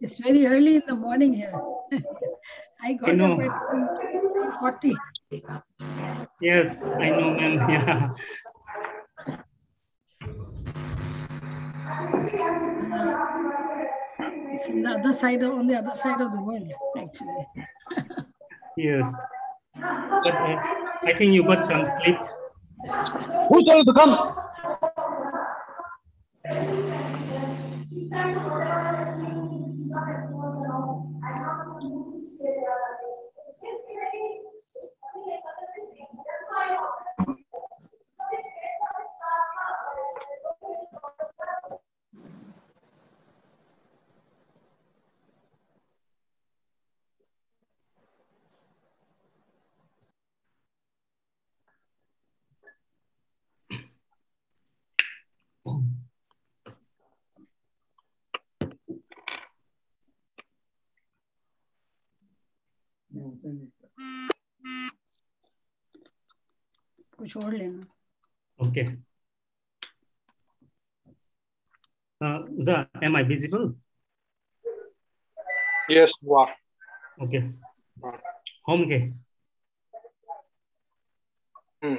It's very early in the morning here. I got I know. up at 40. Yes, I know, ma'am. Yeah. It's in the other side of, on the other side of the world, actually. Yes. But uh, I think you got some sleep. Who told you to come? कुछ और लेना Okay. Uh, Za, am I visible? Yes, you are. Okay. Home ke? Hmm.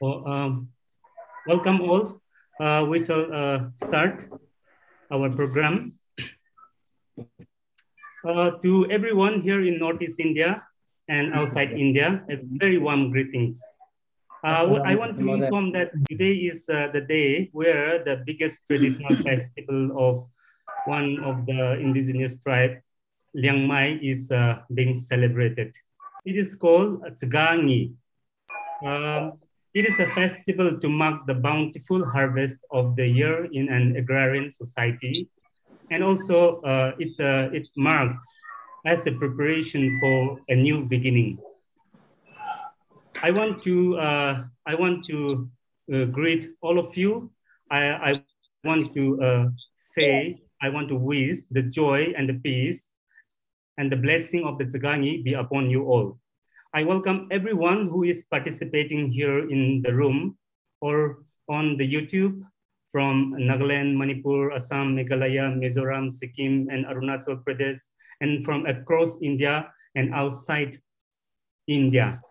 Oh, um, welcome all. Uh, we shall uh, start our program. Uh, to everyone here in Northeast India and outside India, a very warm greetings. Uh, I want to inform that today is uh, the day where the biggest traditional festival of one of the indigenous tribe, Liang Mai, is uh, being celebrated. It is called Tsagangi. Um, it is a festival to mark the bountiful harvest of the year in an agrarian society. And also uh, it, uh, it marks as a preparation for a new beginning. I want to, uh, I want to uh, greet all of you. I, I want to uh, say, I want to wish the joy and the peace and the blessing of the Tsagangi be upon you all. I welcome everyone who is participating here in the room or on the YouTube from Nagaland, Manipur, Assam, Meghalaya, Mizoram, Sikkim, and Arunachal Pradesh, and from across India and outside India.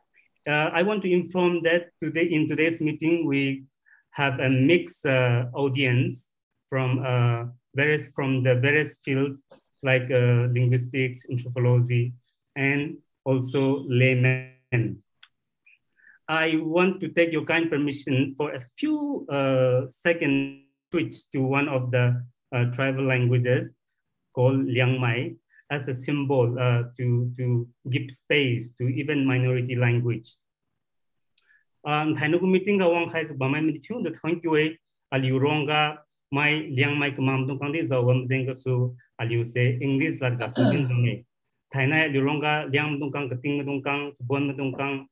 Uh, I want to inform that today in today's meeting, we have a mixed uh, audience from uh, various from the various fields like uh, linguistics, anthropology, and also laymen. I want to take your kind permission for a few uh, seconds switch to one of the uh, tribal languages called Liang Mai as a symbol uh, to, to give space to even minority language. Um, Thai meeting awang khai ba mai mi chung the thank you aliu ronga mai liang mai kamam dong kang di zawam zeng ka su aliu se English lar ga su din dong ne Thai na aliu ronga liang dong kang kating dong kang bon dong kang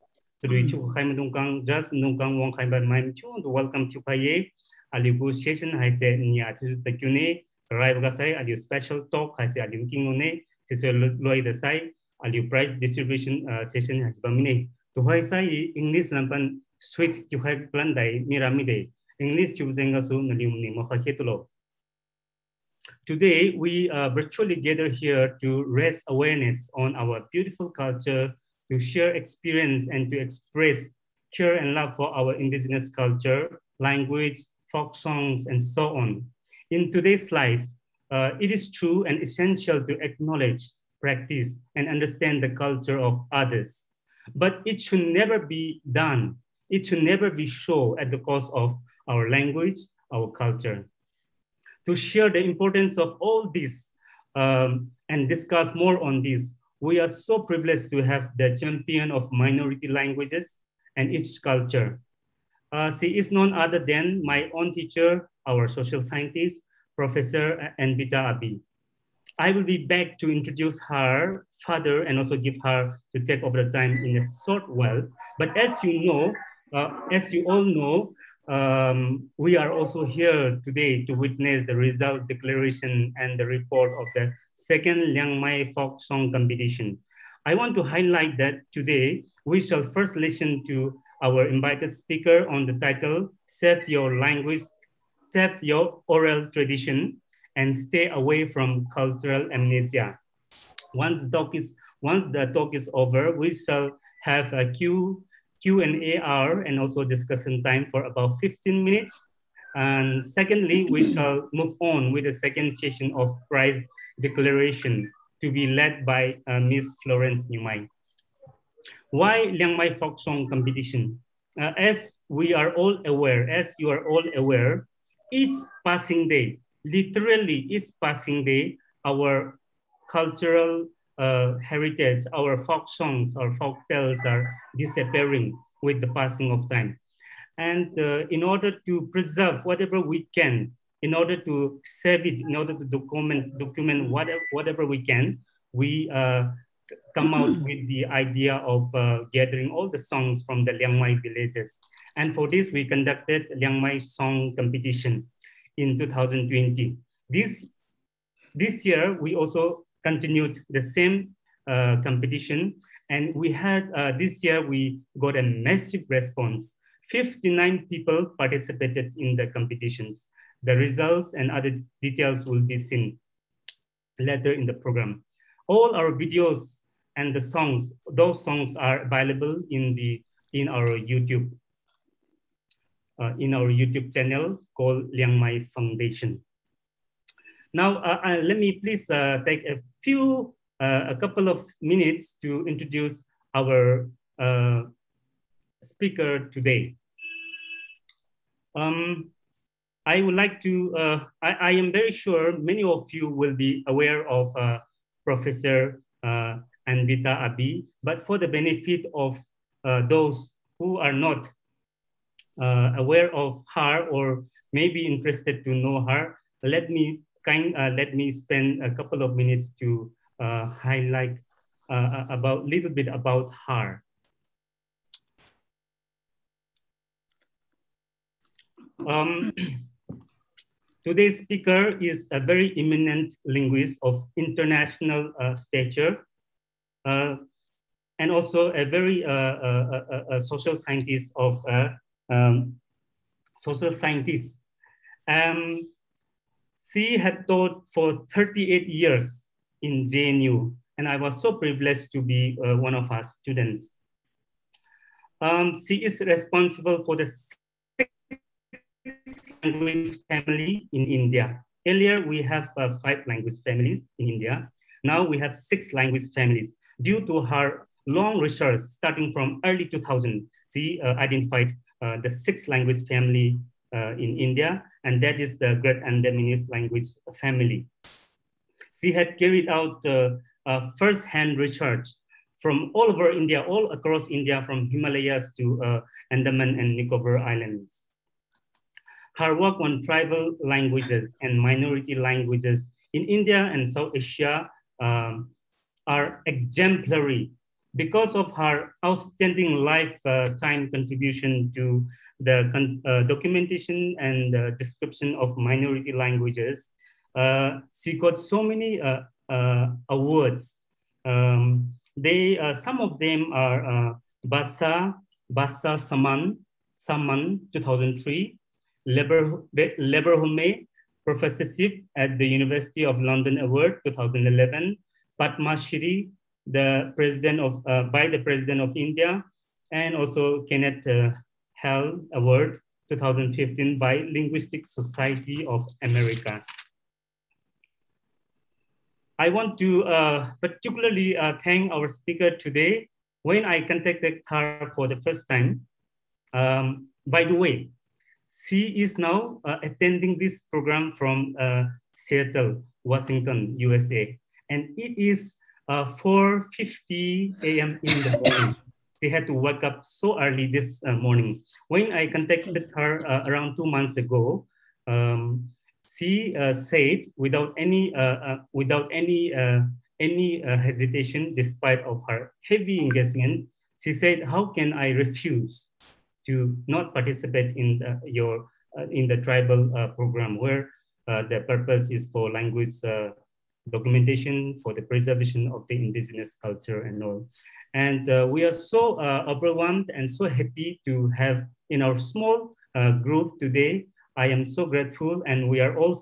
three chu khai dong kang just dong kang wang khai ba mai mi chung to welcome chu khai ye. Aliu bu session hai se nya tu ta kyu ne rai ba sai aliu special talk hai se aliu king ne se se loi da sai aliu prize distribution uh, session has ba mi ne to hai sai English lampan switch chu khai plan dai mi mi de English Today, we uh, virtually gather here to raise awareness on our beautiful culture, to share experience and to express care and love for our indigenous culture, language, folk songs, and so on. In today's life, uh, it is true and essential to acknowledge, practice, and understand the culture of others. But it should never be done. It should never be shown at the cost of our language, our culture. To share the importance of all this um, and discuss more on this, we are so privileged to have the champion of minority languages and its culture. Uh, she is none other than my own teacher, our social scientist, Professor Anvita Abbi. I will be back to introduce her further and also give her to take over the time in a short while. But as you know, uh, as you all know, um, we are also here today to witness the result declaration and the report of the second Liang Mai folk song competition. I want to highlight that today we shall first listen to our invited speaker on the title, Save Your Language, Save Your Oral Tradition, and stay away from cultural amnesia. Once the talk is, once the talk is over, we shall have a Q, Q&A hour and also discussion time for about 15 minutes. And secondly, we shall move on with the second session of prize declaration to be led by uh, Ms. Florence Newmai. Why Liang Mai folk song competition? Uh, as we are all aware, as you are all aware, each passing day, literally each passing day, our cultural uh, heritage, our folk songs, our folk tales are disappearing with the passing of time. And uh, in order to preserve whatever we can, in order to save it, in order to document, document whatever, whatever we can, we uh, come out with the idea of uh, gathering all the songs from the Liang Mai villages. And for this, we conducted Liang Mai song competition in 2020. This, this year, we also continued the same uh, competition. And we had, uh, this year, we got a massive response. 59 people participated in the competitions. The results and other details will be seen later in the program. All our videos and the songs, those songs are available in the in our YouTube uh, in our YouTube channel called Liang Mai Foundation. Now, uh, uh, let me please uh, take a few, uh, a couple of minutes to introduce our speaker today. Um, I would like to, I, I, am very sure many of you will be aware of Professor Anvita Abbi, but for the benefit of those who are not uh, aware of her or maybe interested to know her, let me kind uh, let me spend a couple of minutes to uh, highlight uh, about little bit about her. Um, today's speaker is a very eminent linguist of international uh, stature uh, and also a very uh, social scientist of um, social scientist. Um, she had taught for 38 years in JNU, and I was so privileged to be uh, one of her students. Um, she is responsible for the six language family in India. Earlier, we have uh, five language families in India. Now we have six language families. Due to her long research, starting from early 2000, she uh, identified the sixth language family uh, in India, and that is the Great Andamanese language family. She had carried out uh, first-hand research from all over India, all across India, from Himalayas to uh, Andaman and Nicobar Islands. Her work on tribal languages and minority languages in India and South Asia um, are exemplary because of her outstanding lifetime contribution to the uh, documentation and uh, description of minority languages, uh, she got so many uh, uh, awards. Um, they, uh, some of them are Basa, Basa Saman, Saman 2003, Leverhulme Professorship at the University of London Award 2011, Padma Shri the president of uh, by the president of India, and also Kenneth uh, Award 2015 by Linguistic Society of America. I want to uh, particularly uh, thank our speaker today. When I contacted her for the first time, um, by the way, she is now uh, attending this program from uh, Seattle, Washington, USA. And it is uh, 4.50 a.m. in the morning. They had to wake up so early this uh, morning. When I contacted her uh, around two months ago, um, she uh, said without any uh, without any uh, any uh, hesitation, despite of her heavy engagement, she said, "How can I refuse to not participate in the, your uh, in the tribal program where the purpose is for language documentation, for the preservation of the indigenous culture and all." And we are so overwhelmed and so happy to have in our small group today I am so grateful and we are all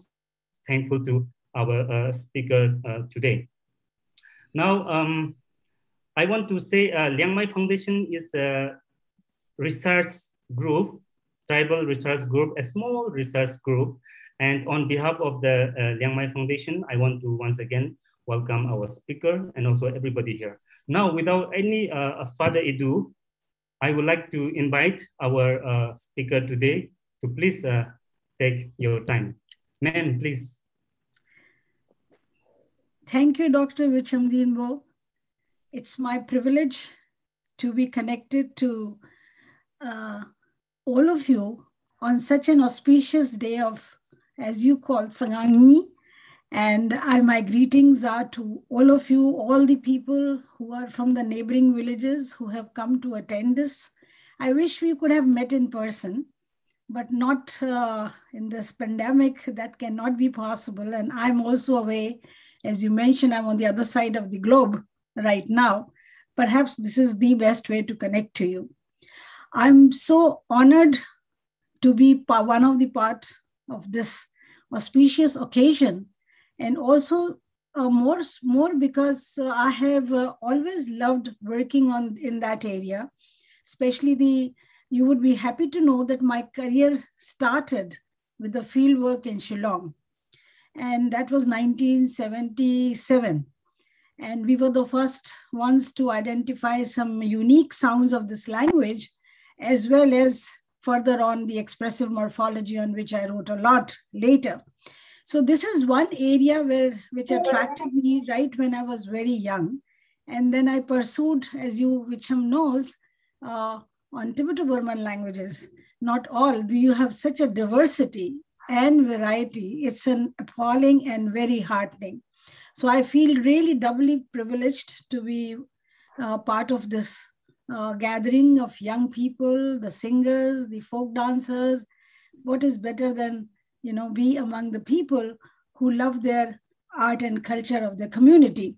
thankful to our uh, speaker uh, today. Now, um, I want to say uh, Liang Mai Foundation is a research group, tribal research group, a small research group. And on behalf of the uh, Liang Mai Foundation, I want to once again welcome our speaker and also everybody here. Now, without any uh, further ado, I would like to invite our uh, speaker today to please uh, take your time. Ma'am, please. Thank you, Dr. Vichamdinbo. It's my privilege to be connected to uh, all of you on such an auspicious day of, as you call, Sangangi. And I, my greetings are to all of you, all the people who are from the neighboring villages who have come to attend this. I wish we could have met in person but not uh, in this pandemic. That cannot be possible. And I'm also away, as you mentioned, I'm on the other side of the globe right now. Perhaps this is the best way to connect to you. I'm so honored to be one of the part of this auspicious occasion, and also uh, more more because uh, I have uh, always loved working on in that area, especially the you would be happy to know that my career started with the field work in Shillong. And that was 1977. And we were the first ones to identify some unique sounds of this language, as well as further on the expressive morphology on which I wrote a lot later. So this is one area where which attracted me right when I was very young. And then I pursued, as you Vicham knows, uh, on Tibeto-Burman languages, not all, do you have such a diversity and variety. It's an appalling and very heartening. So I feel really doubly privileged to be uh, part of this uh, gathering of young people, the singers, the folk dancers. What is better than, you know, be among the people who love their art and culture of the community.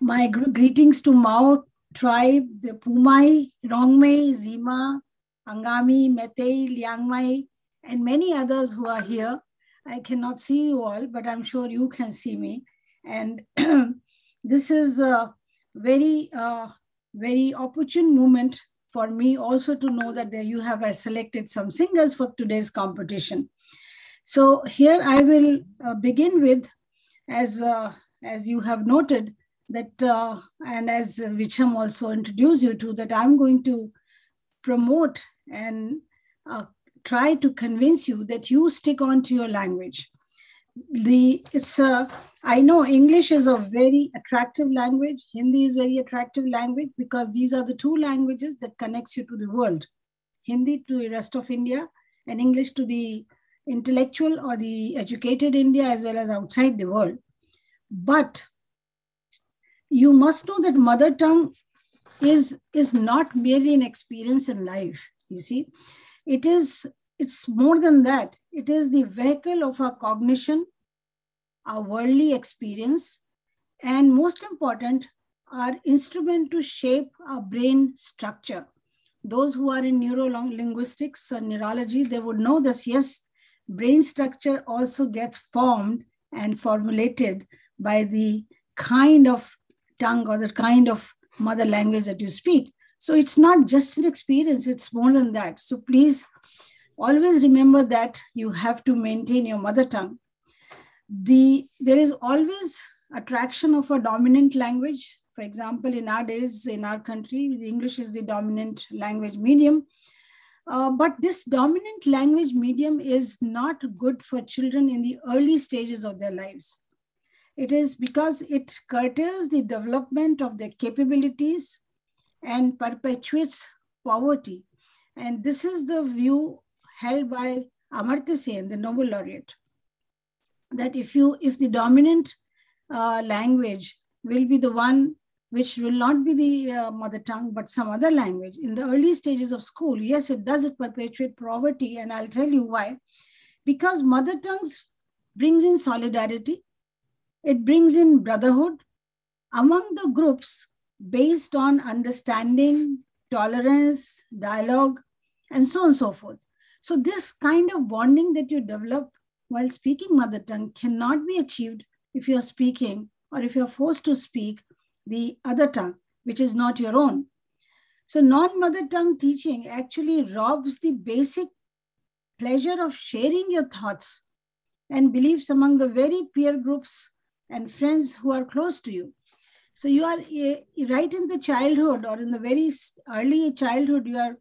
My greetings to Mao tribe, the Poumai, Rongmei, Zima, Angami, Meitei, Liangmai, and many others who are here. I cannot see you all, but I'm sure you can see me. And this is a very, uh, very opportune moment for me also to know that you have selected some singers for today's competition. So here I will uh, begin with, as, uh, as you have noted, that, uh, and as Vicham also introduced you to, that I'm going to promote and uh, try to convince you that you stick on to your language. The it's a I know English is a very attractive language. Hindi is very attractive language because these are the two languages that connects you to the world. Hindi to the rest of India and English to the intellectual or the educated India as well as outside the world. But you must know that mother tongue is is not merely an experience in life you see it is it's more than that it is the vehicle of our cognition our worldly experience and most important our instrument to shape our brain structure those who are in neurolinguistics or neurology they would know this yes brain structure also gets formed and formulated by the kind of tongue or the kind of mother language that you speak. So it's not just an experience, it's more than that. So please always remember that you have to maintain your mother tongue. The, there is always attraction of a dominant language. For example, in our days, in our country, English is the dominant language medium. Uh, but this dominant language medium is not good for children in the early stages of their lives. It is because it curtails the development of their capabilities and perpetuates poverty. And this is the view held by Amartya Sen, the Nobel laureate, that if you if the dominant uh, language will be the one which will not be the uh, mother tongue but some other language in the early stages of school yes it does it perpetuate poverty and i'll tell you why. Because mother tongues brings in solidarity it brings in brotherhood among the groups based on understanding tolerance dialogue and so on and so forth so this kind of bonding that you develop while speaking mother tongue cannot be achieved if you're speaking or if you're forced to speak the other tongue, which is not your own. So, non mother tongue teaching actually robs the basic pleasure of sharing your thoughts and beliefs among the very peer groups and friends who are close to you. So, you are eh, right in the childhood or in the very early childhood, you are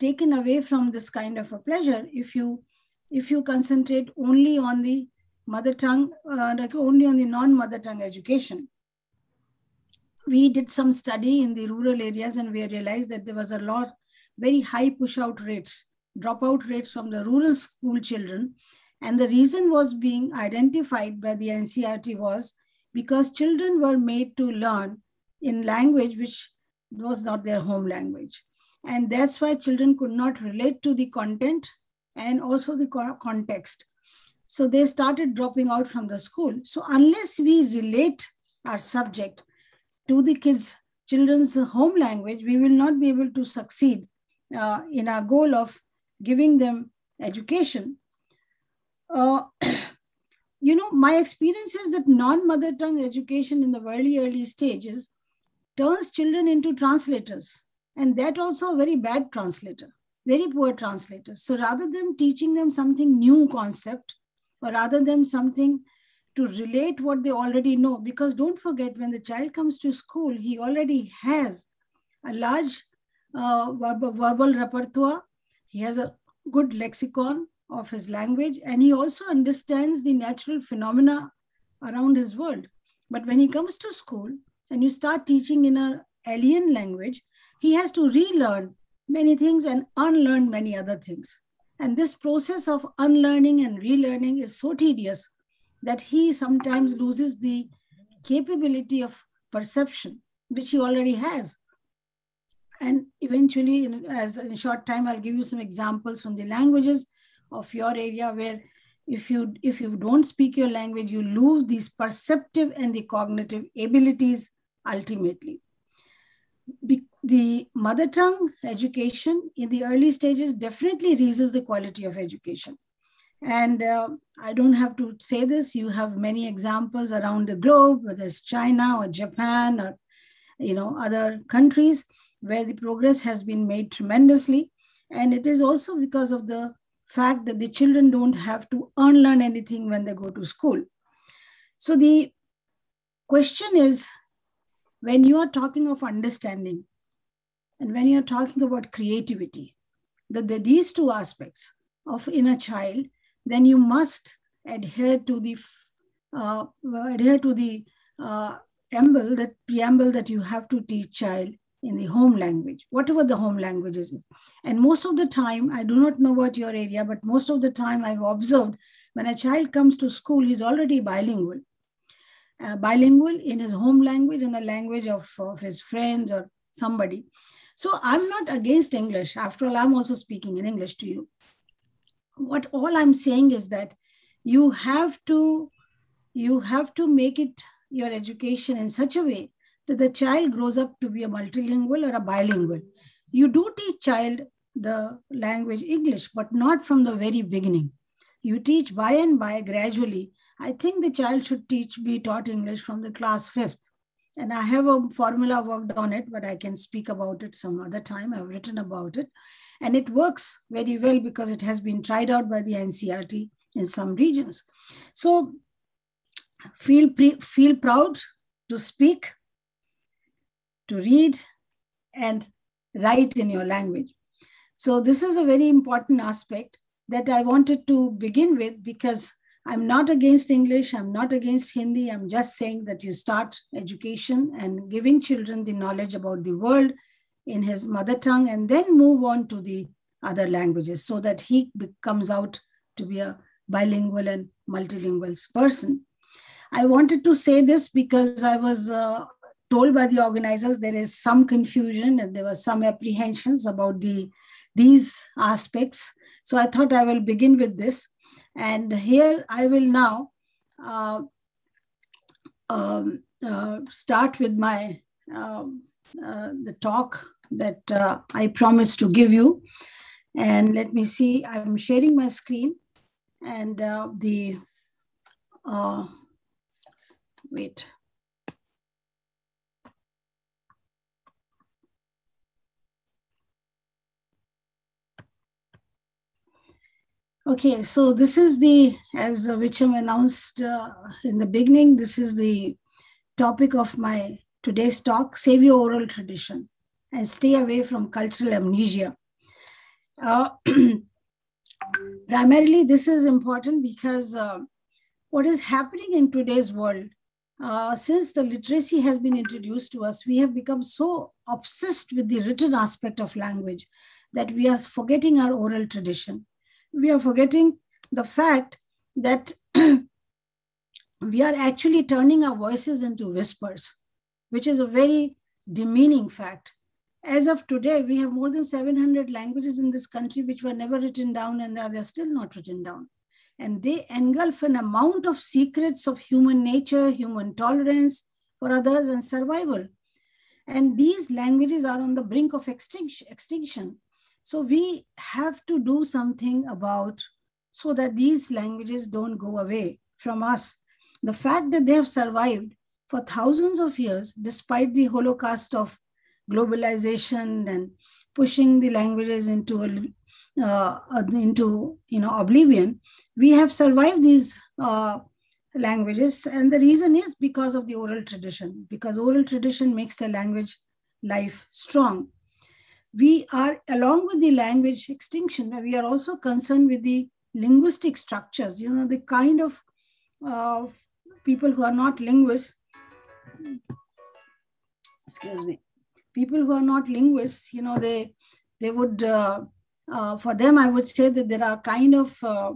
taken away from this kind of a pleasure if you if you concentrate only on the mother tongue uh, like only on the non mother tongue education we did some study in the rural areas and we realized that there was a lot, very high push out rates, dropout rates from the rural school children. And the reason was being identified by the NCERT was because children were made to learn in language which was not their home language. And that's why children could not relate to the content and also the context. So they started dropping out from the school. So unless we relate our subject to the kids, children's home language, we will not be able to succeed uh, in our goal of giving them education. Uh, you know, my experience is that non-mother tongue education in the very early stages turns children into translators. And that also a very bad translator, very poor translator. So rather than teaching them something new concept, or rather than something to relate what they already know. Because don't forget, when the child comes to school, he already has a large uh, verbal, repertoire. He has a good lexicon of his language, and he also understands the natural phenomena around his world. But when he comes to school and you start teaching in an alien language, he has to relearn many things and unlearn many other things. And this process of unlearning and relearning is so tedious that he sometimes loses the capability of perception, which he already has. And eventually, in, as in a short time, I'll give you some examples from the languages of your area where if you if you don't speak your language, you lose these perceptive and the cognitive abilities ultimately. Be, the mother tongue education in the early stages definitely raises the quality of education and uh, I don't have to say this, you have many examples around the globe, whether it's China or Japan or you know other countries where the progress has been made tremendously. And it is also because of the fact that the children don't have to unlearn anything when they go to school. So the question is when you are talking of understanding and when you're talking about creativity, that the, these two aspects of inner child then you must adhere to the uh, adhere to the uh, preamble that preamble that you have to teach child in the home language, whatever the home language is. And most of the time, I do not know about your area, but most of the time I've observed when a child comes to school, he's already bilingual. Uh, bilingual in his home language and a language of, of his friends or somebody. So I'm not against English. After all, I'm also speaking in English to you. What all i'm saying is that you have to you have to make it your education in such a way that the child grows up to be a multilingual or a bilingual. You do teach child the language english but not from the very beginning. You teach by and by gradually. I think the child should teach be taught english from the class fifth and i have a formula worked on it but i can speak about it some other time i've written about it and it works very well because it has been tried out by the NCERT in some regions. So feel, pre- feel proud to speak, to read, and write in your language. So this is a very important aspect that I wanted to begin with because I'm not against English, I'm not against Hindi. I'm just saying that you start education and giving children the knowledge about the world in his mother tongue and then move on to the other languages so that he comes out to be a bilingual and multilingual person. I wanted to say this because I was uh, told by the organizers there is some confusion and there were some apprehensions about the these aspects. So I thought I will begin with this. And here I will now uh, um, uh, start with my um, uh, the talk that uh, I promised to give you. And let me see, I'm sharing my screen and uh, the, uh, wait. Okay, so this is the, as Vicham announced uh, in the beginning, this is the topic of my today's talk, Save Your Oral Tradition and Stay Away from Cultural Amnesia. Uh, primarily, this is important because uh, what is happening in today's world, uh, since the literacy has been introduced to us, we have become so obsessed with the written aspect of language that we are forgetting our oral tradition. We are forgetting the fact that we are actually turning our voices into whispers, which is a very demeaning fact. As of today, we have more than 700 languages in this country which were never written down and they're still not written down. And they engulf an amount of secrets of human nature, human tolerance for others, and survival. And these languages are on the brink of extinction. So we have to do something about so that these languages don't go away from us the fact that they have survived for thousands of years, despite the holocaust of globalization and pushing the languages into uh, into you know oblivion, we have survived these uh, languages, and the reason is because of the oral tradition. Because oral tradition makes the language life strong. We are, along with the language extinction, we are also concerned with the linguistic structures. You know the kind of uh, people who are not linguists, excuse me, people who are not linguists, you know, they they would uh, uh, for them, I would say that there are kind of uh,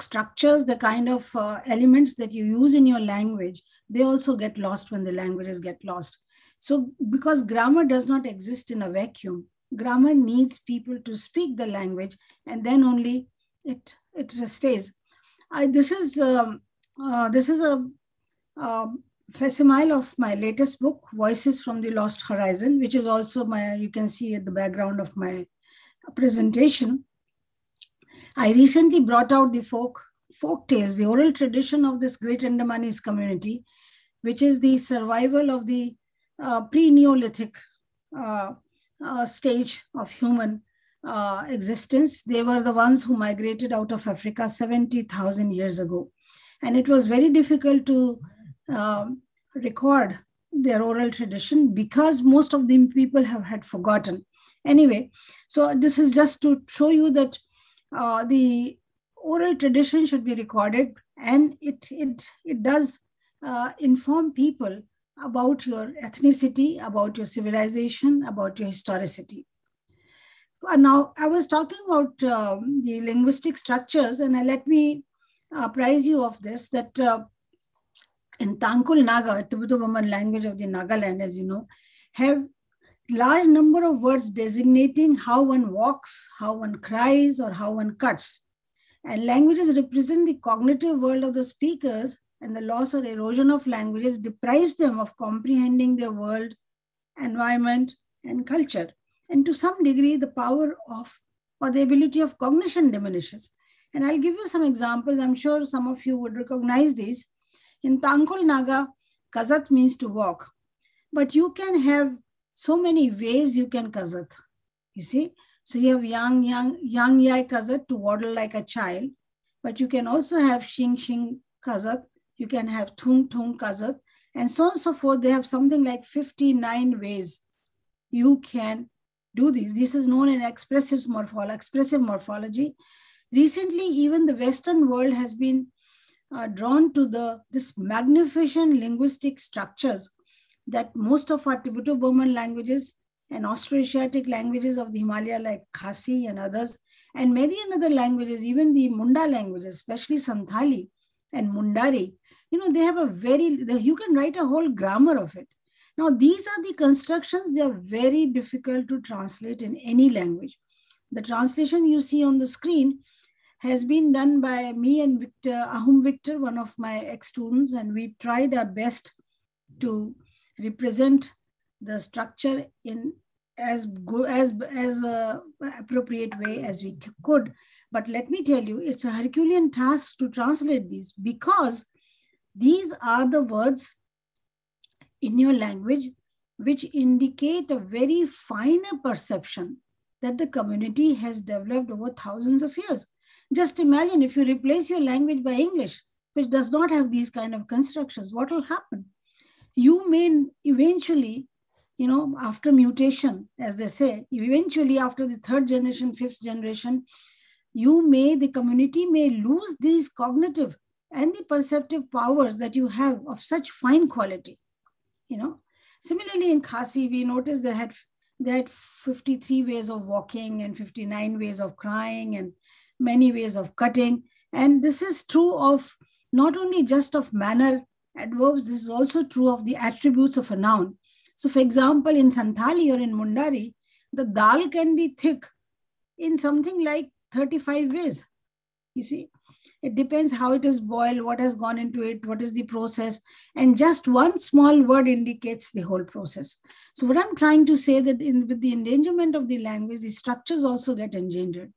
structures, the kind of uh, elements that you use in your language, they also get lost when the languages get lost. So, because grammar does not exist in a vacuum, grammar needs people to speak the language, and then only it it stays. I, this is um, uh, this is a, a facsimile of my latest book, Voices from the Lost Horizon, which is also my, you can see at the background of my presentation. I recently brought out the folk, folk tales, the oral tradition of this great Andamanese community, which is the survival of the pre-Neolithic uh, uh, stage of human uh, existence. They were the ones who migrated out of Africa 70,000 years ago. And it was very difficult to um, record their oral tradition because most of the people have had forgotten. Anyway, so this is just to show you that uh, the oral tradition should be recorded and it, it, it does uh, inform people about your ethnicity, about your civilization, about your historicity. Uh, now, I was talking about um, the linguistic structures, and uh, let me apprise you of this that uh, in Tangkhul Naga, Tibeto-Burman language of the Nagaland, as you know, have large number of words designating how one walks, how one cries, or how one cuts. And languages represent the cognitive world of the speakers, and the loss or erosion of languages deprives them of comprehending their world, environment, and culture. And to some degree, the power of or the ability of cognition diminishes. And I'll give you some examples. I'm sure some of you would recognize these. In Tangkhul Naga, kazat means to walk. But you can have so many ways you can kazat. You see? So you have yang yang yang yai kazat to waddle like a child. But you can also have shing shing kazat. You can have thung thung kazat. And so on and so forth. They have something like 59 ways you can do this. This is known as expressive morphology, expressive morphology recently even the western world has been uh, drawn to the this magnificent linguistic structures that most of our tibeto-burman languages and austroasiatic languages of the himalaya like khasi and others And many other languages, even the Munda languages, especially Santhali and Mundari, you know, they have a very, you can write a whole grammar of it. Now, these are the constructions, they are very difficult to translate in any language. The translation you see on the screen has been done by me and Victor, Ahum Victor, one of my ex-students, and we tried our best to represent the structure in as good as as appropriate way as we could but let me tell you it's a herculean task to translate these because these are the words in your language which indicate a very finer perception that the community has developed over thousands of years. Just imagine if you replace your language by english which does not have these kind of constructions what will happen? You may eventually you know, after mutation, as they say, eventually after the third generation, fifth generation, you may, the community may lose these cognitive and the perceptive powers that you have of such fine quality, you know. Similarly, in Khasi, we noticed they had, they had 53 ways of walking and 59 ways of crying and many ways of cutting. And this is true of not only just of manner adverbs, this is also true of the attributes of a noun. So, for example, in Santali or in Mundari, the dal can be thick in something like 35 ways. You see, it depends how it is boiled, what has gone into it, what is the process, and just one small word indicates the whole process. So, what I'm trying to say that in, with the endangerment of the language, the structures also get endangered.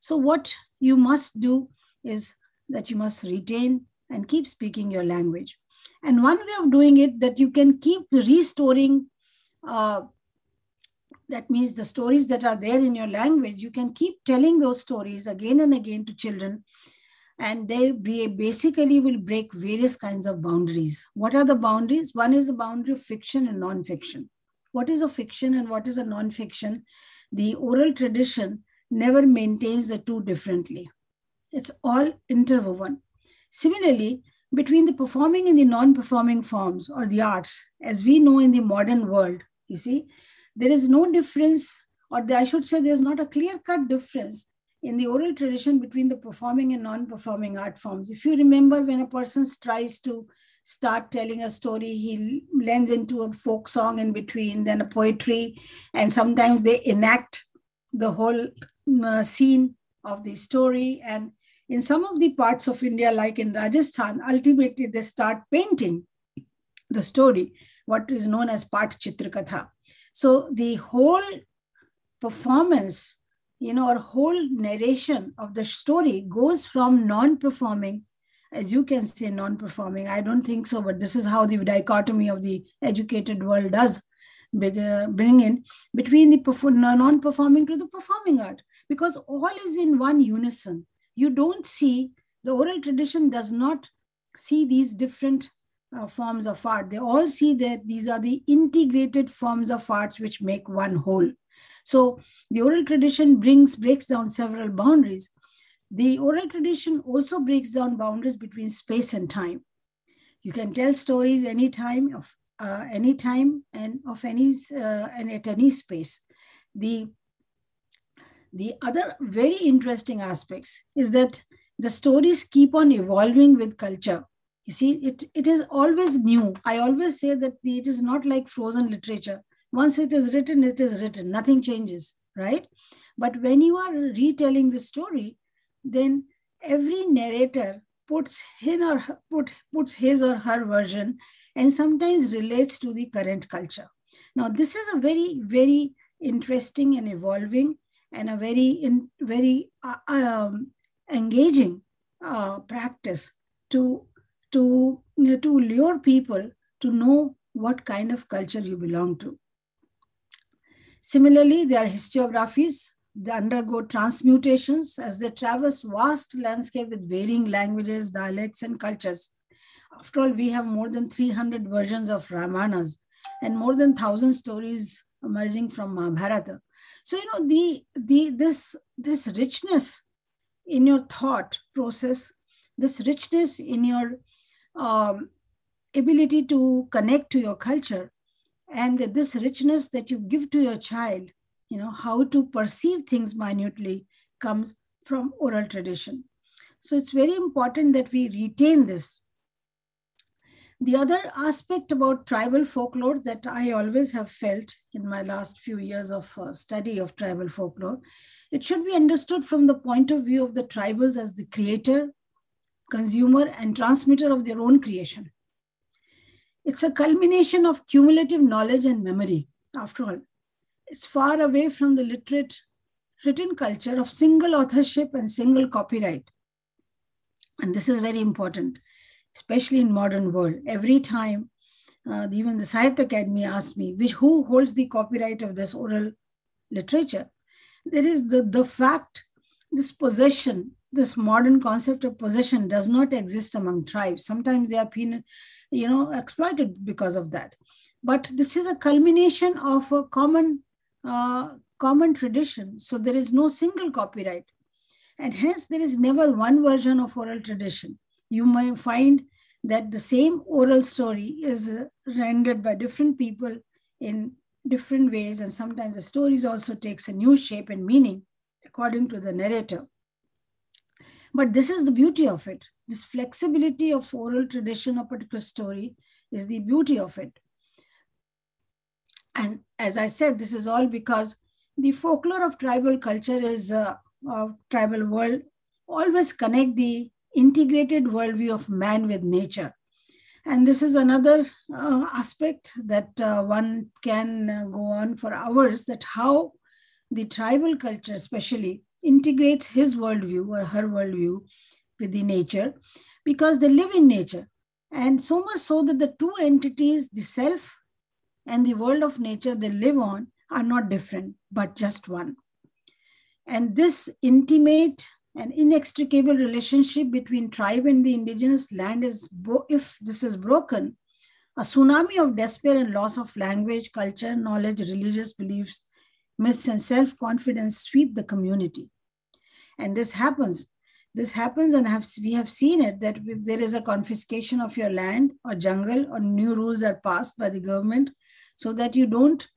So, what you must do is that you must retain and keep speaking your language. And one way of doing it that you can keep restoring, uh, that means the stories that are there in your language, you can keep telling those stories again and again to children. And they basically will break various kinds of boundaries. What are the boundaries? One is the boundary of fiction and non-fiction. What is a fiction and what is a non-fiction? The oral tradition never maintains the two differently. It's all interwoven. Similarly, between the performing and the non-performing forms or the arts, as we know in the modern world, you see, there is no difference, or I should say there's not a clear-cut difference in the oral tradition between the performing and non-performing art forms. If you remember when a person tries to start telling a story, he lends into a folk song in between, then a poetry, and sometimes they enact the whole uh, scene of the story and in some of the parts of India, like in Rajasthan, ultimately they start painting the story, what is known as Pat Chitrakatha. So the whole performance, you know, our whole narration of the story goes from non-performing, as you can say non-performing. I don't think so, but this is how the dichotomy of the educated world does bring in between the non-performing to the performing art, because all is in one unison you don't see, the oral tradition does not see these different uh, forms of art. They all see that these are the integrated forms of arts which make one whole. So the oral tradition brings breaks down several boundaries. The oral tradition also breaks down boundaries between space and time. You can tell stories anytime of uh, any time and of any uh, and at any space. The the other very interesting aspects is that the stories keep on evolving with culture. You see, it, it is always new. I always say that it is not like frozen literature. Once it is written, it is written. Nothing changes, right? But when you are retelling the story, then every narrator puts his or her, put, puts his or her version and sometimes relates to the current culture. Now, this is a very, very interesting and evolving and a very in, very uh, um, engaging uh, practice to to to lure people to know what kind of culture you belong to. Similarly, their historiographies. They undergo transmutations as they traverse vast landscape with varying languages, dialects, and cultures. After all, we have more than 300 versions of Ramayanas and more than 1,000 stories emerging from Mahabharata. So, you know, the, the, this, this richness in your thought process, this richness in your um, ability to connect to your culture, and this richness that you give to your child, you know, how to perceive things minutely comes from oral tradition. So it's very important that we retain this. The other aspect about tribal folklore that I always have felt in my last few years of uh, study of tribal folklore, it should be understood from the point of view of the tribals as the creator, consumer, and transmitter of their own creation. It's a culmination of cumulative knowledge and memory, after all. It's far away from the literate written culture of single authorship and single copyright. And this is very important, especially in modern world. Every time, uh, even the Sahitya Akademi asks me, which, who holds the copyright of this oral literature? There is the, the fact, this possession, this modern concept of possession does not exist among tribes. Sometimes they are penal, you know, exploited because of that. But this is a culmination of a common, uh, common tradition. So there is no single copyright. And hence there is never one version of oral tradition. You may find that the same oral story is rendered by different people in different ways. And sometimes the stories also takes a new shape and meaning according to the narrator. But this is the beauty of it. This flexibility of oral tradition of particular story is the beauty of it. And as I said, this is all because the folklore of tribal culture is uh, of tribal world always connect the integrated worldview of man with nature. And this is another uh, aspect that uh, one can uh, go on for hours that how the tribal culture, especially, integrates his worldview or her worldview with the nature because they live in nature. And so much so that the two entities, the self and the world of nature they live on, are not different, but just one. And this intimate and inextricable relationship between tribe and the indigenous land is, if this is broken, a tsunami of despair and loss of language, culture, knowledge, religious beliefs, myths, and self confidence sweep the community. And this happens. This happens, and have, we have seen it that if there is a confiscation of your land or jungle, or new rules are passed by the government so that you don't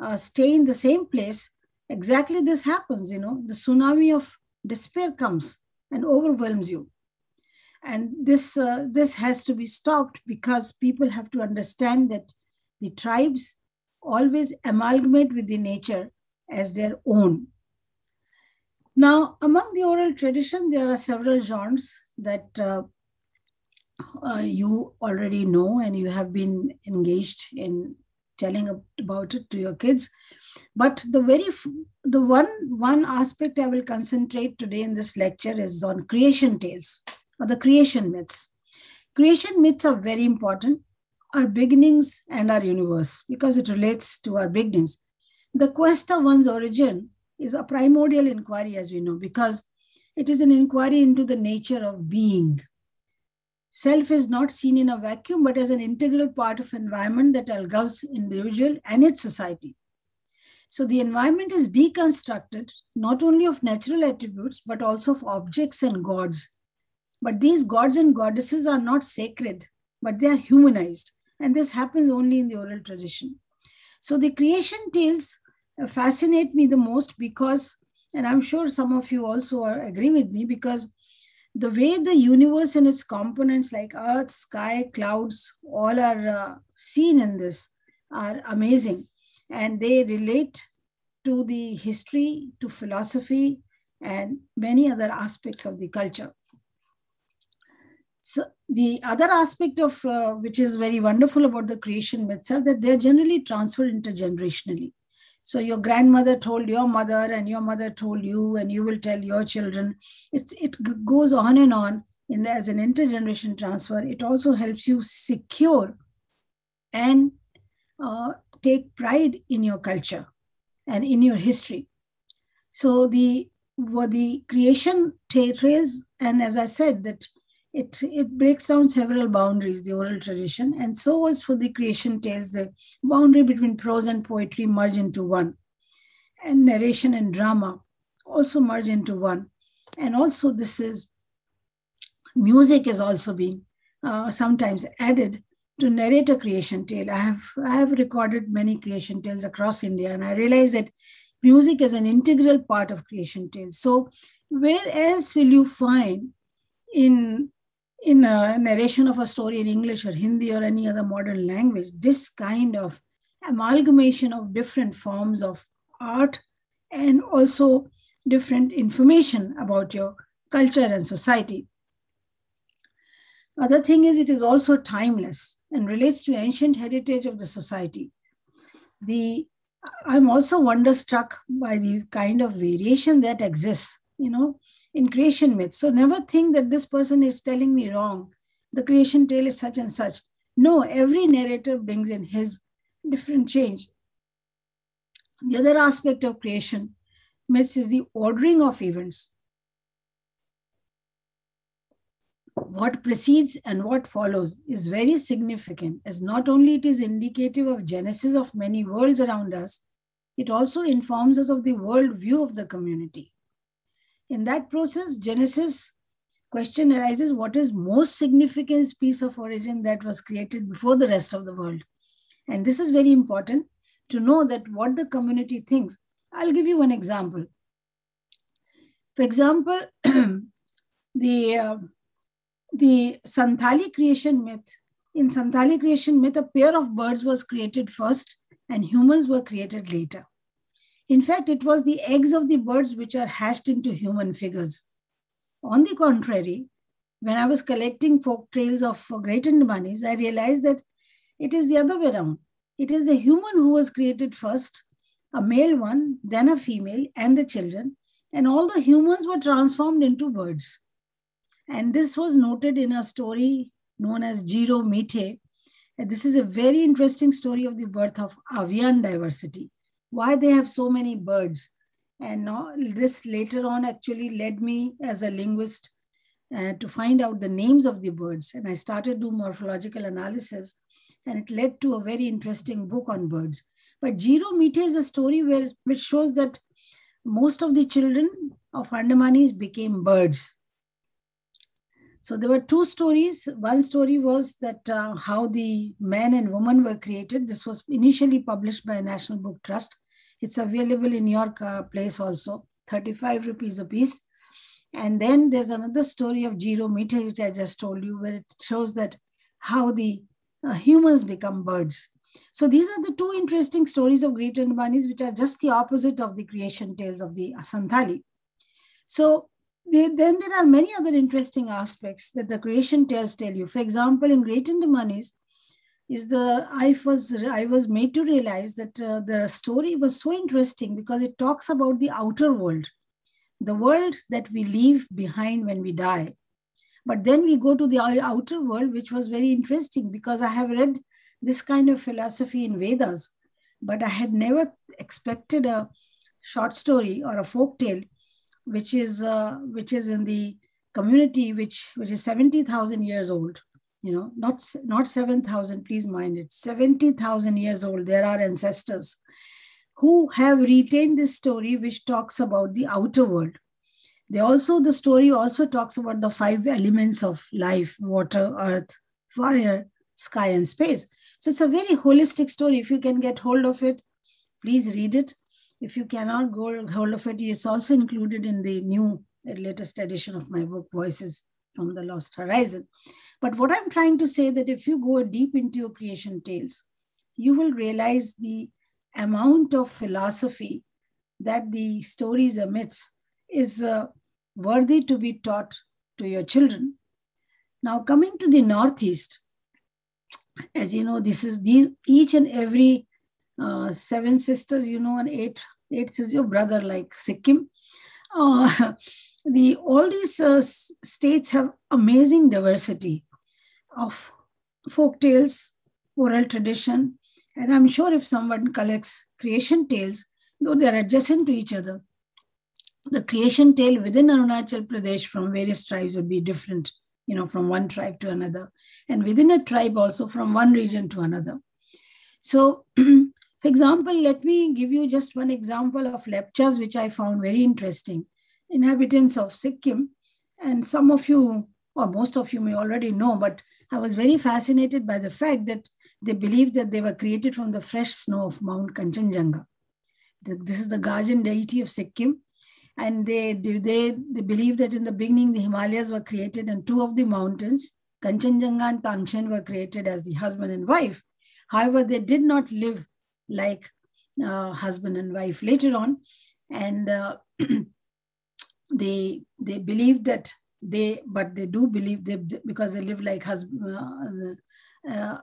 uh, stay in the same place, exactly this happens. You know, the tsunami of despair comes and overwhelms you. And this, uh, this has to be stopped because people have to understand that the tribes always amalgamate with the nature as their own. Now, among the oral tradition, there are several genres that uh, uh, you already know and you have been engaged in telling about it to your kids. But the very the one one aspect I will concentrate today in this lecture is on creation tales or the creation myths. Creation myths are very important, our beginnings and our universe, because it relates to our beginnings. The quest of one's origin is a primordial inquiry, as we know, because it is an inquiry into the nature of being. Self is not seen in a vacuum, but as an integral part of environment that engulfs individual and its society. So the environment is deconstructed not only of natural attributes, but also of objects and gods. But these gods and goddesses are not sacred, but they are humanized. And this happens only in the oral tradition. So the creation tales fascinate me the most because, and I'm sure some of you also are, agree with me, because the way the universe and its components like earth, sky, clouds, all are uh, seen in this are amazing. And they relate to the history, to philosophy, and many other aspects of the culture. So the other aspect of uh, which is very wonderful about the creation myths are that they're generally transferred intergenerationally. So your grandmother told your mother, and your mother told you, and you will tell your children. It's it goes on and on in the, as an intergeneration transfer. It also helps you secure and uh, take pride in your culture and in your history. So the what the creation trace, and as I said, that it, it breaks down several boundaries, the oral tradition. And so was for the creation tales, the boundary between prose and poetry merge into one. And narration and drama also merge into one. And also this is, music is also being uh, sometimes added to narrate a creation tale. I have, I have recorded many creation tales across India and I realize that music is an integral part of creation tales. So, where else will you find in in a narration of a story in English or Hindi or any other modern language this kind of amalgamation of different forms of art and also different information about your culture and society. Other thing is it is also timeless and relates to ancient heritage of the society. The I'm also wonderstruck by the kind of variation that exists, you know, in creation myths. So never think that this person is telling me wrong. The creation tale is such and such. No, every narrator brings in his different change. The other aspect of creation myths is the ordering of events. What precedes and what follows is very significant as not only it is indicative of genesis of many worlds around us, it also informs us of the world view of the community. In that process, Genesis question arises what is most significant piece of origin that was created before the rest of the world? And this is very important to know that what the community thinks. I'll give you one example. For example, the, uh, the Santali creation myth, in Santali creation myth, a pair of birds was created first and humans were created later. In fact, it was the eggs of the birds which are hatched into human figures. On the contrary, when I was collecting folk tales of great Andamanese, I realized that it is the other way around. It is the human who was created first, a male one, then a female, and the children, and all the humans were transformed into birds. And this was noted in a story known as Jiro Mite. This is a very interesting story of the birth of avian diversity, why they have so many birds. And this later on actually led me as a linguist uh, to find out the names of the birds. And I started do morphological analysis and it led to a very interesting book on birds. But Jiro Mite is a story where, which shows that most of the children of Andamanis became birds. So there were two stories. One story was that uh, how the man and woman were created. This was initially published by National Book Trust. It's available in your uh, place also, 35 rupees a piece. And then there's another story of Jiro Mite, which I just told you, where it shows that how the uh, humans become birds. So these are the two interesting stories of great Andamanese, which are just the opposite of the creation tales of the Santhali. So they, then there are many other interesting aspects that the creation tales tell you. For example, in Great Andamanese, is the I was I was made to realize that uh, the story was so interesting because it talks about the outer world, the world that we leave behind when we die. But then we go to the outer world, which was very interesting because I have read this kind of philosophy in Vedas, but I had never expected a short story or a folk tale, which is uh, which is in the community which which is seventy thousand years old. You know, not not seven thousand. Please mind it. Seventy thousand years old. There are ancestors who have retained this story, which talks about the outer world. They also, the story also talks about the five elements of life water, earth, fire, sky, and space. So it's a very holistic story. If you can get hold of it, please read it. If you cannot go hold of it, it's also included in the new latest edition of my book, Voices from the Lost Horizon. But what I'm trying to say that if you go deep into your creation tales, you will realize the amount of philosophy that the stories emits is uh, worthy to be taught to your children. Now, coming to the Northeast, as you know, this is these each and every uh, seven sisters, you know, and eight eighth is your brother, like Sikkim. Uh, the all these uh, states have amazing diversity of folk tales, oral tradition, and I'm sure if someone collects creation tales, though they're adjacent to each other, the creation tale within Arunachal Pradesh from various tribes would be different, you know, from one tribe to another, and within a tribe also from one region to another. So, for example, let me give you just one example of Lepchas, which I found very interesting. Inhabitants of Sikkim, and some of you, or most of you may already know, but I was very fascinated by the fact that they believed that they were created from the fresh snow of Mount Kanchenjunga. this is the guardian deity of Sikkim. And they, they, they believe that in the beginning, the Himalayas were created and two of the mountains, Kanchenjunga and Tangshan, were created as the husband and wife. However, they did not live like uh, husband and wife later on. And uh, they, they believe that they, but they do believe they, because they live like husband, uh, uh,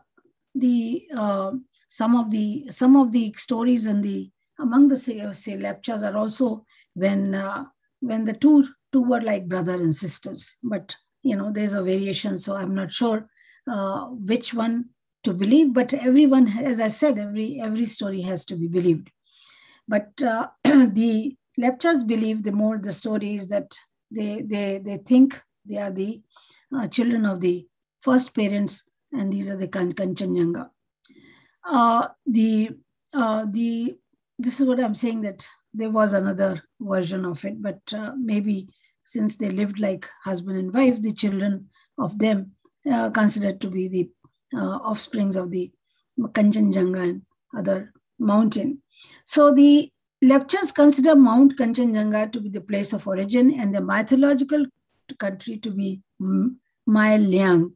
the uh, some of the some of the stories in the among the say, say lepchas are also when uh, when the two two were like brother and sisters but you know there's a variation so i'm not sure uh, which one to believe but everyone as i said every every story has to be believed. But uh, the lepchas believe the more the story is that they they they think they are the uh, children of the first parents and these are the Kanchenjunga. Uh, the uh, the this is what I'm saying that there was another version of it, but uh, maybe since they lived like husband and wife, the children of them uh, considered to be the uh, offsprings of the Kanchenjunga and other mountain. So the lepchas consider Mount Kanchenjunga to be the place of origin and the mythological country to be Mayel Lyang,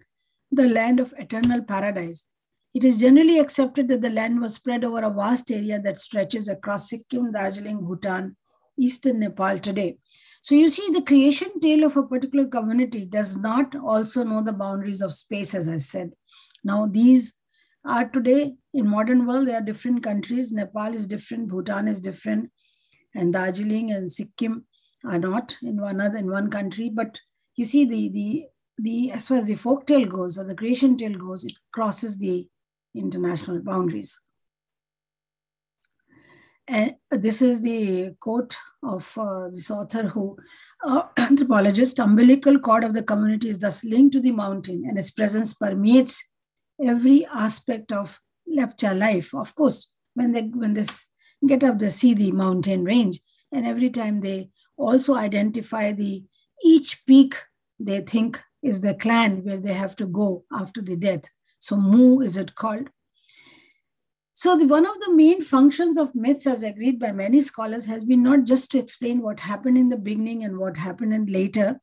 the land of eternal paradise. It is generally accepted that the land was spread over a vast area that stretches across Sikkim, Darjeeling, Bhutan, eastern Nepal today. So you see, the creation tale of a particular community does not also know the boundaries of space, as I said. Now, these are today in modern world, there are different countries. Nepal is different, Bhutan is different, and Darjeeling and Sikkim are not in one other in one country. But you see, the the the as far as the folk tale goes or the creation tale goes, it crosses the international boundaries. And this is the quote of uh, this author who, uh, anthropologist, umbilical cord of the community is thus linked to the mountain and its presence permeates every aspect of Lepcha life. Of course, when they when they get up, they see the mountain range, and every time they also identify the each peak they think is the clan where they have to go after the death. So Mu is it called. So the, one of the main functions of myths, as agreed by many scholars, has been not just to explain what happened in the beginning and what happened in later,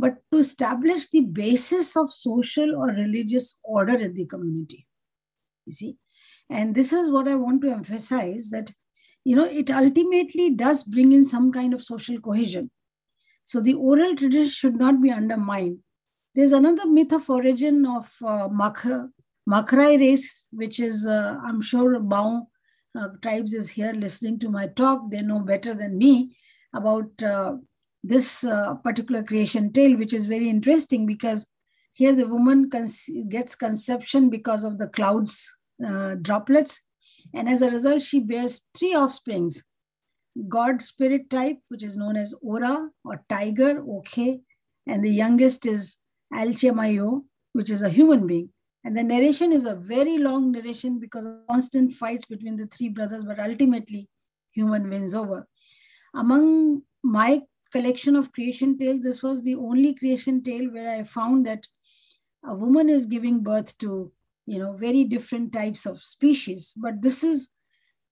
but to establish the basis of social or religious order in the community. You see, and this is what I want to emphasize that, you know, it ultimately does bring in some kind of social cohesion. So the oral tradition should not be undermined there's another myth of origin of uh, Makrai race, which is, uh, I'm sure Bao uh, tribes is here listening to my talk. They know better than me about uh, this uh, particular creation tale, which is very interesting because here the woman gets conception because of the clouds uh, droplets. And as a result, she bears three offsprings God spirit type, which is known as Ora or tiger, okay. And the youngest is Alchemayo, which is a human being. And the narration is a very long narration because of constant fights between the three brothers, but ultimately human wins over. Among my collection of creation tales, this was the only creation tale where I found that a woman is giving birth to, you know, very different types of species. But this is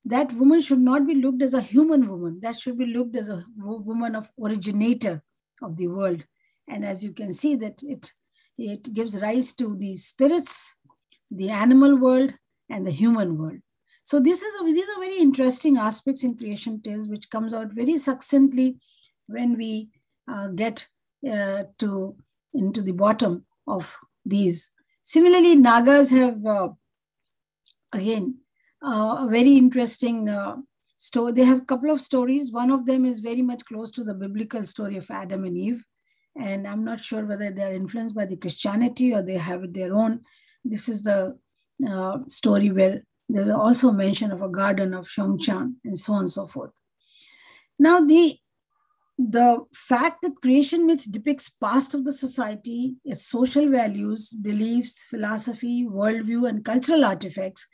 that woman should not be looked as a human woman. That should be looked as a woman of originator of the world. And as you can see that it, it gives rise to the spirits, the animal world, and the human world. So this is a, these are very interesting aspects in creation tales, which comes out very succinctly when we uh, get uh, to into the bottom of these. Similarly, Nagas have uh, again uh, a very interesting uh, story. They have a couple of stories. One of them is very much close to the biblical story of Adam and Eve. And I'm not sure whether they're influenced by the Christianity or they have their own. This is the uh, story where there's also mention of a garden of Shongchan and so on and so forth. Now, the the fact that creation myths depicts past of the society, its social values, beliefs, philosophy, worldview, and cultural artifacts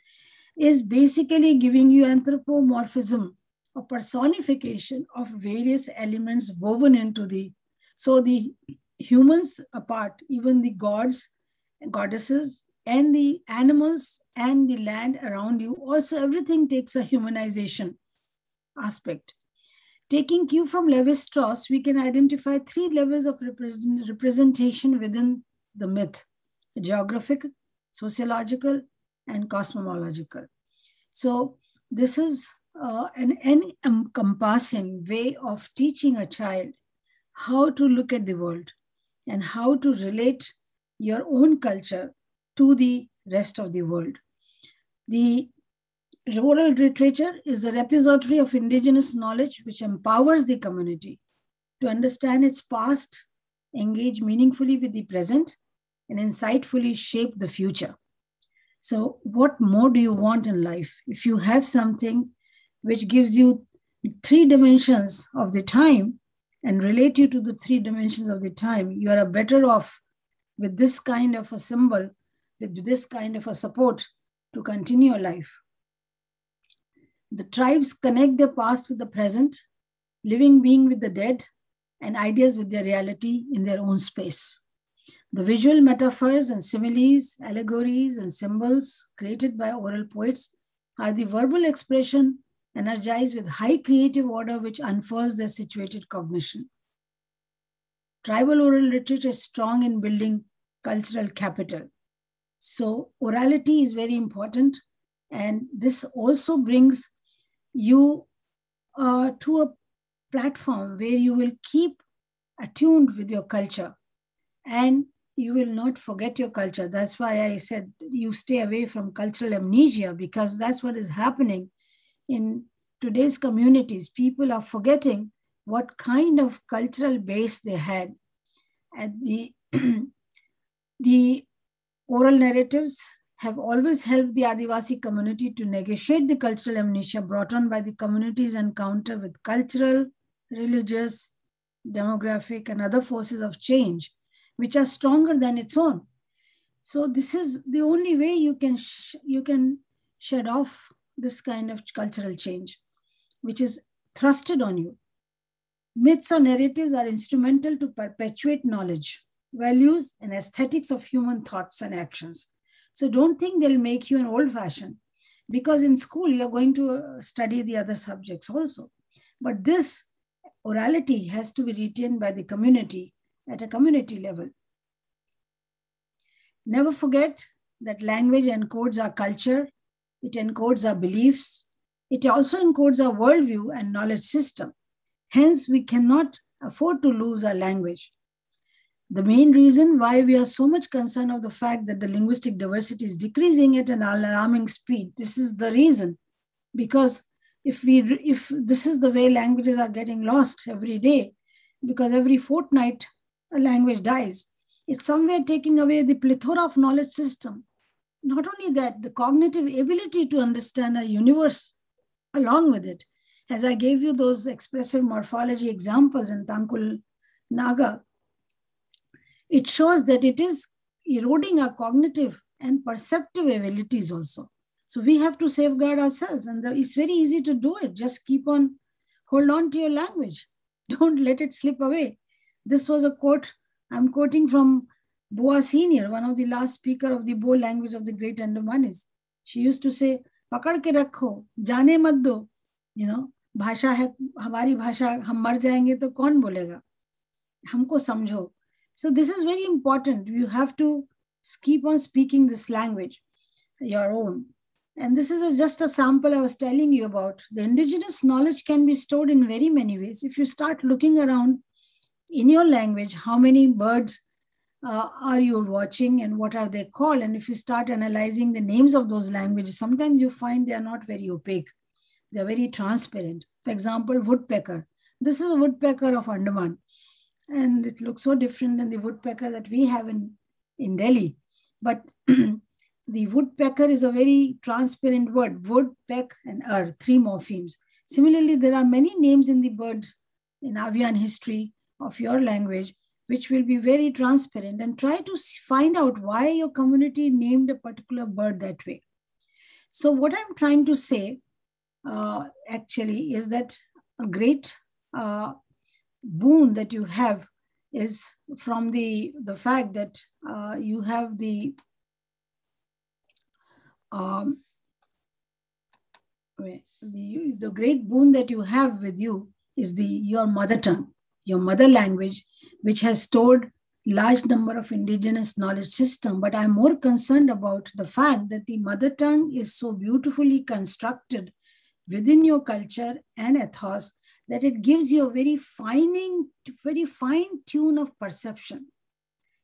is basically giving you anthropomorphism, a personification of various elements woven into the so the humans apart, even the gods, goddesses, and the animals and the land around you, also everything takes a humanization. aspect. Taking cue from Levi Strauss, we can identify three levels of represent representation within the myth geographic, sociological, and cosmological. So, this is uh, an encompassing way of teaching a child how to look at the world and how to relate your own culture to the rest of the world. The oral literature is a repository of indigenous knowledge which empowers the community to understand its past, engage meaningfully with the present, and insightfully shape the future. So, what more do you want in life? If you have something which gives you three dimensions of the time and relate you to the three dimensions of the time, you are better off with this kind of a symbol, with this kind of a support to continue your life. The tribes connect their past with the present, living being with the dead, and ideas with their reality in their own space. The visual metaphors and similes, allegories, and symbols created by oral poets are the verbal expression energized with high creative order which unfurls their situated cognition. Tribal oral literature is strong in building cultural capital. So, orality is very important, and this also brings you uh, to a platform where you will keep attuned with your culture and you will not forget your culture. That's why I said you stay away from cultural amnesia because that's what is happening in today's communities. People are forgetting what kind of cultural base they had. And the, the oral narratives have always helped the Adivasi community to negotiate the cultural amnesia brought on by the community's encounter with cultural, religious, demographic, and other forces of change, which are stronger than its own. So this is the only way you can you can shed off this kind of cultural change, which is thrusted on you. Myths or narratives are instrumental to perpetuate knowledge, values, and aesthetics of human thoughts and actions. So don't think they'll make you an old fashioned because in school you're going to uh, study the other subjects also. But this orality has to be retained by the community at a community level. Never forget that language encodes our culture, it encodes our beliefs, it also encodes our worldview and knowledge system. Hence, we cannot afford to lose our language. The main reason why we are so much concerned of the fact that the linguistic diversity is decreasing at an alarming speed, this is the reason. Because if we if this is the way languages are getting lost every day, because every fortnight a language dies, it's somewhere taking away the plethora of knowledge system. Not only that, the cognitive ability to understand a universe along with it. As I gave you those expressive morphology examples in Tangkhul Naga, it shows that it is eroding our cognitive and perceptive abilities also. So we have to safeguard ourselves, and the, it's very easy to do it. Just keep on, hold on to your language. Don't let it slip away. This was a quote I'm quoting from Boa Senior, one of the last speaker of the Bo language of the Great Andamanese. She used to say, "Pakad ke rakho, jane mat do." You know, भाषा है हमारी भाषा हम मर जाएंगे तो कौन बोलेगा हमको समझो so this is very important. You have to keep on speaking this language, your own. And this is a, just a sample I was telling you about. The indigenous knowledge can be stored in very many ways. If you start looking around in your language, how many birds uh, are you watching and what are they called? And if you start analyzing the names of those languages, sometimes you find they are not very opaque. They're very transparent. For example, woodpecker. This is a woodpecker of Andaman and it looks so different than the woodpecker that we have in, in Delhi. But the woodpecker is a very transparent word, wood, peck, and er, three morphemes. Similarly, there are many names in the birds in Avian history of your language, which will be very transparent and try to find out why your community named a particular bird that way. So what I'm trying to say uh, actually is that a great uh, boon that you have is from the, the fact that uh, you have the, um, the, the great boon that you have with you is the your mother tongue, your mother language, which has stored large number of indigenous knowledge system. But I'm more concerned about the fact that the mother tongue is so beautifully constructed within your culture and ethos that it gives you a very fine, very fine tune of perception.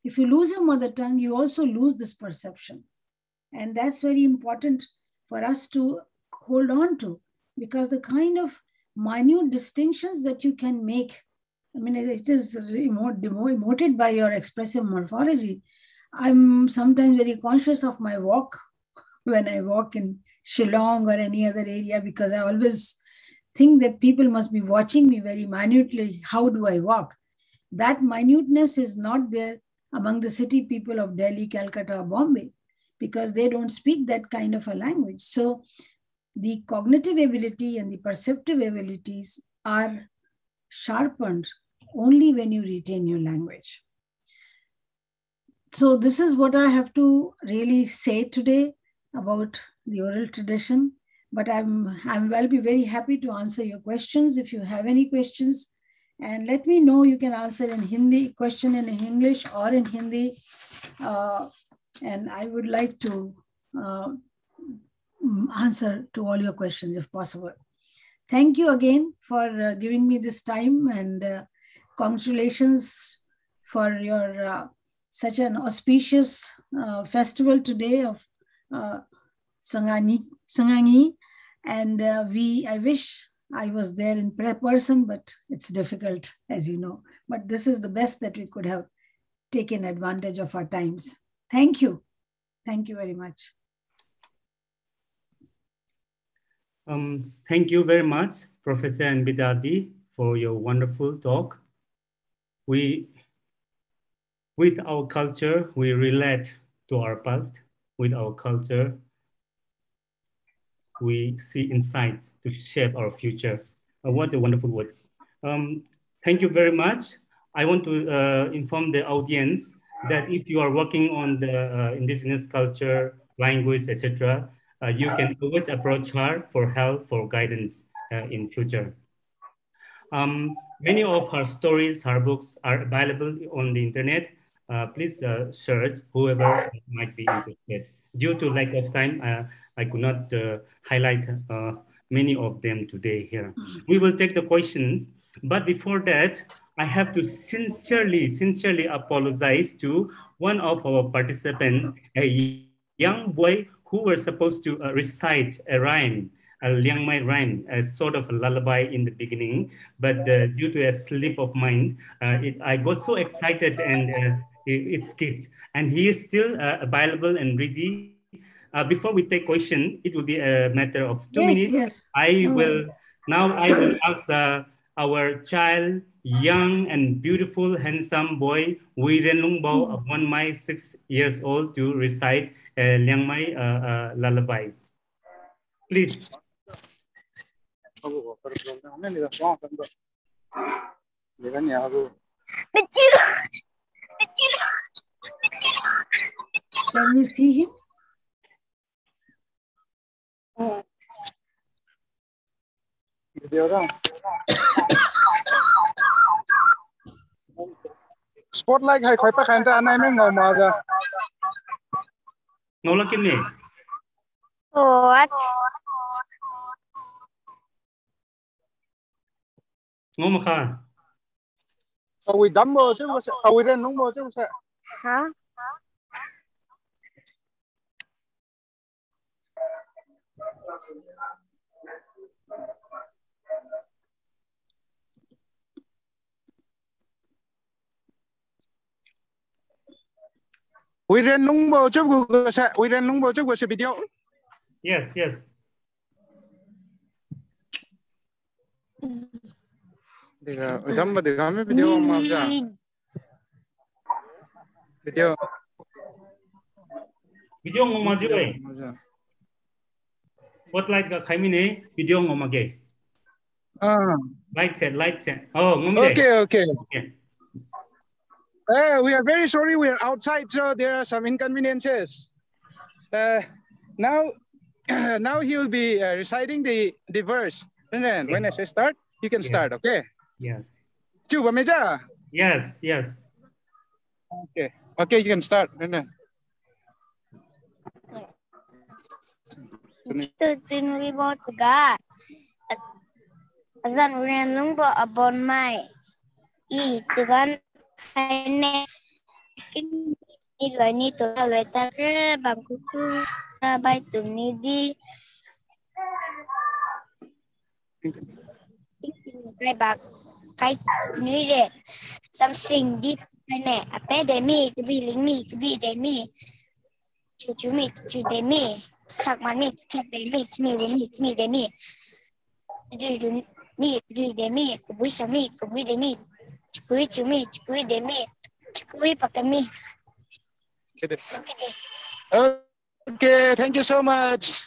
If you lose your mother tongue, you also lose this perception. And that's very important for us to hold on to because the kind of minute distinctions that you can make, I mean, it is emoted by your expressive morphology. I'm sometimes very conscious of my walk when I walk in Shillong or any other area because I always think that people must be watching me very minutely. How do I walk? That minuteness is not there among the city people of Delhi, Calcutta, Bombay, because they don't speak that kind of a language. So the cognitive ability and the perceptive abilities are sharpened only when you retain your language. So this is what I have to really say today about the oral tradition. But I'm, I'm I'll be very happy to answer your questions if you have any questions. And let me know you can answer in Hindi, question in English or in Hindi. Uh, and I would like to uh, answer to all your questions if possible. Thank you again for uh, giving me this time and uh, congratulations for your uh, such an auspicious uh, festival today of uh, Sangani. And uh, we, I wish I was there in person, but it's difficult, as you know. But this is the best that we could have taken advantage of our times. Thank you. Thank you very much. Um, thank you very much, Professor Ambidadi, for your wonderful talk. We, with our culture, we relate to our past. With our culture, we see insights to shape our future. Uh, what a wonderful words. Um, thank you very much. I want to uh, inform the audience that if you are working on the uh, indigenous culture, language, etc., uh, you can always approach her for help, for guidance uh, in future. Um, many of her stories, her books are available on the internet. Uh, please uh, search whoever might be interested. Due to lack of time, uh, I could not uh, highlight many of them today here. We will take the questions, but before that, I have to sincerely, sincerely apologize to one of our participants, a young boy who were supposed to uh, recite a rhyme, a Liang Mai rhyme, a sort of a lullaby in the beginning, but uh, due to a slip of mind, uh, it, I got so excited and uh, it, it, skipped. And he is still uh, available and ready. Uh, before we take question, it will be a matter of two yes, minutes. Yes. I oh. will now I will ask our child, young and beautiful, handsome boy, Wei Ren Lungbao, mm. one my six years old, to recite uh, Liang Mai uh, uh, lullabies. Please. Can we see him? Gidiyor ha. Spotlight hay khoai pa khan ta anai meng ngom ma ga. Ngom la kin ni. What? Ngom kha. Awi dam mo chứ, awi ren nong mo chứ. Hả? We ren nung mo chụp của sẽ we ren nung mo chụp của sẽ video. Yes, yes. Diga, udam ba diga me video ma ja. Video. Video ngom ma ji oi. What like ka khai mi ne video ngom ma ge. Ah. Light set, light set. Oh, ngom Okay, okay. Okay. Uh, we are very sorry. We are outside, so there are some inconveniences. Uh, now, now he will be uh, reciting the, the verse. And then when I say start, you can Yeah. start, okay? Yes. Yes, yes. Okay. Okay, you can start. And then. Tutin ribo tga. Azan uren lungbo abon mai. I e, tgan haine. Kin ni lo ni to le ta re bangku ku ra bai tu ni di. Kai bak kai ni de. Something deep nè apé de mi, tu bi ling mi, tu bi de mi. chú chú mi, chú de mi. Thak demi mi mi mi demi. Dui dui mi dui demi kubui sami kubui demi. Cukui cumi cukui demi. Cukui pakai mi. Okay, thank you so much.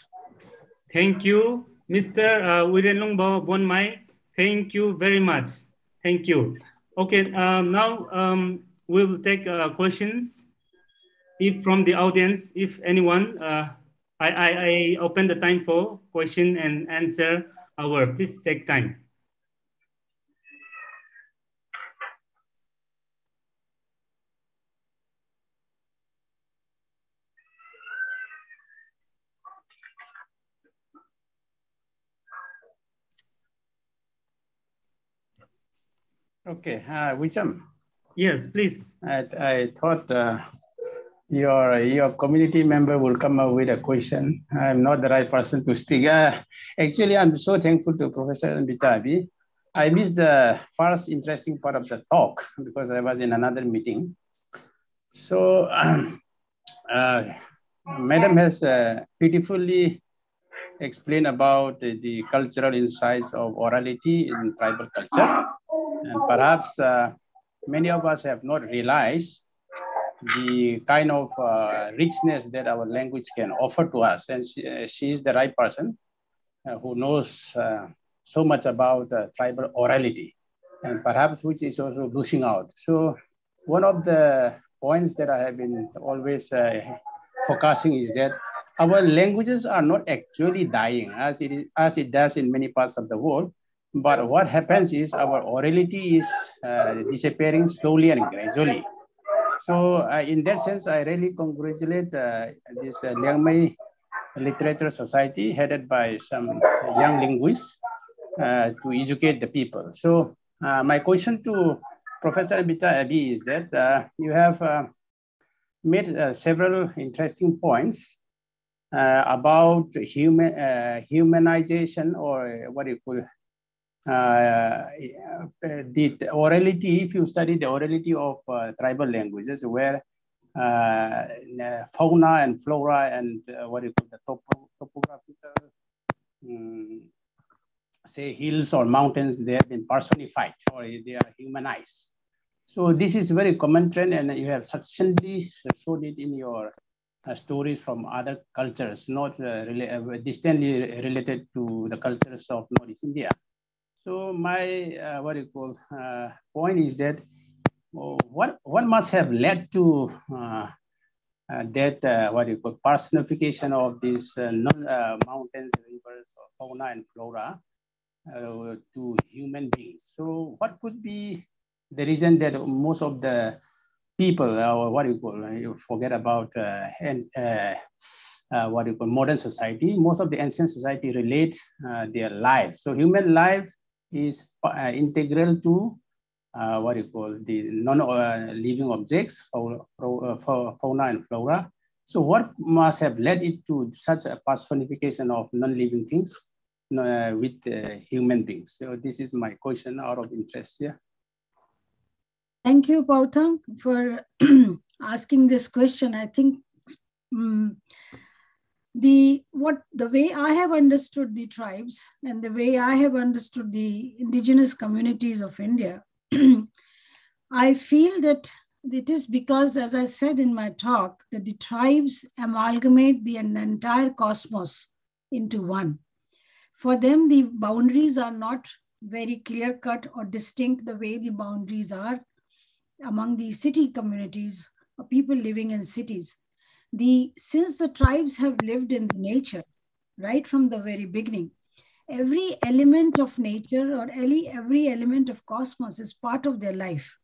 Thank you, Mr. Uh, Wirenlungbo Bonmai. Thank you very much. Thank you. Okay, um, now um, we will take uh, questions. If from the audience, if anyone, uh, I, I, I open the time for question and answer hour. Please take time. Okay, uh, Wisham, Yes, please. I, I thought uh, your your community member will come up with a question. I'm not the right person to speak. Uh, actually, I'm so thankful to Professor Bitabi. I missed the first interesting part of the talk because I was in another meeting. So, um, uh, Madam has uh, beautifully explained about the, the cultural insights of orality in tribal culture. And perhaps uh, many of us have not realized the kind of uh, richness that our language can offer to us. And she, uh, she is the right person uh, who knows uh, so much about uh, tribal orality and perhaps which is also losing out. So one of the points that I have been always focusing is that our languages are not actually dying as it, is, as it does in many parts of the world. But what happens is our orality is disappearing slowly and gradually. So uh, in that sense, I really congratulate uh, this uh, Liangmai Literature Society headed by some young linguists uh, to educate the people. So my question to Professor Anvita Abbi is that you have made uh, several interesting points uh, about human uh, humanization or what you call uh, the orality, if you study the orality of uh, tribal languages, where uh, fauna and flora and uh, what you call the topo topographical, um, say hills or mountains, they have been personified or they are humanized. So this is very common trend, and you have succinctly showed it in your uh, stories from other cultures, not uh, uh, distantly related to the cultures of Northeast India. So my uh, what you call uh, point is that oh, what what must have led to uh, uh, that uh, what you call personification of these uh, non mountains, rivers, fauna and flora to human beings. So what could be the reason that most of the people, or what you call, you forget about and uh, what you call modern society. Most of the ancient society relate uh, their life. So human life is uh, integral to uh, what you call the non-living objects, fauna, fauna and flora. So what must have led it to such a personification of non-living things uh, with uh, human beings? So this is my question out of interest here. Thank you, Pautang, for asking this question. I think um, the what the way I have understood the tribes and the way I have understood the indigenous communities of India, I feel that it is because, as I said in my talk, that the tribes amalgamate the entire cosmos into one. For them, the boundaries are not very clear cut or distinct the way the boundaries are among the city communities or people living in cities. The since the tribes have lived in nature, right from the very beginning. Every element of nature or every element of cosmos is part of their life.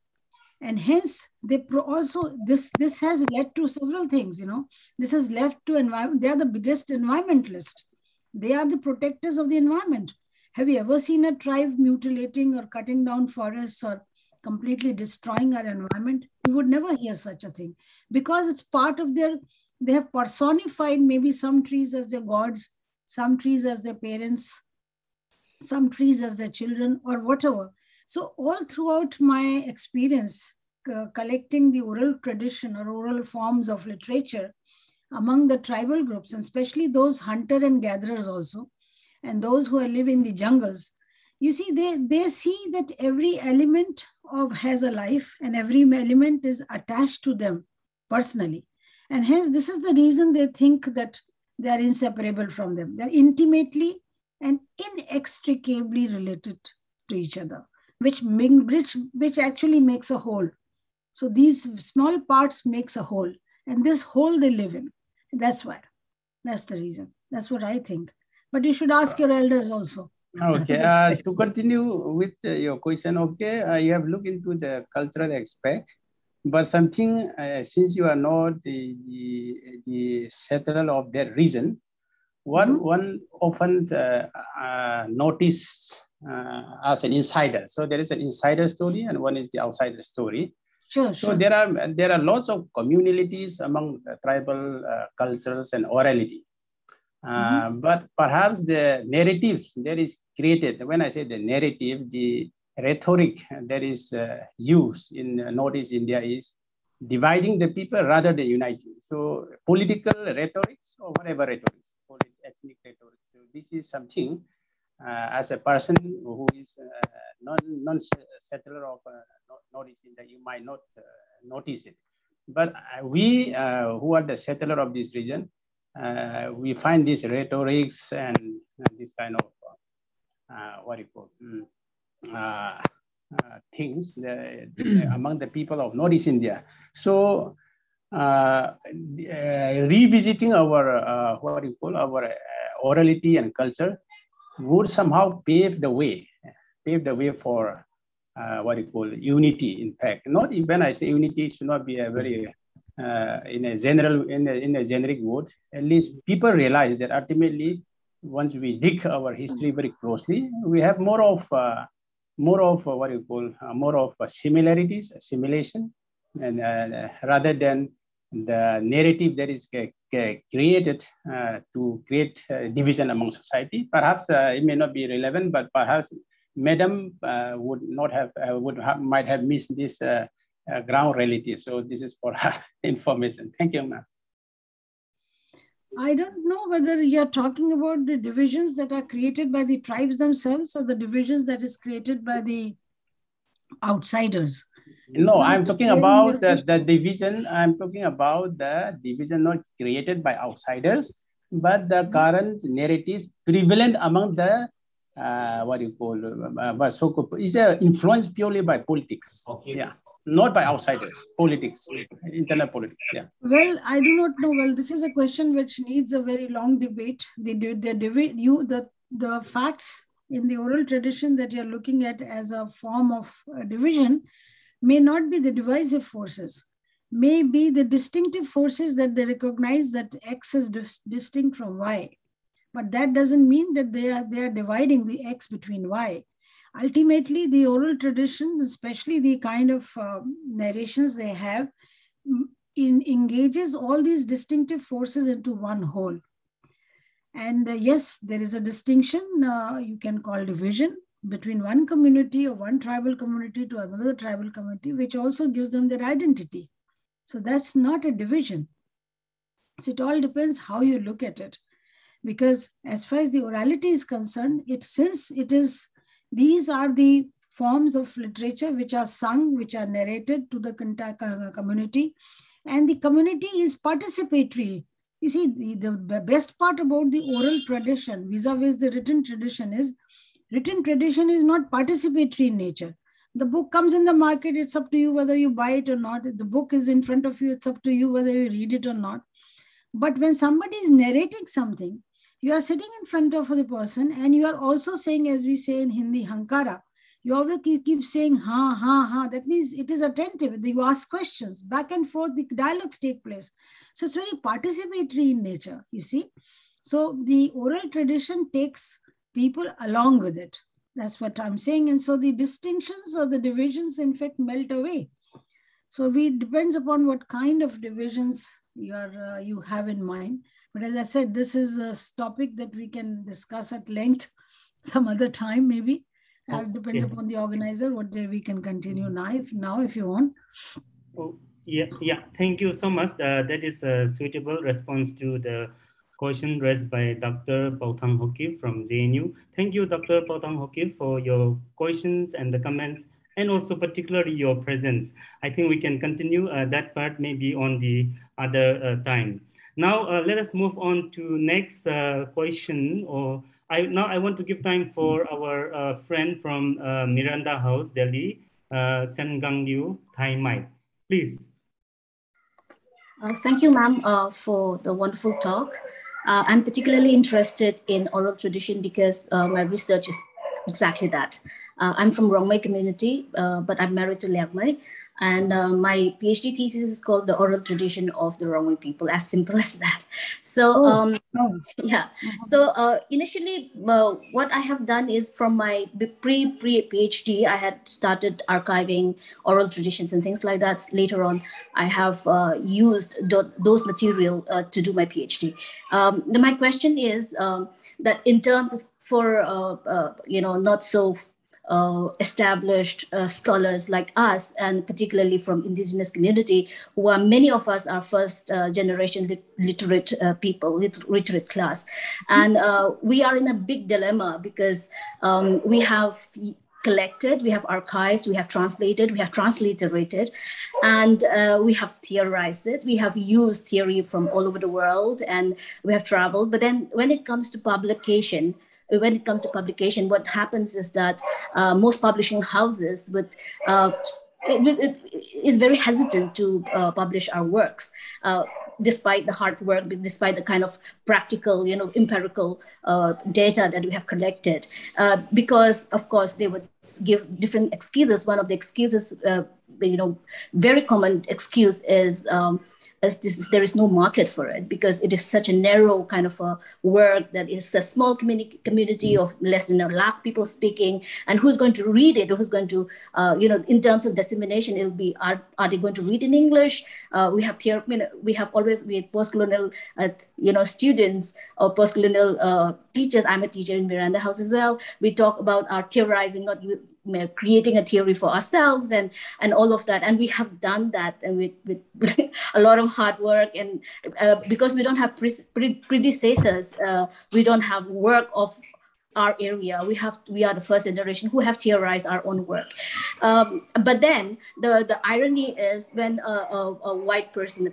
And hence, they also this this has led to several things. You know, this has led to environment. They are the biggest environmentalist. They are the protectors of the environment. Have you ever seen a tribe mutilating or cutting down forests or completely destroying our environment? You would never hear such a thing because it's part of their, they have personified maybe some trees as their gods, some trees as their parents, some trees as their children, or whatever. So, all throughout my experience uh, collecting the oral tradition or oral forms of literature among the tribal groups, and especially those hunter and gatherers also, and those who live in the jungles, you see, they, they see that every element of has a life and every element is attached to them personally. And hence, this is the reason they think that they are inseparable from them. They're intimately and inextricably related to each other which, which, which actually makes a whole. So these small parts makes a whole. And this whole they live in. That's why. That's the reason. That's what I think. But you should ask your elders also. Okay. Uh, to continue with uh, your question, okay, uh, you have looked into the cultural aspect, but something, uh, since you are not the, the, the settler of that region, one mm -hmm. one often uh, uh, noticed uh, as an insider. So there is an insider story and one is the outsider story. Sure, so sure. there are there are lots of communalities among tribal uh, cultures and orality. Uh. But perhaps the narratives that is created, when I say the narrative, the rhetoric that is uh, used in Northeast India is dividing the people rather than uniting. So political rhetorics or whatever rhetorics, ethnic rhetorics. So this is something uh, as a person who is uh, non non settler of uh, Northeast India, you might not notice it. But we who are the settler of this region, we find these rhetorics and, and this kind of what do you call mm, uh, things the, the, among the people of Northeast India. So uh, uh, revisiting our what do you call our orality and culture would somehow pave the way, pave the way for uh, what you call unity. In fact, not even I say unity should not be a very uh, in a general in a, in a generic word. At least people realize that ultimately, once we dig our history very closely, we have more of uh, more of uh, what you call uh, more of similarities, assimilation, and uh, rather than the narrative that is created uh, to create uh, division among society. Perhaps uh, it may not be relevant, but perhaps Madam uh, would not have uh, would have, might have missed this uh, ground reality. So this is for her information. Thank you, ma'am. I don't know whether you're talking about the divisions that are created by the tribes themselves or the divisions that is created by the outsiders no, I'm talking about the, the division. I'm talking about the division not created by outsiders, but the mm-hmm. current narratives prevalent among the uh, what do you call uh, so is uh, influenced purely by politics. Okay. Yeah, not by outsiders. Politics, internal politics. Yeah. Well, I do not know. Well, this is a question which needs a very long debate. They The the, the you the the facts in the oral tradition that you're looking at as a form of uh, division may not be the divisive forces, may be the distinctive forces that they recognize that X is dis distinct from Y. But that doesn't mean that they are, they are dividing the X between Y. Ultimately, the oral tradition, especially the kind of uh, narrations they have, in, engages all these distinctive forces into one whole. And uh, yes, there is a distinction uh, you can call division, between one community or one tribal community to another tribal community, which also gives them their identity. So that's not a division. So it all depends how you look at it. Because as far as the orality is concerned, it since it is these are the forms of literature which are sung, which are narrated to the community, and the community is participatory. You see, the, the best part about the oral tradition vis-a-vis -vis the written tradition is Written tradition is not participatory in nature. The book comes in the market, it's up to you whether you buy it or not. The book is in front of you, it's up to you whether you read it or not. But when somebody is narrating something, You are sitting in front of the person and you are also saying, as we say in Hindi, hankara. You always keep saying ha, ha, ha. That means it is attentive. You ask questions, back and forth, the dialogues take place. So it's very participatory in nature, you see. So the oral tradition takes people along with it. That's what I'm saying. And so the distinctions or the divisions, in fact, melt away. So it depends upon what kind of divisions you are uh, you have in mind. But as I said, this is a topic that we can discuss at length some other time, maybe. Uh, depends upon the organizer what day we can continue now if, now if you want. Oh, yeah, yeah. Thank you so much. Uh, that is a suitable response to the question raised by Dr. Pautang Hoki from JNU. Thank you, Dr. Pautang Hoki, for your questions and the comments, and also particularly your presence. I think we can continue uh, that part maybe on the other uh, time. Now, uh, let us move on to next uh, question or I now I want to give time for our uh, friend from uh, Miranda House, Delhi, uh, Sengang Liu, Thai Mai. Please. Uh, thank you, ma'am, uh, for the wonderful talk. I'm particularly interested in oral tradition because my research is exactly that. I'm from Rongmei community, but I'm married to Liangmai. And uh, my PhD thesis is called The Oral Tradition of the Rongmei People, as simple as that. So, oh. um, oh. yeah. Mm-hmm. So, uh, initially, uh, what I have done is from my pre pre PhD, I had started archiving oral traditions and things like that. Later on, I have uh, used do- those material uh, to do my PhD. Um, my question is um, that in terms of for uh, you know not so uh, established uh, scholars like us, and particularly from indigenous community, who are many of us are first uh, generation lit- literate uh, people, lit- literate class, and uh, we are in a big dilemma because um, we have collected, we have archived, we have translated, we have transliterated, and uh, we have theorized it. We have used theory from all over the world and we have traveled. But then when it comes to publication, when it comes to publication, what happens is that uh, most publishing houses would uh, it, it is very hesitant to uh, publish our works, uh, despite the hard work, despite the kind of practical, you know, empirical uh, data that we have collected. Uh, because, of course, they would give different excuses. One of the excuses, you know, very common excuse is um, this, there is no market for it because it is such a narrow kind of a work that is a small communi- community of less than a lakh people speaking. And who's going to read it? Who's going to uh, you know in terms of dissemination it'll be are, are they going to read in english? Uh, we have theor- you know, we have always we post-colonial uh, you know students or post-colonial uh, teachers. I'm a teacher in miranda house as well. We talk about our theorizing not creating a theory for ourselves and and all of that. And we have done that and with, with a lot of hard work. And uh, because we don't have pre- predecessors uh, we don't have work of our area. We have we are the first generation who have theorized our own work. Um, but then the the irony is when a, a, a white person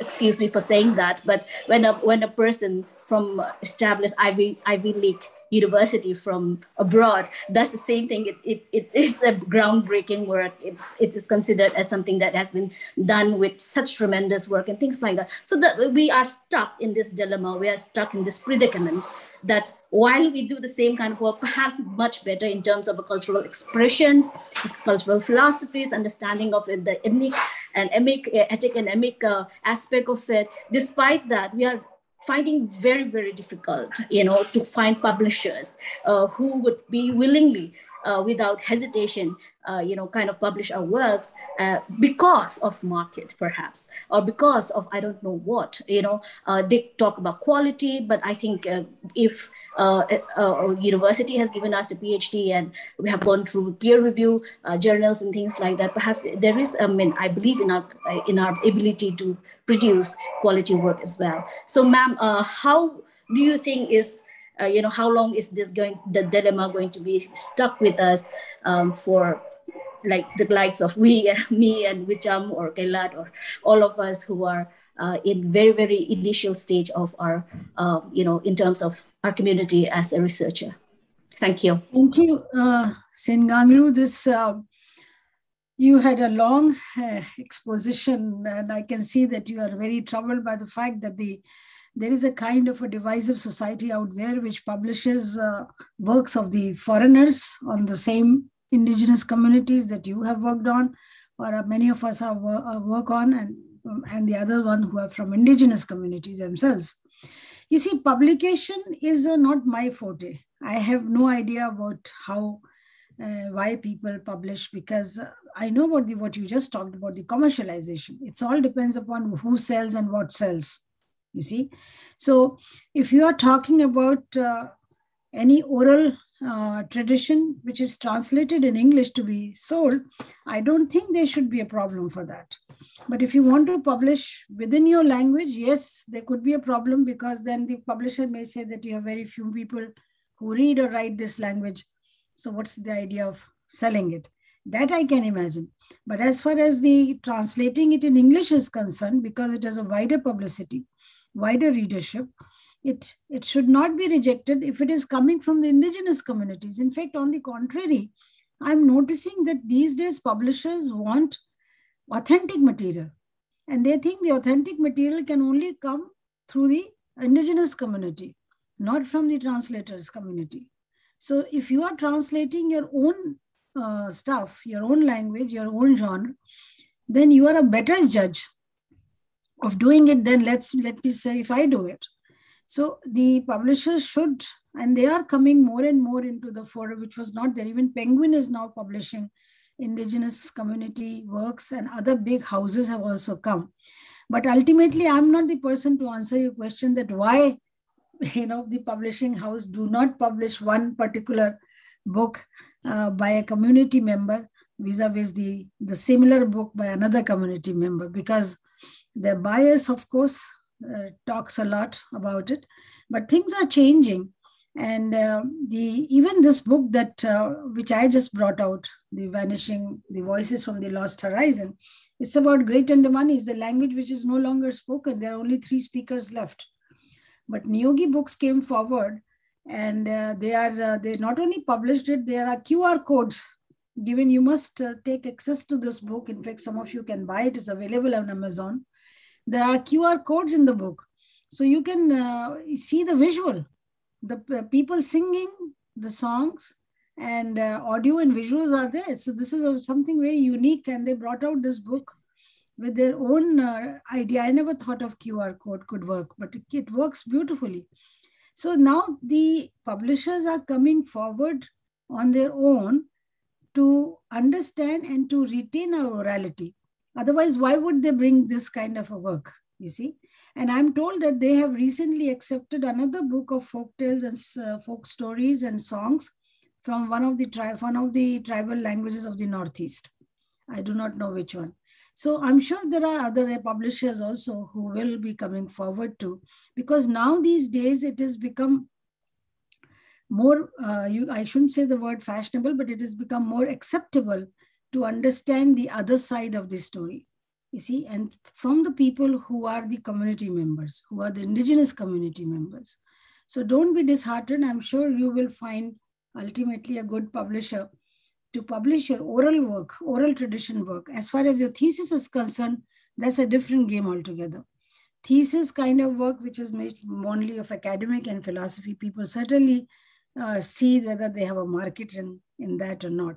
excuse me for saying that but when a when a person from established ivy ivy league university from abroad does the same thing. It, it, it is a groundbreaking work. It's, it is considered as something that has been done with such tremendous work and things like that. So that we are stuck in this dilemma. We are stuck in this predicament that while we do the same kind of work, perhaps much better in terms of cultural expressions, cultural philosophies, understanding of it, the ethnic and emic, ethic and emic uh, aspect of it, despite that, we are finding very, very difficult, you know, to find publishers uh, who would be willingly, uh, without hesitation, uh, you know, kind of publish our works uh, because of market, perhaps, or because of I don't know what. You know, uh, they talk about quality, but I think uh, if a, university has given us a PhD and we have gone through peer review journals and things like that, perhaps there is, I mean, I believe in our in our ability to produce quality work as well. So, ma'am, how do you think is uh, you know how long is this going the dilemma going to be stuck with us um, for like the likes of we, me and Wicham or Kailat or all of us who are uh, in very, very initial stage of our, uh, you know, in terms of our community as a researcher. Thank you. Thank you, uh. This, uh, you had a long uh, exposition and I can see that you are very troubled by the fact that the there is a kind of a divisive society out there which publishes uh, works of the foreigners on the same indigenous communities that you have worked on, or many of us have uh, work on, and, and the other one who are from indigenous communities themselves. You see, publication is uh, not my forte. I have no idea about how, uh, why people publish because I know the, what you just talked about, the commercialization. It's all depends upon who sells and what sells, you see. So if you are talking about uh, any oral uh, tradition which is translated in English to be sold, I don't think there should be a problem for that. But if you want to publish within your language, yes, there could be a problem because then the publisher may say that you have very few people who read or write this language. So what's the idea of selling it? That I can imagine. But as far as the translating it in English is concerned, because it has a wider publicity, wider readership, it, it should not be rejected if it is coming from the indigenous communities. In fact, on the contrary, I'm noticing that these days publishers want authentic material. And they think the authentic material can only come through the indigenous community, not from the translators community. So if you are translating your own uh, stuff, your own language, your own genre, then you are a better judge of doing it than let's let me say if I do it. So the publishers should, and they are coming more and more into the forum, which was not there. Even Penguin is now publishing indigenous community works and other big houses have also come. But ultimately, I'm not the person to answer your question that why you know the publishing house do not publish one particular book uh, by a community member vis-a-vis the, the similar book by another community member because the bias, of course, uh, talks a lot about it, but things are changing. And uh, the even this book that uh, which I just brought out, the vanishing, the voices from the lost horizon, it's about Great Andaman is the language which is no longer spoken. There are only three speakers left. But Niyogi books came forward, and uh, they are uh, they not only published it, there are QR codes given. You must uh, take access to this book. In fact, some of you can buy it. It's available on Amazon there are QR codes in the book. So you can uh, see the visual, the people singing the songs and uh, audio and visuals are there. So this is something very unique and they brought out this book with their own uh, idea. I never thought of QR code could work, but it, it works beautifully. So now the publishers are coming forward on their own to understand and to retain our orality. Otherwise, why would they bring this kind of a work? You see? And I'm told that they have recently accepted another book of folk tales and uh, folk stories and songs from one of the tri- one of the tribal languages of the Northeast. I do not know which one. So I'm sure there are other publishers also who will be coming forward too, because now these days it has become more, uh, you, I shouldn't say the word fashionable, but it has become more acceptable to understand the other side of the story. You see, and from the people who are the community members, who are the indigenous community members. So don't be disheartened. I'm sure you will find ultimately a good publisher to publish your oral work, oral tradition work. As far as your thesis is concerned, that's a different game altogether. Thesis kind of work, which is made only of academic and philosophy, people certainly uh, see whether they have a market in, in that or not.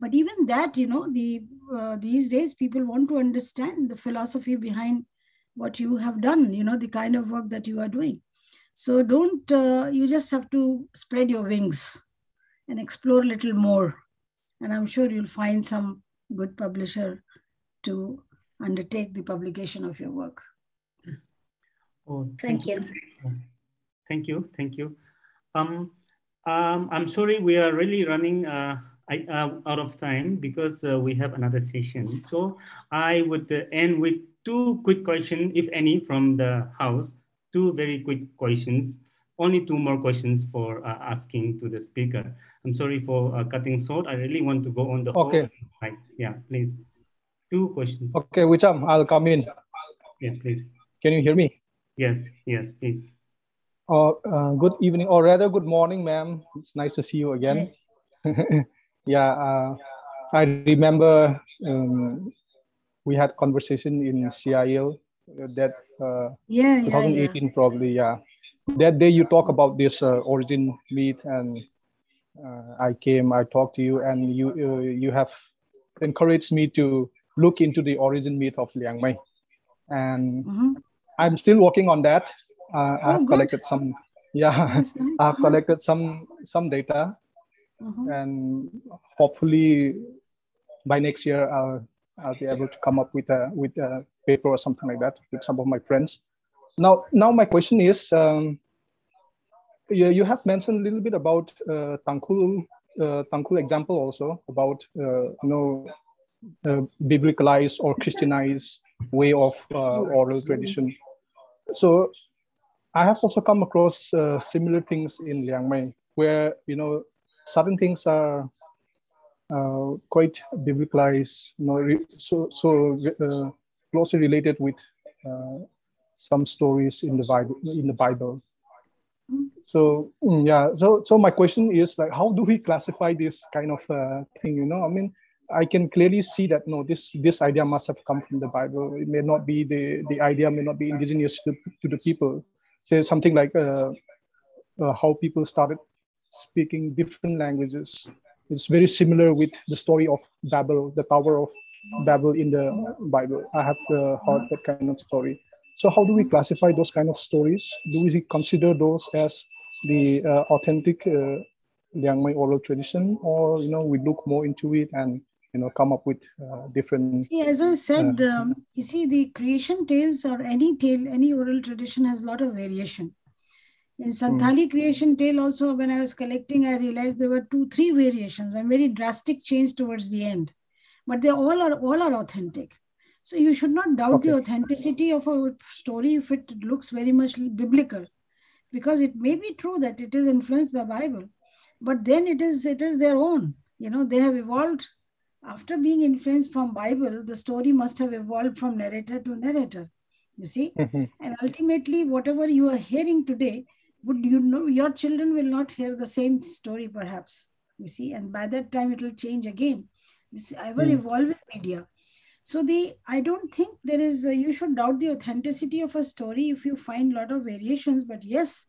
But even that, you know, the uh, these days people want to understand the philosophy behind what you have done, you know, the kind of work that you are doing. So don't, uh, you just have to spread your wings and explore a little more. And I'm sure you'll find some good publisher to undertake the publication of your work. Oh, thank, thank you. you. Thank you. Thank you. Um, um, I'm sorry, we are really running uh, I, uh, out of time because uh, we have another session. So I would uh, end with two quick questions, if any, from the house. Two very quick questions. Only two more questions for uh, asking to the speaker. I'm sorry for uh, cutting short. I really want to go on the okay. Whole, yeah, please. Two questions. Okay, Wicham, I'll come in. Yeah, please. Can you hear me? Yes, yes, please. Uh, uh, good evening, or rather, good morning, ma'am. It's nice to see you again. Yeah, uh, I remember um, we had conversation in CIL that Uh, yeah, 2018 yeah, yeah. probably. Yeah, that day you talk about this uh, origin meet, and uh, I came, I talked to you, and you uh, you have encouraged me to look into the origin myth of Liangmai, and Mhm. I'm still working on that. Uh, Oh, I've good. collected some, yeah, nice. I've collected some some data, Mhm. and hopefully by next year I'll I'll be able to come up with a with a paper or something like that with some of my friends. Now now my question is, um, you, you have mentioned a little bit about uh, Tangkhul uh, example also about uh, you know uh, biblicalized or Christianized way of uh, oral tradition. So I have also come across uh, similar things in Liangmai, where you know certain things are uh, quite biblicalized, you know, so so uh, closely related with uh, some stories in the Bible. In the Bible. So mm, yeah, so so my question is like, how do we classify this kind of uh, thing? You know, I mean, I can clearly see that no, this this idea must have come from the Bible. It may not be the the idea may not be indigenous to, to the people. Say something like uh, uh, how people started speaking different languages. It's very similar with the story of Babel, the Tower of Babel in the Bible. I have uh, heard that kind of story. So how do we classify those kind of stories? Do we consider those as the uh, authentic uh, Liangmai oral tradition, or you know we look more into it and you know come up with uh, different? See, as I said, um, you see, the creation tales or any tale, any oral tradition has a lot of variation. In Santali creation tale, also, when I was collecting, I realized there were two, three variations and very drastic change towards the end. But they all are all are authentic. So you should not doubt the authenticity of a story if it looks very much biblical, because it may be true that it is influenced by Bible, but then it is it is their own. You know, they have evolved. After being influenced from bible the story must have evolved from narrator to narrator you see? Mm-hmm. And ultimately whatever you are hearing today would you know your children will not hear the same story perhaps you see? And by that time it will change again. This ever hmm. evolving media so the i don't think there is a, you should doubt the authenticity of a story if you find a lot of variations but yes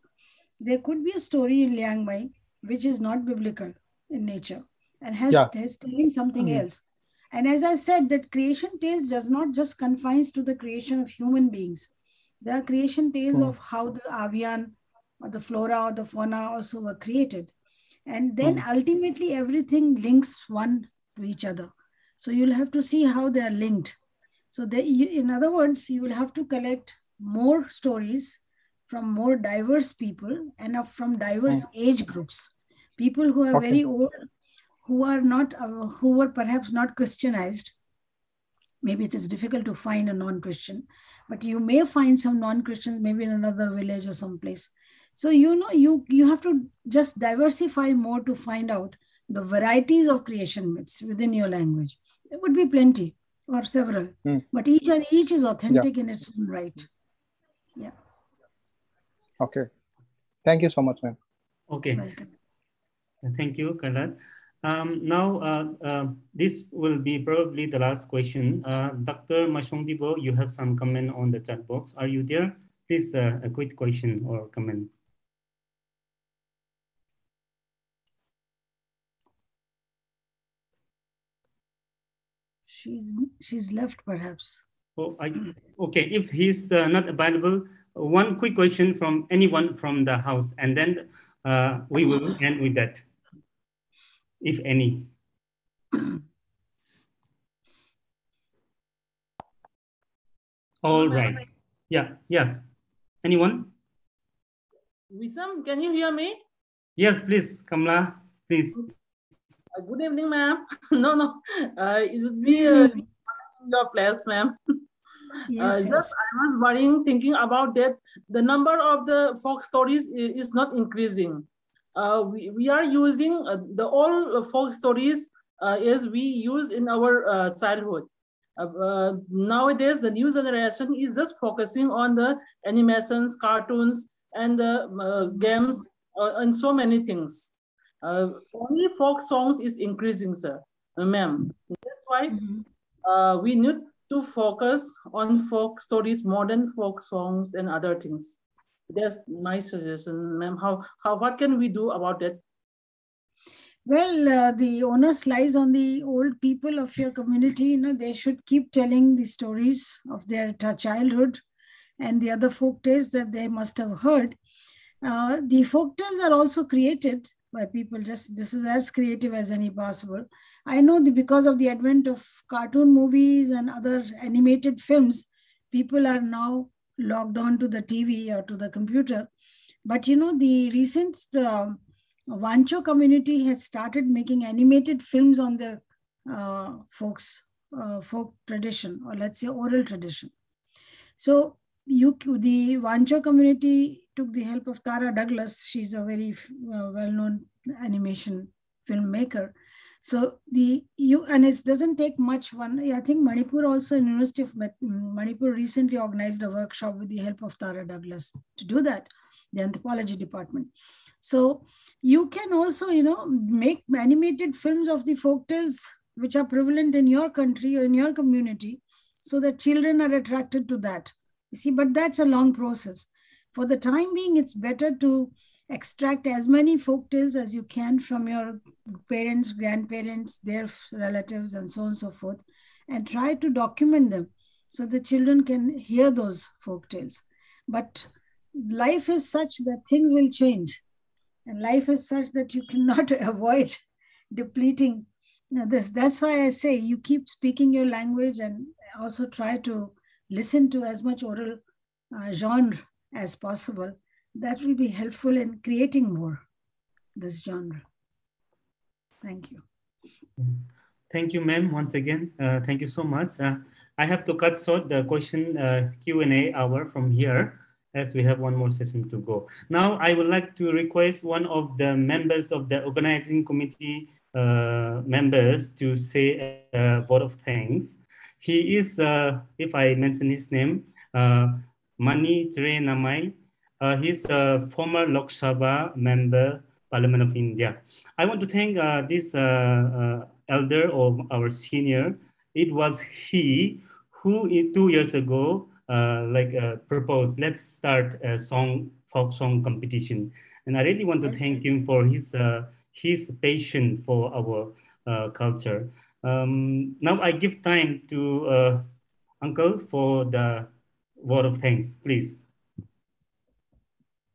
there could be a story in liangmai which is not biblical in nature and has Yeah. is telling something Mhm. else. And as I said, that creation tales does not just confines to the creation of human beings. There are creation tales Hmm. of how the avian or the flora or the fauna also were created. And then ultimately everything links one to each other. So you'll have to see how they are linked. So they, in other words, you will have to collect more stories from more diverse people and from diverse age groups. People who are Okay. very old, who are not, uh, who were perhaps not Christianized. Maybe it is difficult to find a non-Christian, but you may find some non-Christians maybe in another village or someplace. So you know you you have to just diversify more to find out the varieties of creation myths within your language. There would be plenty or several, Hmm. but each are each is authentic in its own right. Yeah, Okay, thank you so much, ma'am. Okay. welcome. Thank you, Kailat. Um, now, uh, uh, this will be probably the last question. Uh, Dr. Mashongdibo, you have some comment on the chat box. Are you there? Please, uh, a quick question or comment. She's she's left perhaps. Oh, I, okay, if he's uh, not available, one quick question from anyone from the house, and then uh, we will end with that, if any. All right. Yeah, yes. Anyone? Wicham, can you hear me? Yes, please, Kamla, please. Uh, good evening, ma'am. no, no. Uh, it would be uh, your place, ma'am. Yes, uh, yes. Just I was worrying, thinking about that. The number of the folk stories is not increasing. Uh, we, we are using uh, the all uh, folk stories uh, as we use in our uh, childhood. Uh, uh, nowadays, the new generation is just focusing on the animations, cartoons, and the uh, games, uh, and so many things. Uh, only folk songs is increasing, sir, ma'am. That's why Mhm. uh, we need to focus on folk stories, modern folk songs, and other things. That's my suggestion, ma'am. How, how, what can we do about it? Well, uh, the onus lies on the old people of your community. You know, they should keep telling the stories of their childhood and the other folk tales that they must have heard. Uh, the folk tales are also created by people. Just this is as creative as any possible. I know the, because of the advent of cartoon movies and other animated films, people are now logged on to the TV or to the computer. But you know, the recent uh, Wancho community has started making animated films on their uh, folks, uh, folk tradition, or let's say oral tradition. So you, the Wancho community took the help of Tara Douglas. She's a very uh, well-known animation filmmaker. So the you and it doesn't take much. One, I think Manipur also University of Manipur recently organized a workshop with the help of Tara Douglas to do that, the anthropology department. So you can also, you know, make animated films of the folk tales which are prevalent in your country or in your community, so that children are attracted to that. You see, but that's a long process. For the time being, it's better to extract as many folk tales as you can from your parents, grandparents, their relatives, and so on and so forth, and try to document them so the children can hear those folk tales. But life is such that things will change, and life is such that you cannot avoid depleting this. That's why I say you keep speaking your language and also try to listen to as much oral uh, genre as possible that will be helpful in creating more this genre. Thank you. Thank you, ma'am, once again. Uh, thank you so much. Uh, I have to cut short the question uh, Q&A hour from here as we have one more session to go. Now, I would like to request one of the members of the organizing committee uh, members to say a word of thanks. He is, uh, if I mention his name, uh, Mani Charenamei, uh, he's a former Lok Sabha member, Parliament of India. I want to thank uh, this uh, uh elder or our senior. It was he who two years ago uh, like uh, proposed, let's start a song, folk song competition. And I really want to thank him for his, his passion for our culture. Um, now I give time to Uncle for the word of thanks, please.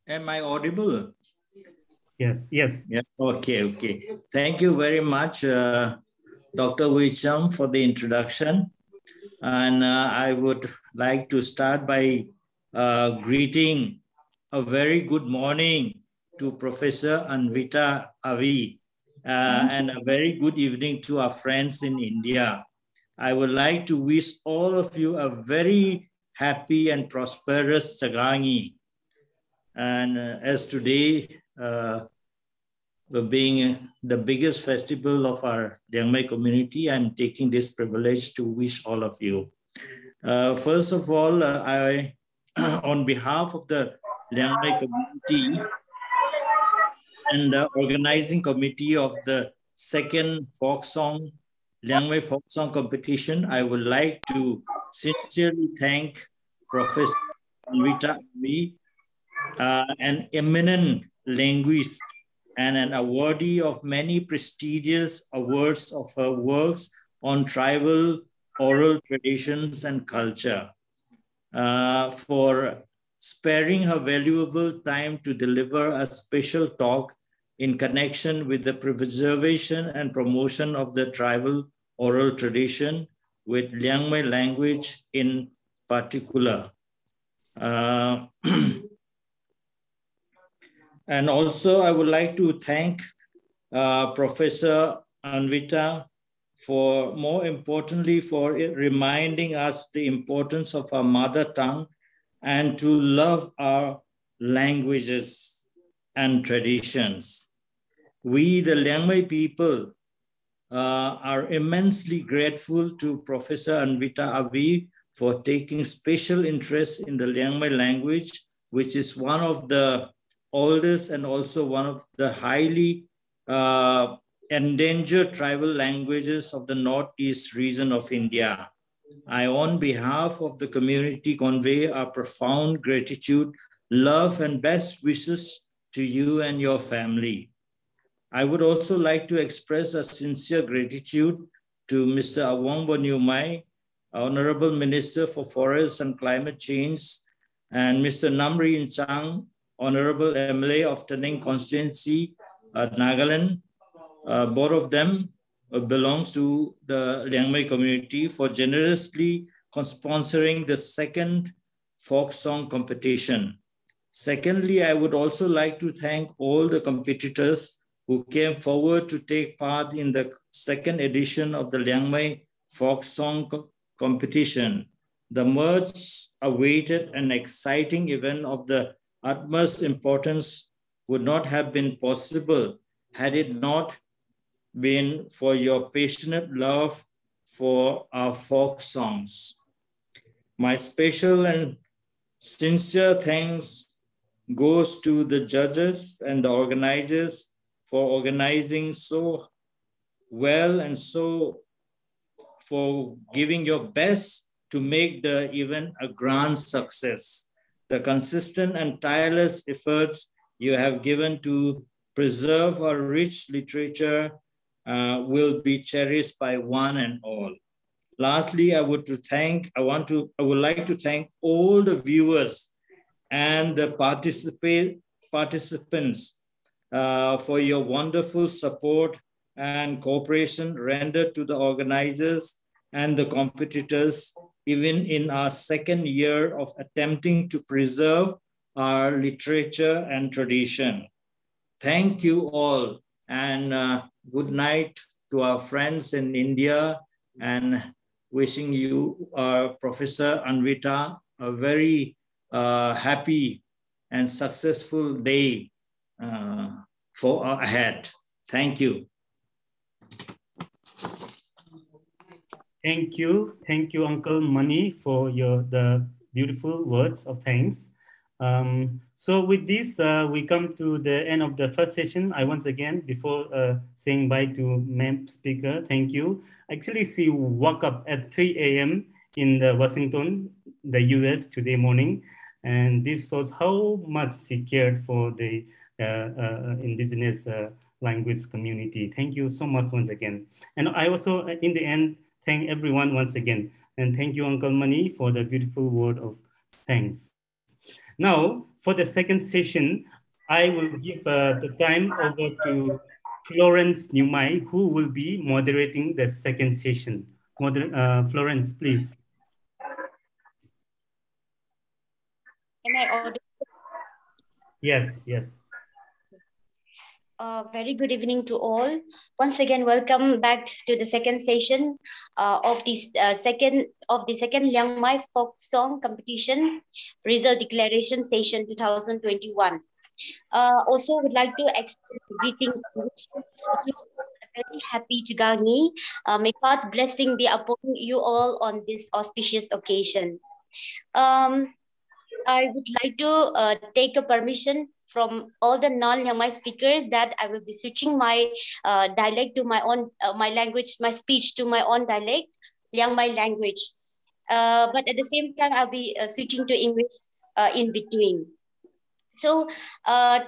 Am I audible? Yes, yes. Yes, okay, okay. Thank you very much, uh, Dr. Wicham, for the introduction. And uh, I would like to start by uh, greeting a very good morning to Professor Anvita Abbi uh, and a very good evening to our friends in India. I would like to wish all of you a very happy and prosperous Chagangi and uh, as today, uh, being the biggest festival of our Liangmai community, I'm taking this privilege to wish all of you. Uh, first of all, uh, I, on behalf of the Liangmai community and the organizing committee of the second folk song, Liangmai folk song competition, I would like to sincerely thank Professor Anvita Abbi uh, an eminent linguist and an awardee of many prestigious awards of her works on tribal oral traditions and culture, uh, for sparing her valuable time to deliver a special talk in connection with the preservation and promotion of the tribal oral tradition with Liangmai language in particular. Uh, And also, I would like to thank uh, Professor Anvita for more importantly, for reminding us the importance of our mother tongue and to love our languages and traditions. We, the Liangmai people, uh, are immensely grateful to Professor Anvita Abbi for taking special interest in the Liangmai language, which is one of the oldest and also one of the highly uh, endangered tribal languages of the northeast region of India. I, on behalf of the community, convey our profound gratitude, love, and best wishes to you and your family. I would also like to express a sincere gratitude to Mr. Awangbo Newmai, Honorable Minister for Forests and Climate Change, and Mr. Namri Chang, Honorable MLA of Tening Constituency, uh, Nagaland. Uh, both of them uh, belongs to the Liangmai community for generously sponsoring the second folk song competition. Secondly, I would also like to thank all the competitors who came forward to take part in the second edition of the Liangmai folk song competition. The much awaited and exciting event of the utmost importance would not have been possible had it not been for your passionate love for our folk songs. My special and sincere thanks goes to the judges and the organizers for organizing so well and so for giving your best to make the event a grand success. The consistent and tireless efforts you have given to preserve our rich literature uh, will be cherished by one and all. Lastly, I would to thank, I want to, I would like to thank all the viewers and the participate, participants uh, for your wonderful support and cooperation rendered to the organizers and the competitors, even in our second year of attempting to preserve our literature and tradition. Thank you all and uh, good night to our friends in India and wishing you, uh, Professor Anvita, a very uh, happy and successful day uh, for ahead. Thank you. Thank you. Thank you, Uncle Mani, for your the beautiful words of thanks. Um, so with this, uh, we come to the end of the first session. I once again, before uh, saying bye to MEM speaker, thank you. Actually, she woke up at 3 a.m. in the Washington, the US today morning. And this shows how much she cared for the indigenous uh, language community. Thank you so much once again. And I also, uh, in the end, thank everyone once again. And thank you, Uncle Mani, for the beautiful word of thanks. Now, for the second session, I will give uh, the time over to Florence Newmai, who will be moderating the second session. Moder uh, Florence, please. Am I audible? Yes, yes. Uh, very good evening to all. Once again, welcome back to the second session uh, of this uh, second of the second Liangmai folk song competition result declaration session 2021. Uh, also, would like to extend greetings to very happy Chigangi. Uh, may God's blessing be upon you all on this auspicious occasion. Um, I would like to uh, take a permission from all the non-Liangmai speakers that I will be switching my uh, dialect to my own, uh, my language, my speech to my own dialect, Liangmai language. Uh, but at the same time, I'll be uh, switching to English uh, in between. So,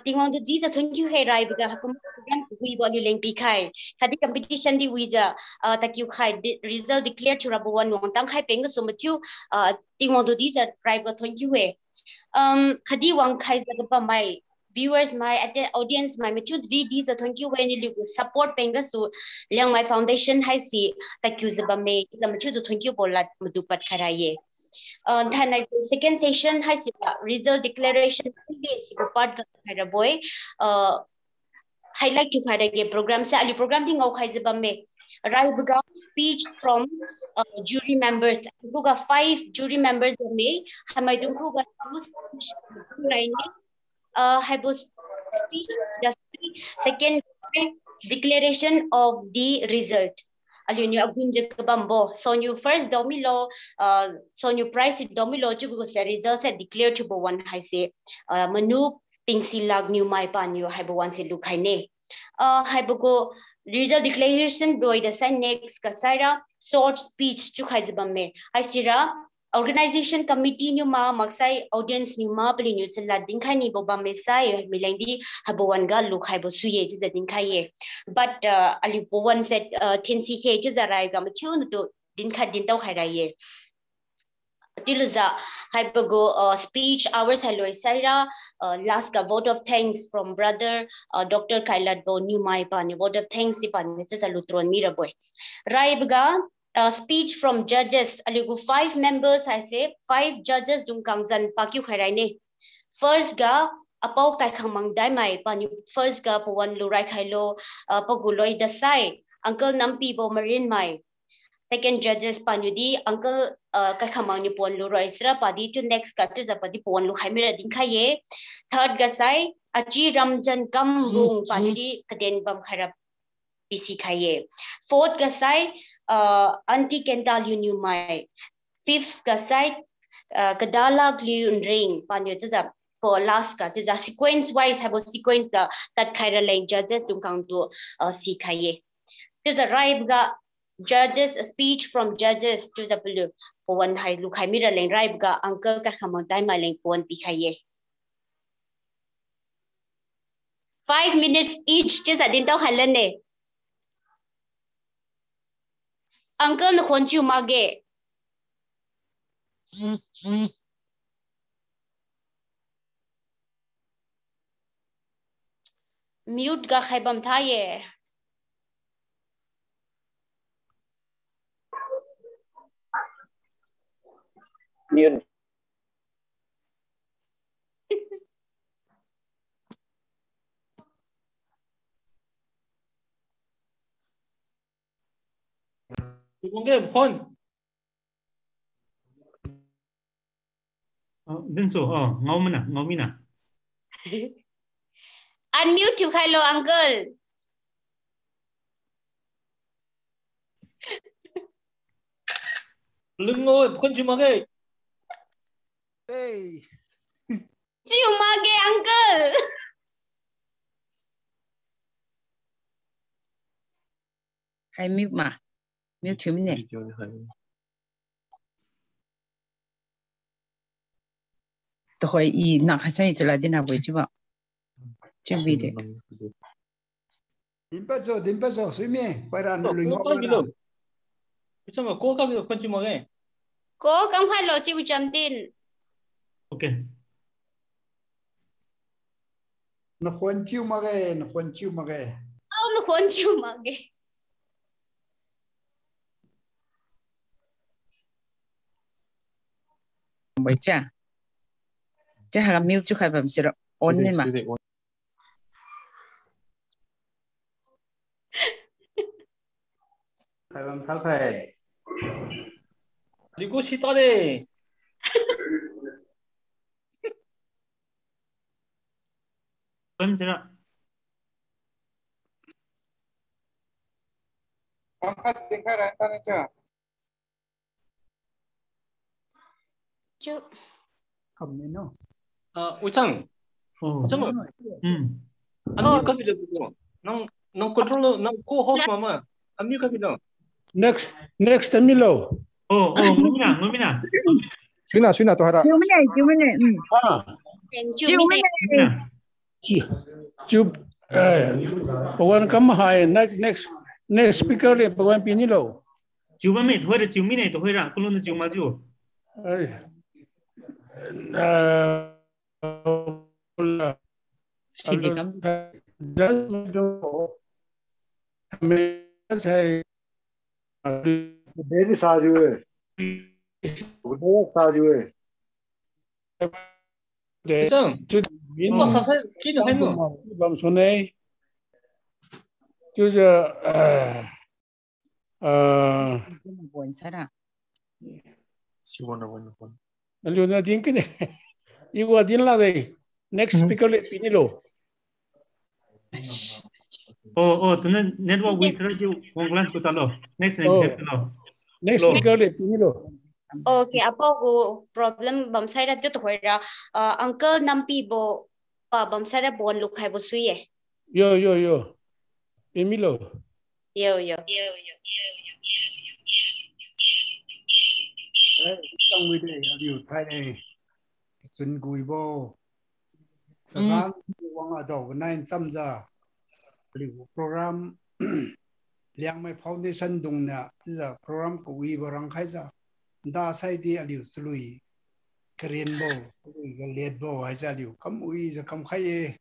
tingong tu jisa thank you hey rai biga hakum program we bolu leng pi khai khadi competition di wiza takyu khai result declare to rabu one wong tang khai peng so matthew tingong tu jisa rai biga thank you hey um khadi wang khai za ba mai viewers my audience my mature di di sa thank you when you support penga su liang my foundation hai si takyu zaba me za mature to thank you bolat madu pat kharaye uh then i second session hai si result declaration si part khara boy uh highlight to khara ge program se ali program thing au khai zaba me rai buga speech from uh, jury members buga five jury members me hamai dum buga rai ne uh, speech the second declaration of the result. Alun yung agunje kabambo. So you first domilo, uh, so you price it domilo chugo sa result sa declare chubo one hai se uh, manu ping silag new mai pan yo hai one se lukhay ne. Uh, hai bo result declaration boy the sign next kasaira short speech chu khaizabam me aisira organization committee ni ma maksai audience ni ma pli ni chla ding khai ni bo ba me sai mileng di habowan ga lu khai bo su ye ji ding khai ye. But uh, ali bo one set uh, tin si he ji za ga ma chu to din kha din tau khai ra ye Tiluza hypergo uh, speech hours hello Saira uh, last ka vote of thanks from brother uh, Dr. Kailat Bo new my pani vote of thanks di pani cha lutron mira boy Raibga uh, speech from judges. Aligu five members I say five judges dung kangzan pakyu khairai ne. First ga apau kai khamang dai mai pani first ga pawan lurai khailo paguloi da sai uncle nampi bo marine mai. Second judges panyudi uncle kai khamang ni pon lu roisra padi to next ka to zapadi pon lu khaimira din khaye third ga sai achi ramjan kam rung panyudi kaden bam kharap pc khaye fourth ga sai uh, anti kental yu mai fifth ka side uh, kadala glu ring panyo tsa for last ka tsa sequence wise have a sequence da tat khaira lane judges tung kang to uh, si khaye tsa raib ga judges speech from judges to the blue. For one high lu khai mira lane raib ga uncle ka khamang dai ma lane pon pi khaye five minutes each tsa din tau uncle na khon chu mage mute ga khaibam tha ye mute Yugongeb, Hon. Denso, oh, Ngomina, Ngomina. Unmute you, hello, uncle. Lungo, Kunjumage. Hey. Jumage, uncle. I mute my. 몇 재밌네. Тохой и на хасай зладина вычива. Чем виде? Димпазо, димпазо, суйме, пара ну линго. Почему мы кока видо кончи море? Кока мы хайло чи учам дин. Окей. Nó khuôn chiêu mà ghê, nó khuôn chiêu mà ghê. Nó khuôn chiêu mà ghê. mấy cha cha hàng miêu chú khai bẩm sẽ là ôn nên mà khai bẩm sao khai đi cô xí to đi bấm sẽ là Angkat tingkat rentan itu. ちカメの。あ、おいちゃん。ちょっと。うん。あみかびだけど、なん、なんコントロール、なんこうほすまま。あみかびだ。Next, next, Milo. Oh, oh, ngomina, ngomina. Sina, sina to hara. Jumina, à, Hmm. Ah. Jumina. Jub. Eh, pawan kam hai next next next speaker le pawan pinilo. ra, cô luôn là hara, kulun jumaju. Eh. 사실 키는 할머. bằng số này chứ giờ à à Buồn sao à? Lu na din kini. Iwa din la dai. Next speaker le pinilo. Oh, oh, tu nên network we sẽ chiu con glance của tao lo. Next này Oh. hết lo. Next Lo. speaker le pinilo. Okay, apa go problem bam sai ra tu hoi ra uh, uncle nampi bo pa bam sai ra bon lu khai bo sui ye. Yo yo yo. Pinilo. Yo yo. trong người đây ở điều thay này chuẩn gùi bô. Sáng án ừ. quang ở đầu này chăm giờ điều program liang mai foundation Đông nè giờ program của ủy bộ răng khai giờ đa sai đi ở điều sului bộ bô liệt bộ hay giờ điều cấm ủy giờ cấm khai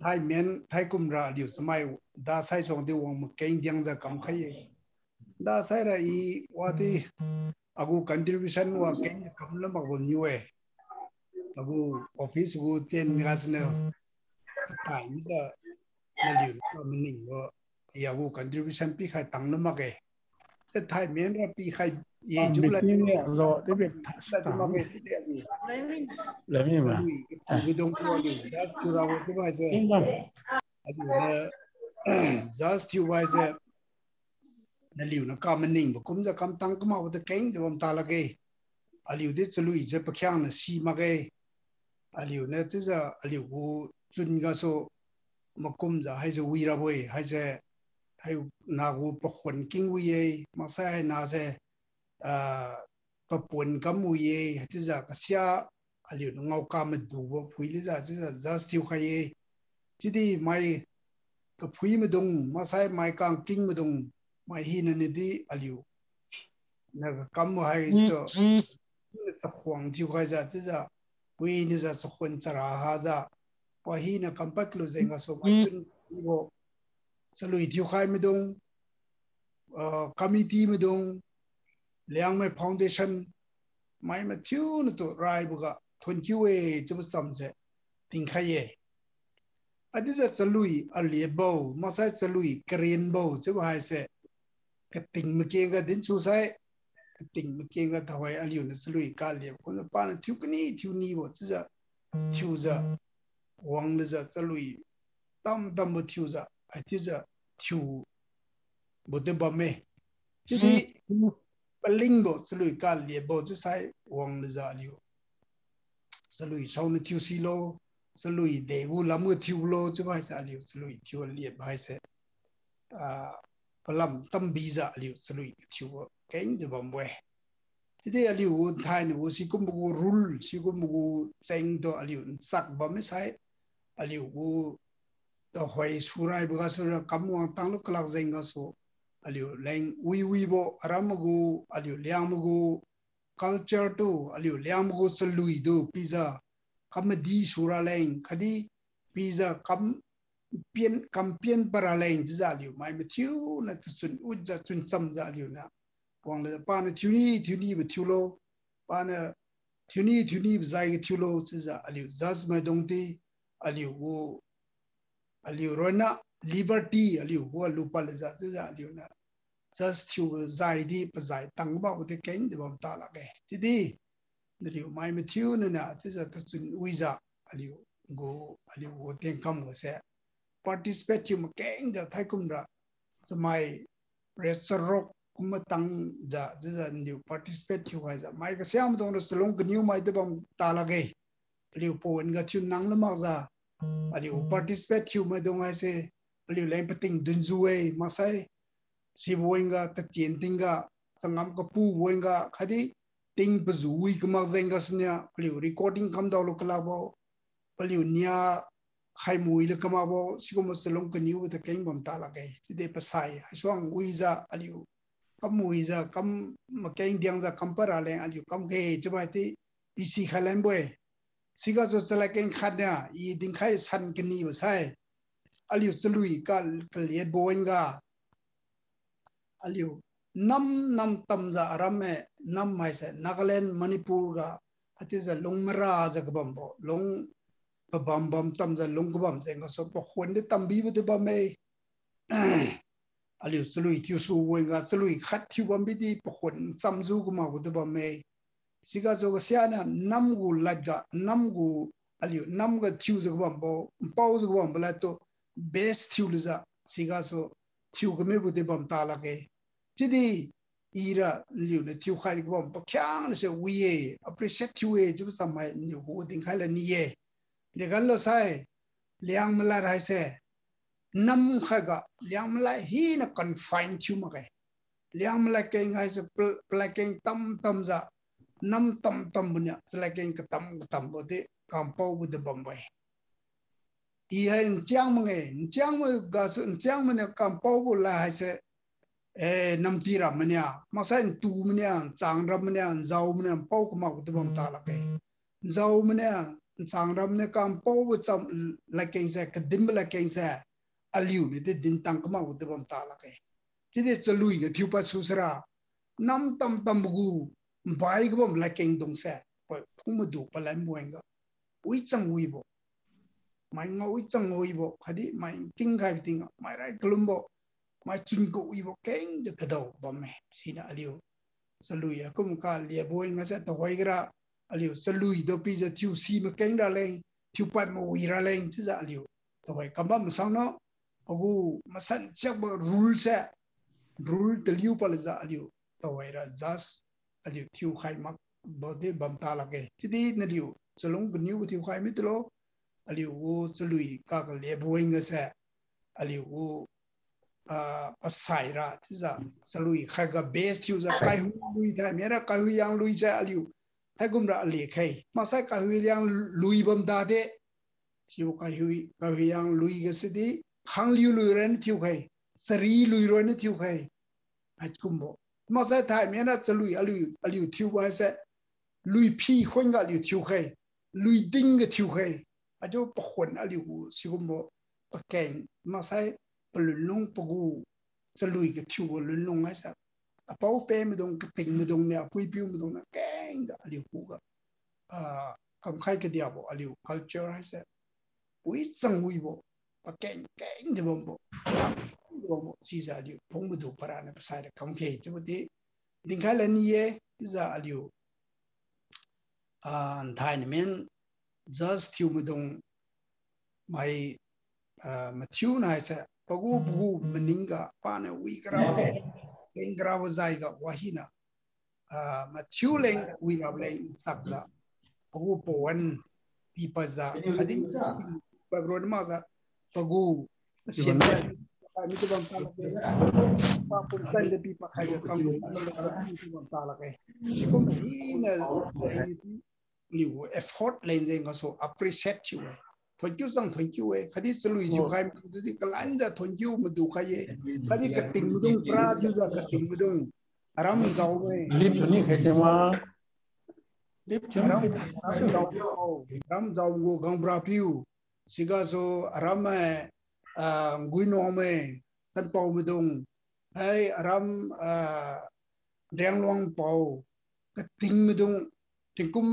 thay miền thay Cụm ra điều mai đa sai xong điều hoàng một cái giang giờ cấm khai đa sai ra ý qua đi. Aku contribution wa cái kam la mag bon nyue aku office gu ten gas na tai mi da na liu ka mining go ya gu contribution pi khai tang na mag e te thái miền ra pi khai ye ju la rồi cái việc la ti mag e ti di là như mà we don't go liu. That's to ra wa ti ba se. Aku na just you wise na liu na ka ma ning ba kum da kam tang kuma wa de keng de bam ta la ge. A liu de chulu lui je pa khyang na si ma ge. A liu na ti za, a liu gu chun ga so ma kum za hai ze wi ra bo boi hai ze, hai na gu pa khon king wi ye, ma sa hai na ze, a, pa pun kam wi ye ti za ka sia, a liu na ngau ka ma du bo phui li za ti za za stiu kha ye. Ti di mai ka phui ma dong, ma sa mai kang king ma dong. Mai hi na ni di aliu. Na ka kam hai so sa khwang tiu khai za ti za wi ni za sa khon chara ha za pa hi na kam pa klo zeng ga so ma chun go sa lui tiu khai mi dong committee mi dong Liangmai foundation. Mai ma tiu na to rai bu ga thon ki we chu sam se ting khai ye adi za sa lui a le bo ma sa sa lui korean bo chu hai se ka ting mi ke ga din chu sai ka ting mi ke ga thawai aliu na sa lui ka le ko na pa na tiu kni tiu ni bo chu za tiu za wang na za sa lui tam tam bo tiu za ai tiu za tiu bo de ba me chi di paling bo sa lui ka le bo chu sai wang na za aliu sa lui sau na tiu si lo. Sa lui de gu lam tiu lo chu bai sa aliu sa lui tiu le bai se a palam tam bi za aliu sa lui tiu bo keng de bam we ti de aliu gu thai ni gu si kum gu rul si kum gu cheng do aliu sak ba me sai. Aliu gu da hoi surai ba so ra kam wa tang lo klak zeng ga so. Aliu leng wi wi bo aram gu aliu liang gu culture to aliu liang gu sa lui do pizza. Kam di sura leng khadi pizza kam pien kampien paralain zaliu mai metiu na tsun uja tsun sam zaliu na. Pong le pa na tuni tuni betulo pa na tuni tuni zai tulo tsa aliu zas mai dongti aliu wo aliu rona liberty aliu wo lupa le za tsa aliu na. Zas tiu zai di pa zai tang ba de ken de bom ta la ge ti di. Aliu mai metiu na na tsa tsun uja aliu go aliu wo ten kam se. participate participatium keng da thai kum ra samai resoro kum tang ja ja ni participate yu ga mai ga siam dong ro slong new mai de bang ta la ge liu po en ga thyu nang la ma za. Ali u participate yu ma dong ai se. Ali lai pating dun zu we ma sai. Si bo inga ta tien ting ga sangam ka pu bo inga khadi ting bu zu wi ga ma zenga snya ali recording kam da lo kala bo. Ali nia khai mui le kama bo sikom selong ka niu ta keng bam ta la ge ti de pasai aswang uiza aliu kam uiza kam ma keng diang za kam para le aliu kam ge chba ti pc khalam boy siga so sala keng khadna i ding khai san ka ni ba sai aliu selui ka ka le boinga aliu nam nam tam za arame nam mai se nagaland manipur ga ati za longmara za ka bam bo long ba bam bam tam za lung bam zeng ka so pa khon de tam bi bu de ba me ali sului tiu su we nga sului khat tiu bam bi di pa khon cham zu ku ma bu de ba me siga zo ga sia na nam gu lat ga nam gu ali nam ga tiu za bam bo pau zu bam bla to best tiu lu za siga so tiu ga me bu de bam ta la ge ji di ira liu ne tiu khai ga bam pa khyang se wi ye appreciate tiu e ju sa mai ni hu ding khai la ni ye le gan lo sai liang mala rai se nam khaga liam la hi na confine chu ma kai. Liam la ke ngai se pla ke tam tam za nam tam tam bunya sla ke ka tam tam bo de kam pau bu de bombay i ha in chang ma nge chang ma ga su chang ma ne kam pau bu la ha se e nam ti ra ma nya ma sa in tu ma nya chang ra ma nya zau ma nya pau ko ma bu de bom ta la ke zau ma nya sang ram ne kam po bu cham la keng sa ka dim la ke se aliu ne de din tang ma bu de bom ta la ke. Ti de chalui ne thiu pa su sra nam tam tam gu bai gu bom la keng dong sa po phu mu du pa lan mueng ga ui chang ui bo. Mai ngo ui chang ui bo. Khadi mai king bi ting mai rai klum bo. Mai chun ko ui bo keng de ka do ba me. Sina aliu salui ya kum ka lie boi ga sa to hoi gra aliu salui do pi za tiu si ma keng da leng tiu pa mo ui ra leng chi za aliu to hoi kam ba sang no agu masan chak bo rule sa rule de liu pa la za aliu to hoi ra jas aliu tiu khai mak bo de bam ta la ke ti di na liu chalong bniu tiu khai mi tlo aliu wo chalui ka ka le boi nga sa aliu wo a pasai ra ti za chalui khai ga base tiu za kai hu lui tha me ra kai hu yang lui cha aliu ta gum ra le khai ma sai kai hu yang lui bam da de siu kai hu kai hu yang lui ga se di hang liu lui ren tiu khai sari lui ro ne tiu khai at kum bo ma sai thai me ra chalui aliu aliu tiu ba sa lui phi khon ga liu tiu khai lui ding ga tiu khai a jo pa khon aliu si gum bo pa keng ma sai pa lu lung pa gu sa lui ga tiu go lu lung ai sa pao pe me dong ka ting me dong ne pui piu me dong na keng da ali hu ga a kam khai ke dia bo ali culture hai se ui chang ui bo pa keng keng de bom bo bo bo si za ali pong mi do para na sa ra kam ke te bo de ding khai la ni ye za ali a ah, thai ni men just thiu mi dong mai ah, ma thiu na sa pagu bugu meninga pa na wi kra eng gra wa zai ga wahina ma tiu leng wi na leng sak za pagu po wan pi pa za khadi pa ro ma za pagu sian pa mi tu bang ta pa pun kan de pi pa khai ga kam mi tu bang ta la ke si ko hi na liu effort len zeng ga so appreciate you thon kyu sang thon kyu e khadi salui ju khai mu di kalan ja thon kyu mu du khai e khadi ka ting mu dung pra ju za ka ting mu dung aram zau me lip ni khe chama lip aram aram zau ko aram zau go gang bra piu siga so aram me ngui no me tan pau mu dung ai aram reng long pau ka ting mu dung ting kum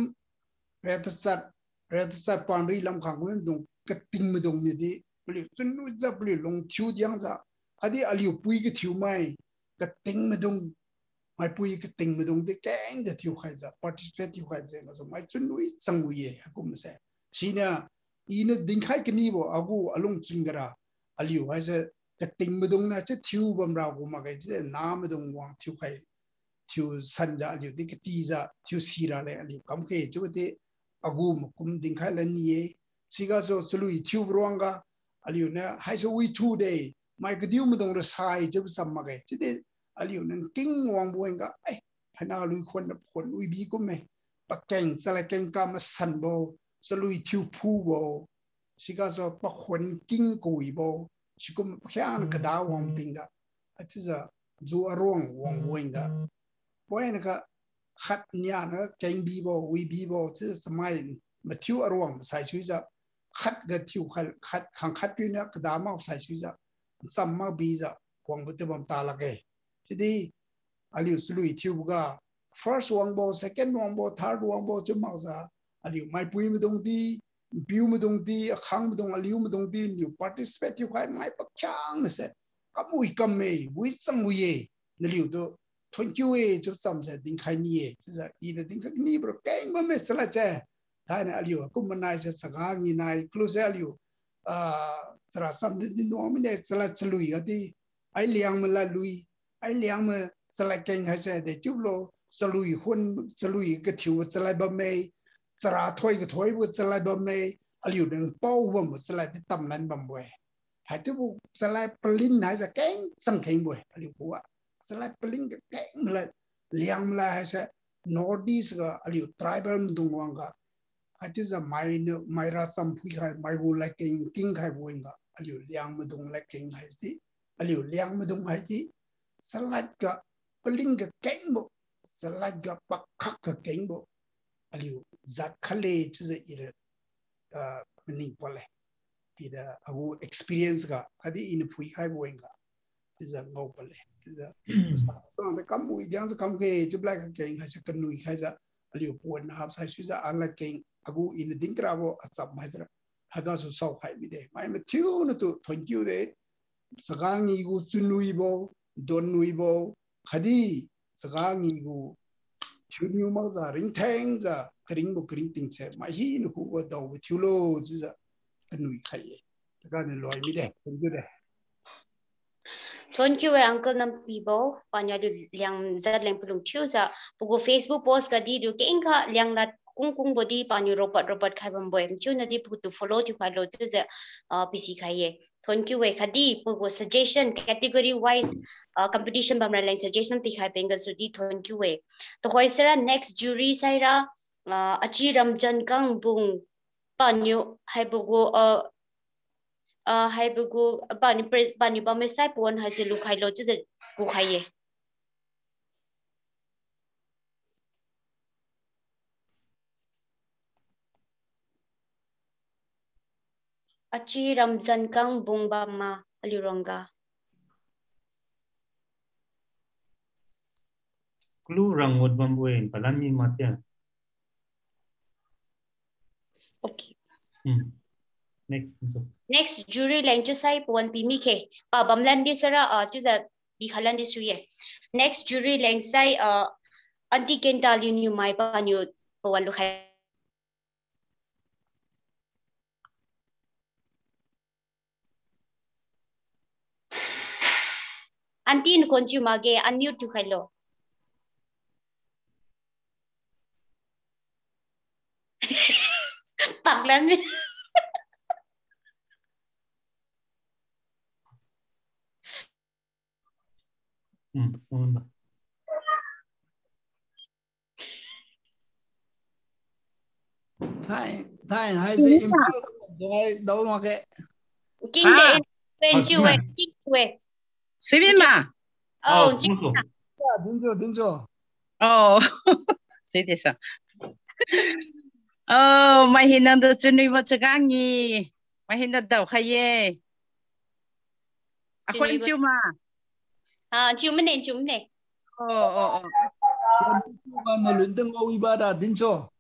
retasat retasat panri lam khang wen dong kating me dong me di pli chun nu za pli long chu diang za. Adi aliu pui ke thiu mai kating me dong. Mai pui kating me dong de keng de thiu khai za, participate thiu khai za so mai chun nu sang wi ye hakum se china ina ding khai ke ni bo agu along chung gara aliu hai se kating me dong na che thiu bam ra ko ma kai che na me dong wang thiu khai thiu san za aliu de ke ti za, thiu si ra le aliu. Kam ke chu de agu kum ding khai lan ye siga so sului thiu brwanga aliu na hai so wi thu de mai ka diu mudong ra sai je sam ma ge chi de aliu nang king wang bueng ga ai hana lui khon na khon ui bi kum me pa keng sala keng ka ma san bo sului thiu phu bo siga so pa khon king kui bo chikum khyan ka da wang ting da atiza zu arong wang bueng da bueng ka ขัดเนี่ยนะเก่งบีบอวีบีโบที่สมัยมาทิวอารมณ์ใส่ชุดจะขัดกัดทิวขัดขังขัดอยู่เนี่ยกระดามาใส่ชุดจะซัมมาบีจะควงบุตรบอมตาละเกทีนี้อาลิวสลุยทิวก็ first วงโบ second วงโบ third วงโบจะมาซะอันนี้ไม่ปุยมาตรงดีบิวมาตรงดีขังมาตรงนนี้วมาตรงดีอยู่ participate อยู่ใครไม่ปักช่างนะเสร็จก็มุยกำเมยวิสังวิเยนี่อลิวตัว nai se sa ga ni nai close aliu a tra sam de ni no mi ne sala chlui ga di ai liang ma la lui ai liang ma sala keng ha se de chu lo salui hun salui ga thiu sala ba me tra thoi ga thoi bu sala ba me aliu ding pau ba mo sala de tam nan bam we hai tu bu salai pelin nai sa keng sang keng boy ali kuwa selai peling ke keng la liang la hasa nordis ga ali tribal dung wang ga ati za mai ne mai ra sam phu ga mai go la king king ga bo ga ali liang ma dung la king ha sti ali liang ma dung ha sti selai ga peling ke keng bo. Selai ga pak khak ke keng bo ali za khale chi za ir ni pole ida agu experience ga adi in phui hai bo ga is a ngopale so the kam ui diang sa kam ke chi black ke ha sa kan nui ha sa ali puan hab sai su za ala ke agu in dingkra bo atsap mai ra hada so sau hai mi de mai ma tiu no tu thon kiu de sagang i gu chun nui bo don nui bo khadi sagang i gu chu niu ma za ring thang za kring bo kring ting che mai hi no ku go do with you lo za nui khai ka ne loi mi de thon kiu de Thank you, eh, Uncle Nam Pibo. Panya du liang zat leng pulung tiu za. Pugo Facebook post ga di du ke inga liang lat kung kung body panyu robot robot khai bam boem Tiu na di pu tu follow tu khai lo tu za uh, PC khai ye. Thank you, eh, khadi pugo suggestion category wise uh, competition bam lang suggestion pi khai penga su di thank you. Eh. To khoi sara next jury sai ra uh, achi ramjan kang bung panyu hai pugo uh, uh, uh, hai bugu bani pres bani ba me sai pon ha se lu khai lo che ku khai ye achi ramzan kang bung ba ma alironga Klu rangut bambuin palami matya. Okay. Hmm. Next. So. next jury lang chu sai pon pi mi khe pa bam lan di sara a chu za bi khalan di suye next jury lang sai a anti ken tali nyu mai pa nyu pon lu khai anti n kon chu ma ge unmute tu khai lo pak lan mi Ừ, ơn bà. Thầy, thầy nói gì im đâu mà kệ. Kinh đệ à. bên chưa về, kinh về. Xin biết mà. Ờ, chính chủ. Chính chủ, chính chủ. Ờ, xin đi ờ. sao. Ờ, mày hình đang được chuẩn bị vào chắc ăn nhỉ. Mày hiện đang đầu khai ye. À, quên chưa mà. 아 주문해 주문해 어어어 나 룬등 오이바라 딘초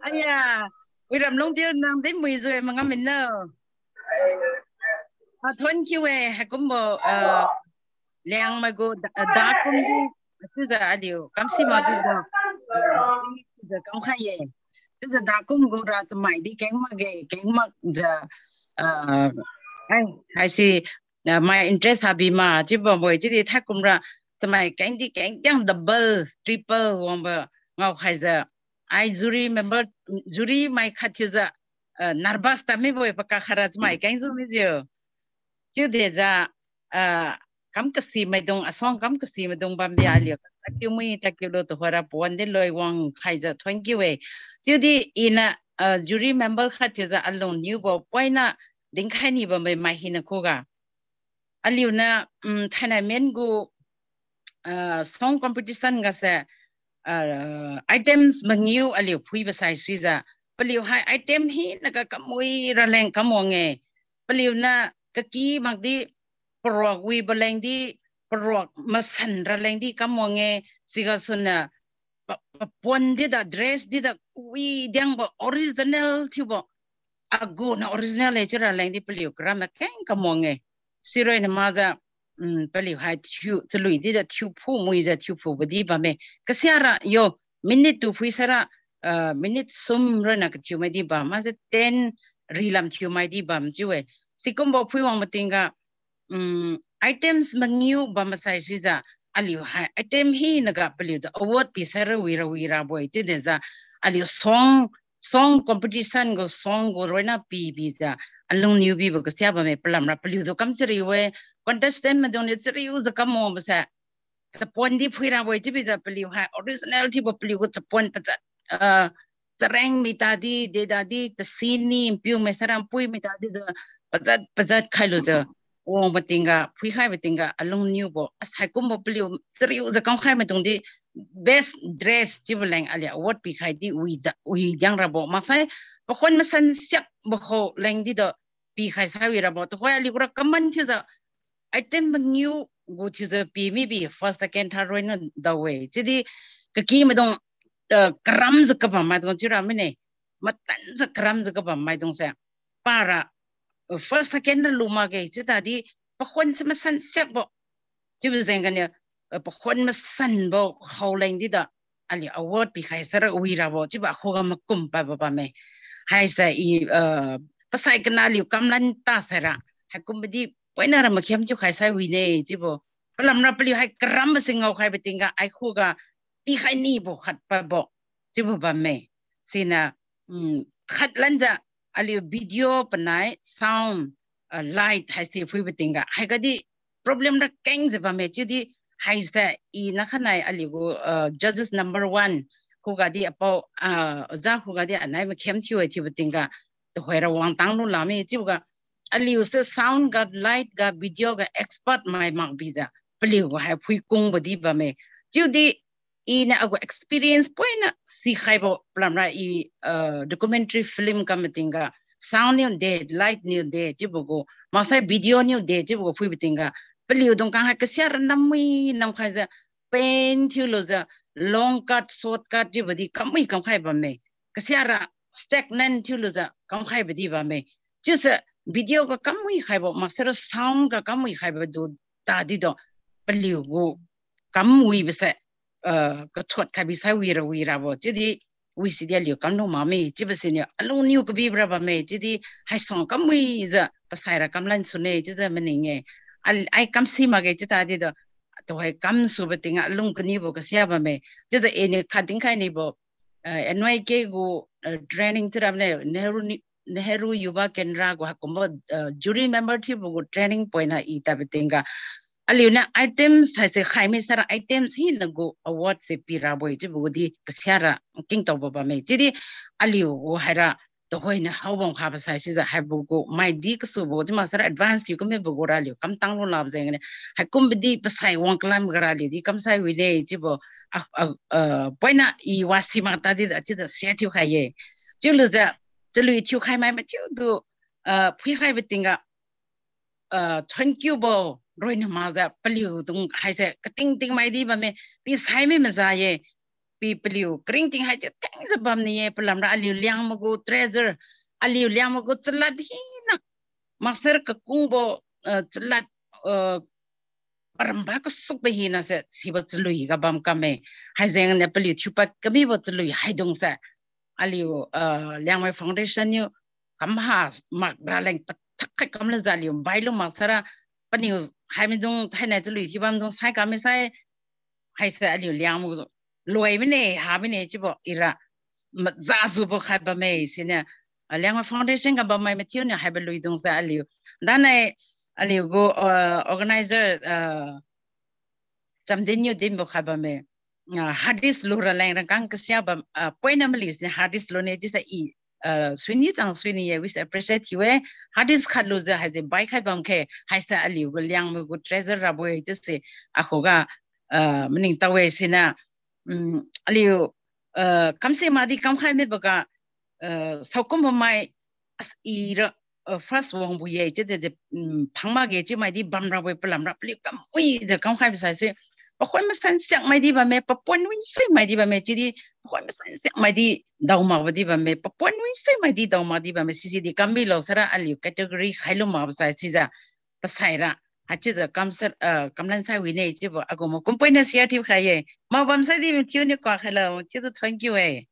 아니야 우리 람롱 tiêu nàng đến 10 rồi mà ngắm mình nơ à thôn kêu về cũng bộ leng mà go ờ, đá cũng đi. Chứ giờ à điều cảm xí mà đi đó giờ ờ, công khai vậy chứ giờ đá cũng go ra cho mày đi kén mà ghê kén mà giờ ờ, anh hay xí Ờ, my interest habi ma chi bo bo chi tha kumra samai kang di kang yang double, triple wamba ngau khai za ai jury member jury mai khatyu za ờ, nervous ta me boy paka kharat mai kang zu mi jo chi de za kam ka si mai dong asong kam ka si mai dong bam bi ali ta ki mi, ta ki lo to hora pon de loi wang khai za thank you we chi di ina jury member khatyu za alone new bo na ding khai ni ba mai mai hin ko ga aliu na um, thana men gu uh, song competition ga se uh, items mangiu aliu phui ba sai suiza paliu hai item hi na ka kamui ra raleng kamonge paliu na ka ki magdi pro wi baleng di prok masan raleng di kamonge siga suna pon di da dress di da wi dang ba original thi thibo ago na original e chira leng di paliu. Grama keng kamonge siroi na maza um pali hai thu tslui di da thu phu mui za thu phu badi ba me kasyara yo minute tu phui sara minute sum ra na thu mai di ba ma ze 10 rilam thu mai di ba mjiwe sikum bo phui wang matinga um items mangiu ba ma sai shi za aliu hai item hi na ga pali da award pi sara wi ra wi ra boy ti de za aliu song song competition go song go roina pi bi za alung new bi ba sia ba me plam ra plu do kam chri we contestant ma don chri u za kam mo ba sa sa pon di phui ra we ti bi za plu ha originality ba plu go pon pa za uh sarang mi ta di de da di the scene piu me saram pui mi ta di da pa za pa za khai lo za o ma tinga phui khai ba tinga alung new bo as kum bo pliu chri u za kam khai ma tung di best dress chi bu leng alia award pi khai di wi da wi yang ra bo ma sai ba khon ma san siap ba kho leng di do pi khai sa wi ra bo to khoi ali kura kaman thi za item ba new go thi za pi mi bi first second third roin na da way chi di ka ki ma dong kram za ka ba ma dong chi ra mi ne ma tan za kram za ka ba ma dong sa para first second lu ma ge chi ta di ba khon sa ma san siap bo chi bu zeng ga ne ปคนมาสันบ่เขาแรงที่ดออันนี้อวอร์ดปีใครสระวีราบ่ที่บ่เขาก็มากุมไปบ่บ่แม่ให้ใส่อีเอ่อภาษากันนาลิวกำลังตา alio video penai sound uh, light hai si fui betinga hai gadi problem ra keng zeba me chidi hai sa i na khanai alio uh, judges number 1 ku gadi apo uh, za ku gadi anai me kem thiu thi betinga to hera wang tang lu lame chi ga alio se sound ga light ga video ga expert mai ma biza pliu hai fui kung bodi ba me. Chidi i na ago experience poina si khaibo plamra i uh, documentary film kamatinga sound new dead, light new de chibugo masai video new de chibugo phui bitinga beliau dong kang kesiar namui nam khai za pen thiu lo za long cut short cut ji badi kamui kam khai ba me. Kesiar stagnant thiu lo za kam khai badi ba me. Just video ka kamui khai ba master sound ka kamui khai ba do ta di do beliau go kamui bese 呃，个错开比赛为了为了不，这的为是的了，干农妈咪，这不是呢，阿龙牛个比不吧咪，这的还上个妹子，不晒了，干烂出呢，这的么呢个，阿哎干死嘛个，这他的的，都还干输不定阿龙个牛不个下吧咪，这的哎呢，看定看呢不，呃，因为这个呃 training 这么呢，那如你。नेहरू युवा केंद्र गुहाकुम्ब jury member थी वो training point ई तब तिंगा aliu na items hai se khai me sara items hi na go award se pi ra bo ji bo di ka sia ra king to bo ba me ji di aliu go hai ra to hoi na hau bong kha ba sai si za hai bu go mai di ka su bo di ma sara advance yu ko me bu go ra liu kam tang lo lab zeng ne hai kum bi di pa sai wong klam ga ra li di kam sai wi le ji bo a a poi na i wa si ma ta di da ji da sia tiu khai ye ji lu za ji lu tiu khai mai ma tiu du a phui khai bi tinga a thank you bo roi na ma za paliu tung hai se ka ting mai di ba me pi sai me ma za ye pi peliu kring ting hai teng za bam ni e pelam ra aliu liang mo go treasure aliu liang mo go tselat hi na. Master ka kung bo tselat paramba ka suk be hi na se si ba tslui ga bam ka me. Hai zeng ne peliu thu pa ka mi bo tslui hai dong sa aliu liang mai foundation yu kam ha mak ra leng pat thak kam la za liu bai lo masara paniu hai mi dong thai na tslui thi bam dong sai ka me sai hai sa aliu liang mo รวยไม่เนี่ยหาไม่เนี่ยจีบอีระมาจ้าจูบใครบ้างไม่สิเนี่ยเลี้ยงมาฟาวเดชั่นกับบ้างไม่มาเที่ยวเนี่ยให้ไปลุยตรงนั้นอะไรอยู่ด้านในอะไรอยู่ก็เอ่อ organizer เอ่อจำเดินอยู่ดินบุคคลบ้างไม่ฮาร์ดิสลูระ แรงรังกังก็เสียบ้างป่วยน้ำลิสเนี่ยฮาร์ดิสลูเนี่ยจีสอีเอ่อสวินีจังสวินีเยวิส appreciate อยู่เอฮาร์ดิสขัดลูจะให้จะไปใครบ้างแค่ให้สอะไรอยู่ก็เลี้ยงมือก็ treasure รับไว้จีสอ่ะเขาก็เอ่อมันนิ่งตัวเวสินะ um aliu uh kamse madi kam khai me baka uh saukum mai as ira first wong bu ye je de phangma ge ji mai di bam ra we plam ra pli kam ui de kam khai sai se pa khoi ma san sak mai di ba me pa pon wi sai mai di ba me ji di khoi ma san sak mai di dau ma ba di ba me pa pon wi sai mai di dau ma di ba me si si di kam bi lo sara ali category khailu ma ba sai chi za pa sai ra hachi za kamsar kamlan sai wi nei chi bo ago mo kum poina sia thi khai ye ma bam sai di mi tiu ni kwa khala mo chi thank you eh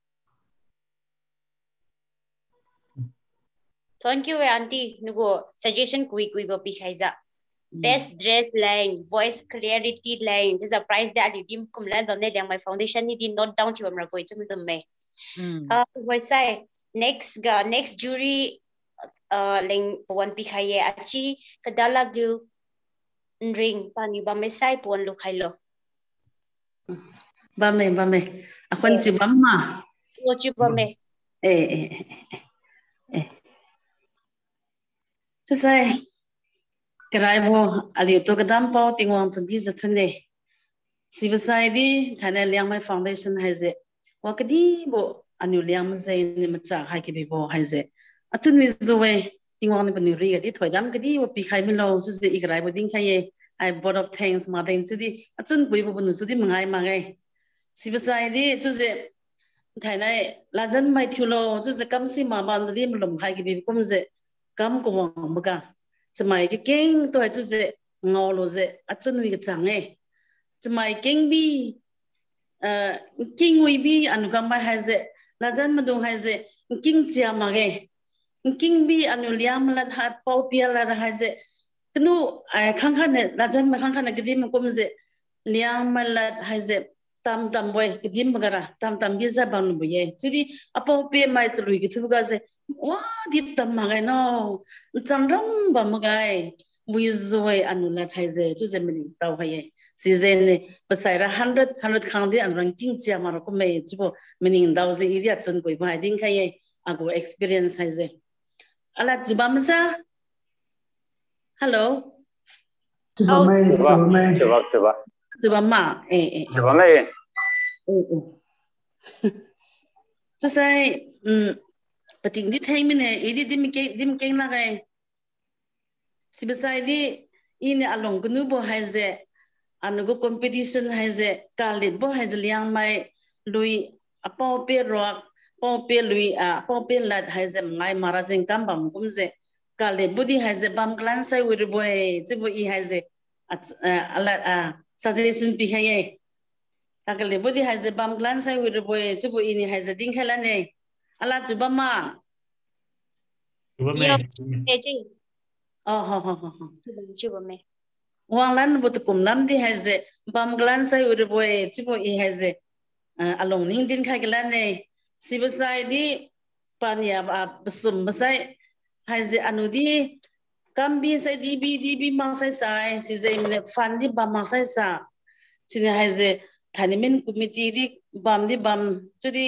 thank you auntie nugo suggestion kui kui bo pi khai za best dress line voice clarity line. This is a price that you dim kum lan bam ne my foundation ni di note down chi bam ra koi chum dum me uh voice sai next ga next jury uh, leng pon pi khaye achi kadala gyu ring pani ba me sai pon lu khailo ba me ba me akon chi ba ma? Lo chi ba me eh eh eh so sai krai bo ali to kadam pau chuẩn um bị bi za thune si ba sai di thana liang mai foundation hai ze wa bộ bo. Anu liang ma zai ni ma cha hai ki bi bo hai ze atun wi zo we tingwang ni bani ri đi, di thoi dam kadi wo pi khai mi lo su ze ikrai bo ding khai ye I board of thanks ma ding chu di atun bui bo bu chu di mangai ma ngai. Si ba sai di chu ze thai nai la jan mai thu lo chu ze kam si ma ban di ma lom khai ki bi kum ze kam ko wang ma ga จะไม่ก็เก่งตัวจุดเจงอโลเจอาจจะนุยก็จังเอจะไม่เก่งบีเอ่อเก่งวิบีอันก็ไม่ให้เจลาจันมาดูให้เจเก่งเจียมาเกเก่งบีอันอยู่เลี้ยงมาหัดปอเปียละให้เจกนูไอ้ข้างข้างเนี่ยลาจันมาข้างข้างเนี่ยก็ดีมันก็มันเจเลี้ยงมาละให้เจตามตามไว้ก็ดีมันก็ระตาม wa dit tam ma gai no chang ram ba ma gai mui zoi anu la thai je chu je mini tau hai si je ne pasai ra 100 100 khang de an ranking cha ma ko me chu bo mini dau je iria chun koi ba ding khai ye ago experience hai je ala chu ba ma sa hello? Chu ba ma chu ba chu ba chu ba ma eh eh chu ba ma eh eh chu sai um pating di thay mine edi dim ke dim ke na gai sibasai di ini along gnu bo haize anu go competition haize, kalit bo haize liang mai lui apo pe rock po pe lui, a po pe lat haize ngai mara sing kam bam kum ze kalit budi haize bam klan sai wir bo he chibo i haize ala a suggestion pi haye takale di haize bam klan sai wir bo he chibo ini haize ding khala ne ala chuba ma chuba me e chi oh ho ho ho chuba chuba me wang lan bu kum lam di haze bam glan sai ur boy chibo i haze along ning din kha glan ne sibu sai di panya ba busum sai haze anu di kam bi sai di bi di bi ma sai sai si zai mine fan di ba ma sai sa chine haze thanimin committee di bam di bam chu di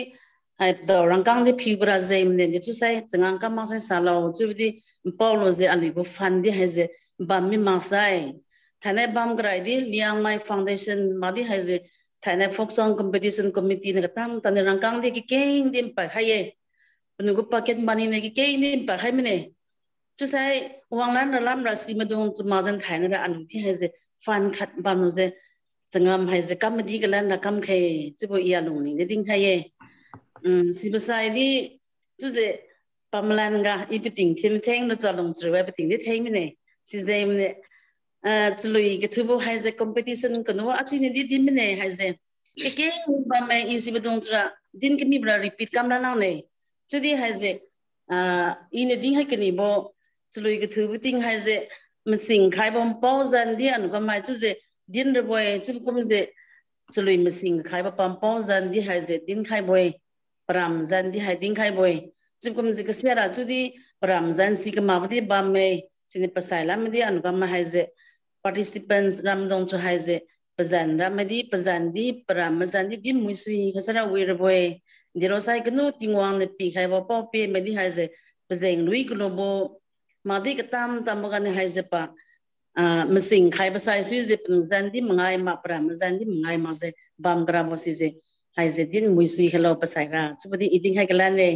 ai do rang kang de phi gra zai mne ni chu sai changang ka ma sai sa lo chu di paulo ze ali go fan di hai ze bam mi ma sai thane bam gra di liang mai foundation ma di hai ze thane folk song competition committee ne tam tan rang kang de ki keng dim pa hai ye nu go paket mani ne ki keng dim pa hai mne chu sai wang lan ra lam ra si ma dong chu ma zan thai ne ra anu di hai ze fan khat bam nu ze changam hai ze kam di ga lan na kam khe chu bo iya lung ni de ding hai ye um sibasai di tu ze pamlan ga ipiting tim theng no chalong chruwa piting di theng mine. Si ze mine uh chlui ke thubo hai ze competition ko no achi ni di di mine hai ze. Ke ke ba mai in si badong tra din ke mi bra repeat kam la na ne. Chu di hai ze uh in di hai ke ni bo chlui ke thubo ting hai ze msing khai bom pau zan di an ko mai chu ze din re boy chu kum ze chlui msing khai ba pam pau zan di hai ze din khai boy Ramzan di hai ding khai boy chum kum zik sera chu di Ramzan si ka ma di ba me. Chini pasai la me di anu ka ma hai ze. Participants ram dong chu hai ze. Pazan ram di pazan di Ramzan di dim mui sui ka sara we re boy di ro sai knu tingwang le pi khai ba po pe me di hai ze. Pazeng lui kno bo. Ma di ka tam tam ga ne hai ze pa, a masing khai ba sai sui ze. Pazan di mangai ma Ramzan di mangai ma ze. Bam gram bo si ze hai ze din mui sui hello pasai ra chu bodi eating hai kalan ne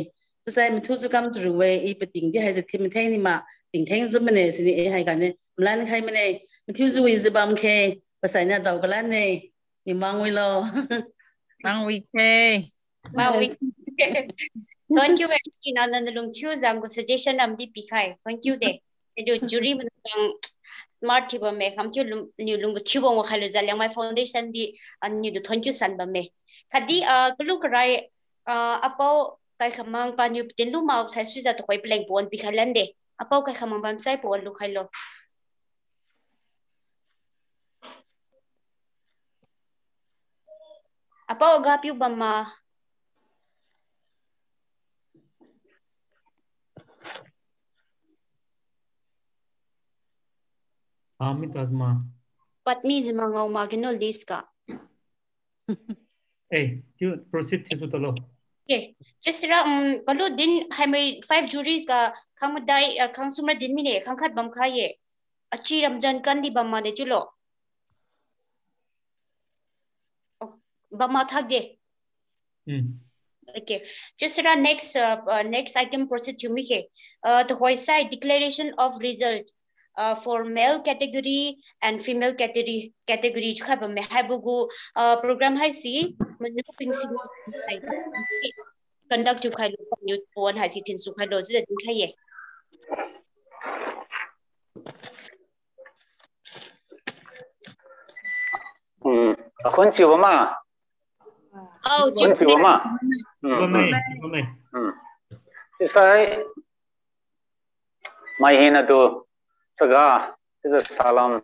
chu sai mi thu chu kam chu we e pating di hai ze thim thai ni ma. Ting theng zu mane si ni e hai ka ne mlan khai mane mi thu zu wi ze bam khe. Pasai na daw kalan ne. Ni mang wi lo. Mang wi ke mang wi thank you very much na nan lung chu jang ko suggestion am di pi khai. Thank you de. Edu jury man smart thiba me. Kham chu ni lung thibo ngo khalo za. Yang my foundation di an ni du thank you san ba me kadi a glu krai apo kai khamang pan yu tin lu mau sai suza to koi pleng bon bi khalan de apo kai khamang bam sai bon lu khai lo apo ga piu bam ma Amit azma. Patmi zima ngau magino liska. You proceed to Sutalo. Okay, just ra um kalau din hai mai five juries ka khang madai khang sumra din mi ne khang khat bam kha ye. Achi ramjan kan di bam ma de chulo. Bam ma thak de. Hmm. Okay, just ra next uh, uh, next item proceed to me. Uh, the Hoyside declaration of result. Uh, for male category and female category category. Chu khaba me haibugu uh, program hai si manu ping si. Conduct chu khai lo new pon hai si tin su khai lo zira tin khai ye. Ừ con chịu mà oh chịu mà ừ Gome, gome. ừ thì sai. Mai hina tu Saga is a salam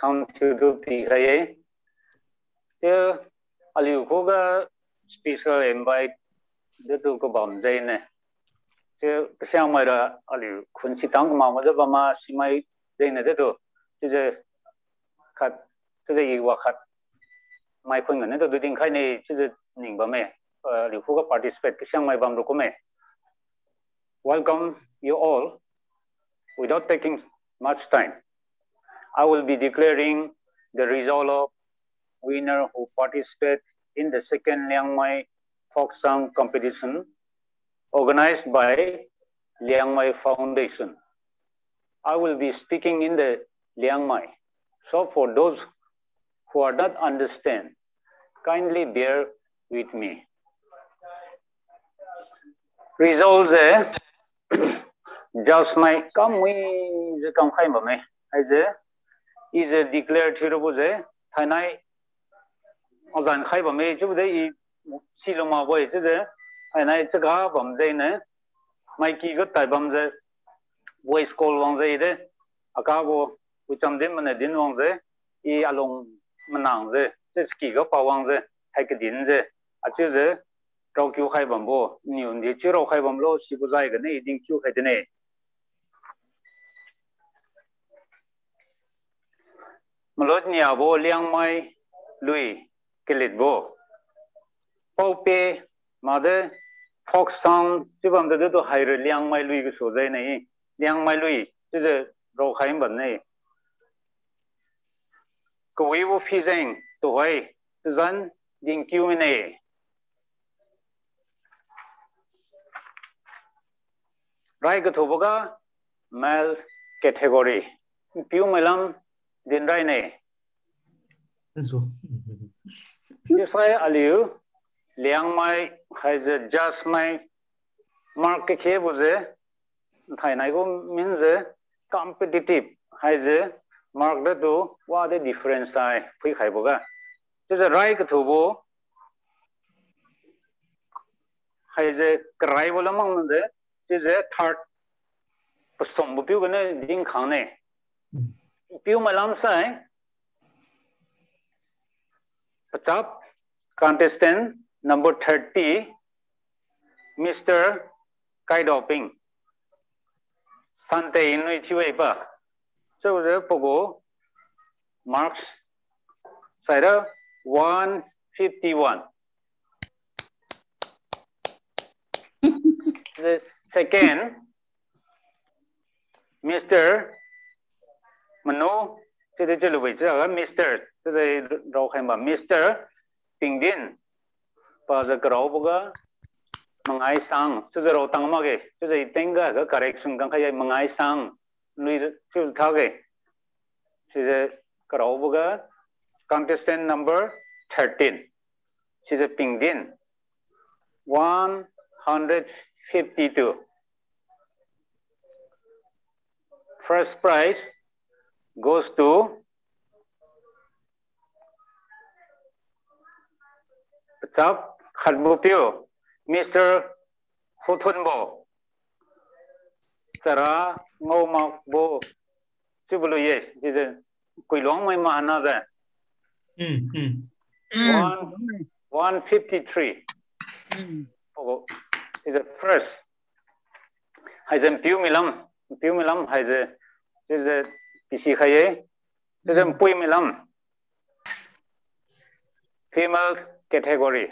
come to do the gaye. The Ali Goga special invite the to go bam zaine. The kya mara Ali khunchi tang ma ma ba ma simai zaine de to. The khat the wa khat mai khun ne to ding khai ne the ning ba me. Ali Goga participate kya mai bam ro ko me. Welcome you all without taking much time, I will be declaring the result of winner who participate in the second Liangmai folk song competition organized by Liangmai Foundation. I will be speaking in the Liangmai. So for those who are not understand, kindly bear with me. Results eh, just my come we the come khai ma me ai je is a declared hero bu je thanai ogan khai ba me chu de i si lo ma boy je de thanai cha ga bam de ne mai ki go tai bam je voice call wang je de aka bo u cham de man din wang je i along manang je se ski go pa wang je hai ke din je a chu je rau kyu khai bam bo ni un de chu rau khai bam lo si bu zai ga ne ding kyu khai de ne malot nia bo liang mai lui kelit bo. Pau pe ma de folk song chi bam de do hai re liang mai lui ge so dai nei. Liang mai lui chi de ro khai ban nei. Ko wi wo phi zeng to wai zan ding kyu nei. Rai ga thoboga male category. Piu melam dendrai ne zo ifai aliu liang mai khaize jas mai mark ke khe boje thai nai go min je competitive khaize mark da do wa the difference ai phi khai boga te je rai ka thu bo khaize krai bola mang ne je te je third pasom bu pyu ne ding khang ne. Mm. उपयोग मलांसा है? Pratap contestant number thirty mister काइडोपिंग सांते इन्नु इच्छिव इपा सो उधर पोगो। Marks cider one fifty one the second mister มันโนจะได้จะรู้ไปจะว่ามิสเตอร์จะได้เราให้มามิสเตอร์ปิงดินปาจะกราวปกะมังไอซังจะได้เราตั้งมาเกจะได้ตั้งก็ก็ correction กันใครมังไอซังลุยจะท้าเกจะได้กราวปกะ contestant number 13 she's a ping din 152 first prize goes to Top Khalbupio, Mr. Hutunbo. Sara Ngô Mọc Bo. Chứ bulu yes, thì quỷ loáng mấy mà nó ra. One, 153. Oh, is the first. Hay dân piu mi lam, piu mi lam hay the is the PC khai ấy thế nên bùi ừ. mi lắm female category.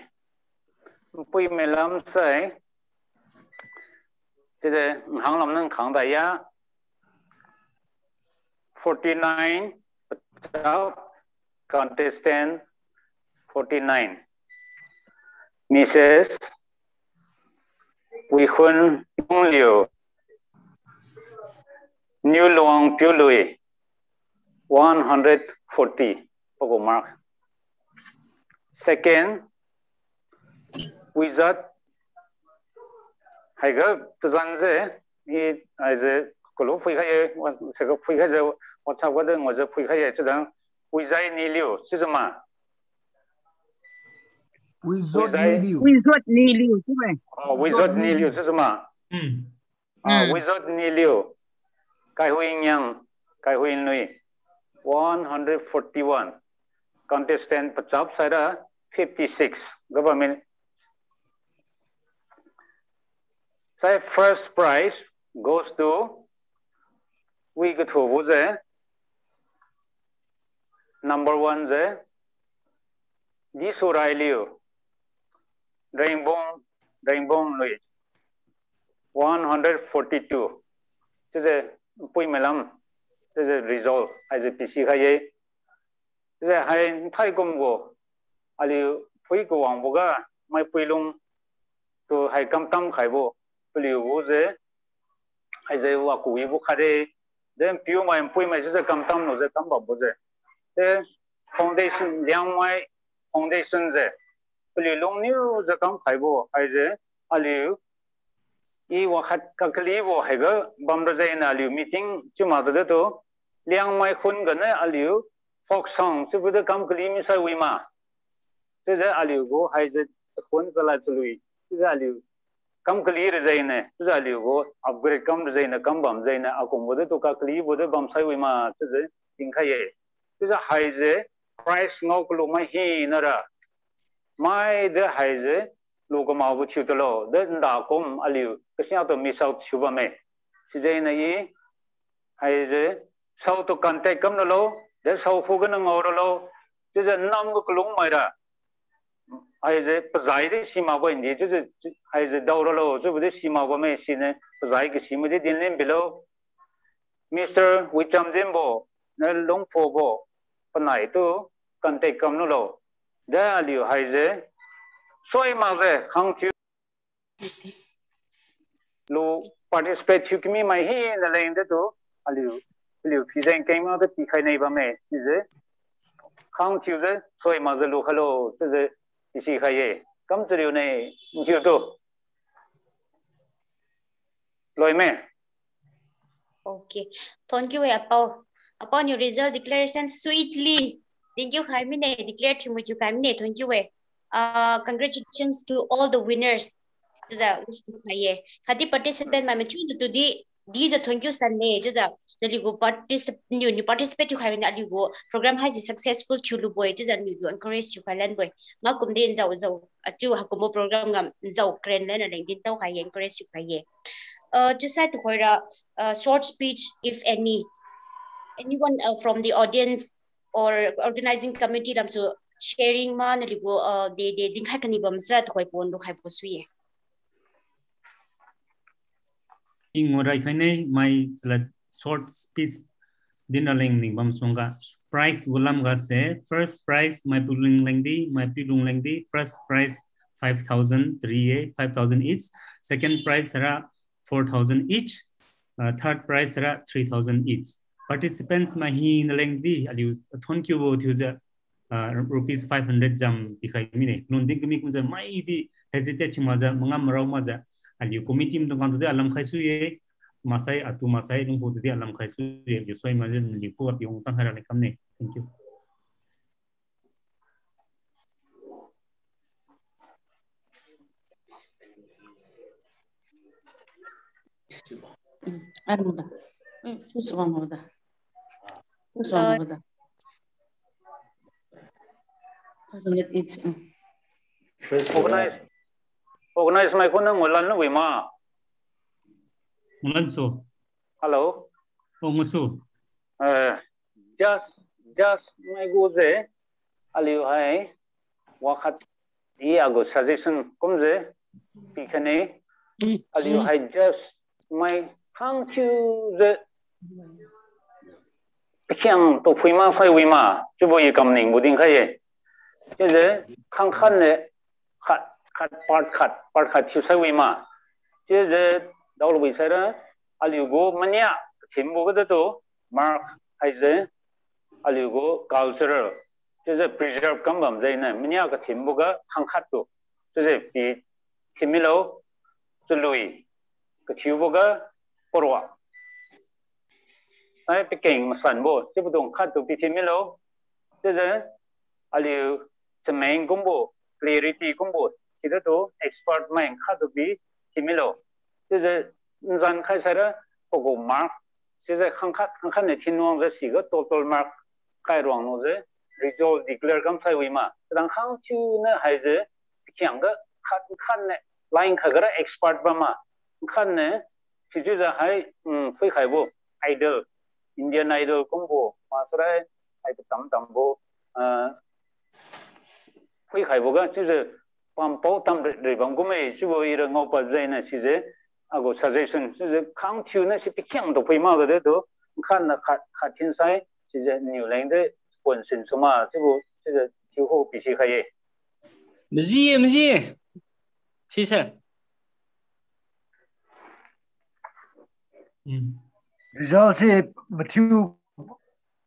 Bùi mi lắm sai thế nên hàng lắm nên kháng đại ya 49 contestant 49 Mrs. Quy Khuân Nung Liu Như Long Piu Lui. 140 pogo mark. Second, wizard. Hay hai ga tuzang je i ai je kolo phui kha ye wa se ga phui kha je wa cha wa de ngo je phui kha ye chudang wizard ni liu chi ma wizard ni liu. Wizard ni liu chi ma oh wizard ni liu chi ma hmm ah wizard ni liu. Cái hui nyang cái hui nui 141. Contestant Pachap Sara 56. Government. So first prize goes to we go to Wigatu a Number 1 the Jisura Liu. Rainbow Rainbow Louis. 142. So the Puimelam. 这是 result 还是必须可以？这是还太公过，阿里飞过王不个买飞龙，都还咁当开不，不了我这还是话故意不开的，但比如买飞买就是咁当我这咁不不这，这 foundation 两买 foundation 这，不了龙牛这咁开不，还是阿里。i wakat kakali wo hega bamra na liu meeting chuma da to liang mai khun ga ne aliu fok song chu bu de kam kli mi sa wi ma. Te de aliu go hai de khun kala chlui te de aliu kam kli re dai ne. Te de aliu go upgrade kam re dai ne kam bam dai ne akum bu de to ka kli bu de bam sa wi ma te de ting kha ye. Te de hai de price no klo ma hi na ra. Mai de hai de lo ko ma bu chu to lo. De da kom aliu kasya to mi sa chu ba me. Si dai ne ye hai de sau tu cần tay cấm nó lô để sau phu cái nó ngồi nó lô chứ giờ năm cái lúng mày ra ai giờ giải đi xí mà quên đi. Chứ giờ ai giờ đâu nó lô chứ bây giờ xí mà có mấy xí này. Giải cái xí mà đi điên lên bị lô Mr. Wicham Jimbo nó lúng phô bộ phần này tu cần tay cấm nó lô để liệu hay giờ soi mà về không chịu lu participate chukmi mai hi na leng de tu aliu liu phi zen keng ma de pi khai nei ba me si ze khang chiu ze soi ma ze lu khalo ze ze si si khai ye kam zhe liu nei ni chiu to loi me okay thank you apo upon your result declaration sweetly. Thank you khai me ne declare thi mu chu khai me ne thank you uh congratulations to all the winners. The khati participant ma me chu to the these are thank you sunday just a the go participate new new participate to khai na go program has successful chulu boy just a new encourage to khai boy ma kum den zau zau atu hakumo program gam zau kren le na din tau khai encourage to khai uh just to hoira uh, short speech if any anyone uh, from the audience or organizing committee ram so sharing ma na ligo uh, de de din khai kani bam sra to khoi pon do khai po suye ing morai khane my short speech dinaling ning bam songa price gulam ga se first price my puling lengdi my pilung lengdi first price 5000 3a 5000 each. Second price ra 4000 each. Uh, third price ra 3000 each. Participants ma hi lengdi aliu thon kyu bo thu ja uh, rupees 500 jam dikhai mi ne non ding mi kum ja mai di hesitate chima ja manga rau ma ja aliu committee dong kan tu de alam khai su ye masai atu masai dong hu de alam khai su ye ju soi ma jen li ko ti hong tang hara ne kam ne thank you 아무다. 주스가 뭐다. 주스가 뭐다. Overnight. Organize mai ko nang lan wi ma lan so hello? O mu su just just mai gu je aliu hai wakat i ago suggestion kum je pikhane aliu hai just mai hang chu je pikhang to phui ma phai wi ma chu bo yi kam ning bu ding khai ye je je khang khan ne khát phá khát part khát part khat với sai chứ giờ đâu daw bây giờ ra aliu go manya, chim bo da to mark hai je aliu go cultural chứ giờ preserve kam bam jai na manya ka chim bo ga thang khat to che je pi chimilo chului ka chiu cái ga porwa ai pe keng ma san bo che bu dong khat to pi chimilo che je aliu công gumbo clarity công gumbo 这个都 export 嘛，人家都比 China 咯，就是咱看现在 global mark，就是看看内天王这几个 total mark，凯王呢这 resolve declare 感稍微慢，但杭州呢还是两个看看呢，line 那个 export 嘛，你看呢，就是这还 who 喂不 idol，India idol 比如说，嘛，所以说还咱们咱们 who 喂不个，就是。pam po tam re re bang gume si bo ira ngo pa zain na si je ago suggestion si je khang thiu na si pikyang do phi ma ga de do khan na kha kha tin sai si je new lang de quân sin su ma si bo si je thiu ho pi si kha ye mzi mzi si sa Rizal se hmm. Matthew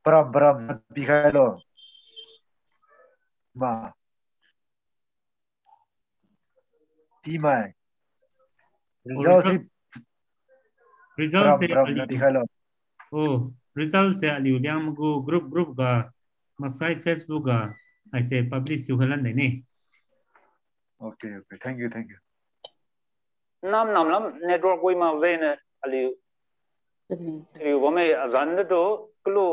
Bram Bram Bihalo. Ma. Timo. Result से result से अली ओ result से अली उलियाम को group group का Masai Facebook का ऐसे publish हुलन देने okay okay thank you thank you नाम नाम नाम नेटवर्क कोई मा वेन अली रियो वो मैं जानते तो क्लो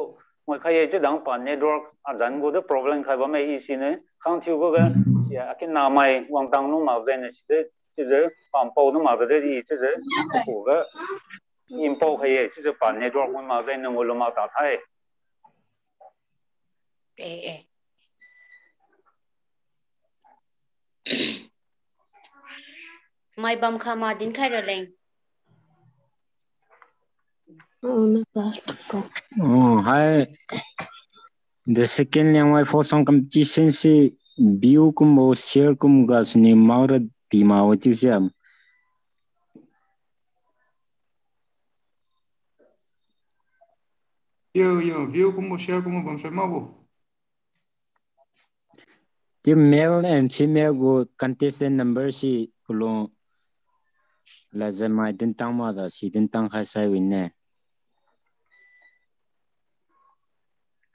me azan do klo mo khaye je dang pa network azan go de problem khai ba me i si ne khang thiu go ga ya akin na mai wang dang no ma ve ne si de si de pam po no ma ve de i si de ko ga in po khaye si de pa network mo ma ve ne mo lo ma ta thai eh eh mai bam kha ma din khai ra leng Oh, hi. The second language for some competition si view kumbo share kum ga sini maura di mawa tu siam. Yo yo view kumbo share kumbo bang share mawo. The male and female go contestant number si kulo lazama din tang ma da si din tang khai sai win ne.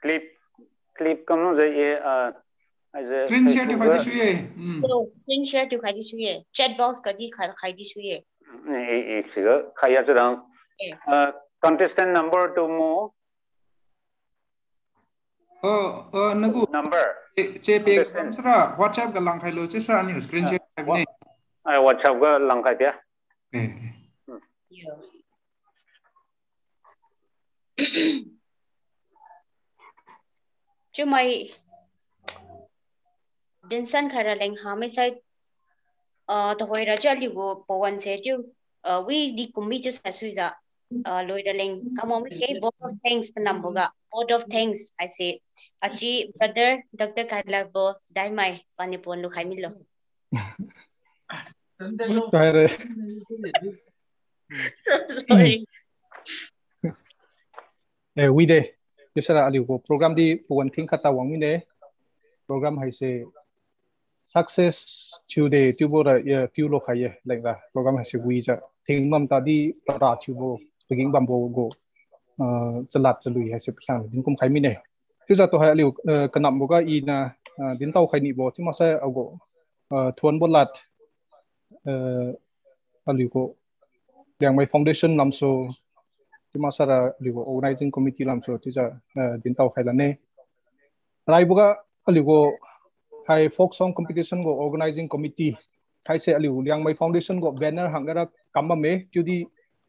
Clip clip kam no je ye a screen share to khai di shu ye so screen share to khai di shu ye chat box ka di khai khai di shu ye e e se ga khai ya zang contestant number to mo uh uh nagu number che pe kam sra whatsapp ga lang khai lo che sra ni screen share khai ne ai whatsapp ga lang chu mai din san khara leng ha mai sai uh to hoi ra cha li go po wan se chu uh we di kumbi chu sa sui za uh loi ra leng kam om che vote of thanks pa nam boga vote of thanks i say. Achi brother dr kaila bo dai mai pani pon lu khai mi lo Sorry. sorry. Eh we de kisara ali program di one thing kata wang ne. Program hai se success to the tubo da ya few lo khai like that program hai se we ja. Thing mam ta di para tubo, begin bambo go uh, chalat chalui hai se phang din kum khai mi ne. Tu za to hai ali uh, kanam bo i na uh, din tau khai ni bo. Ti ma sa ago thuan bo lat uh ali yang mai foundation nam so ma sara ligo organizing committee lam so giờ đến din tau khaila ne rai buga aligo hai folk song competition go organizing committee. Khai se aligo Liang mai foundation go banner hangara kamma me tu đi,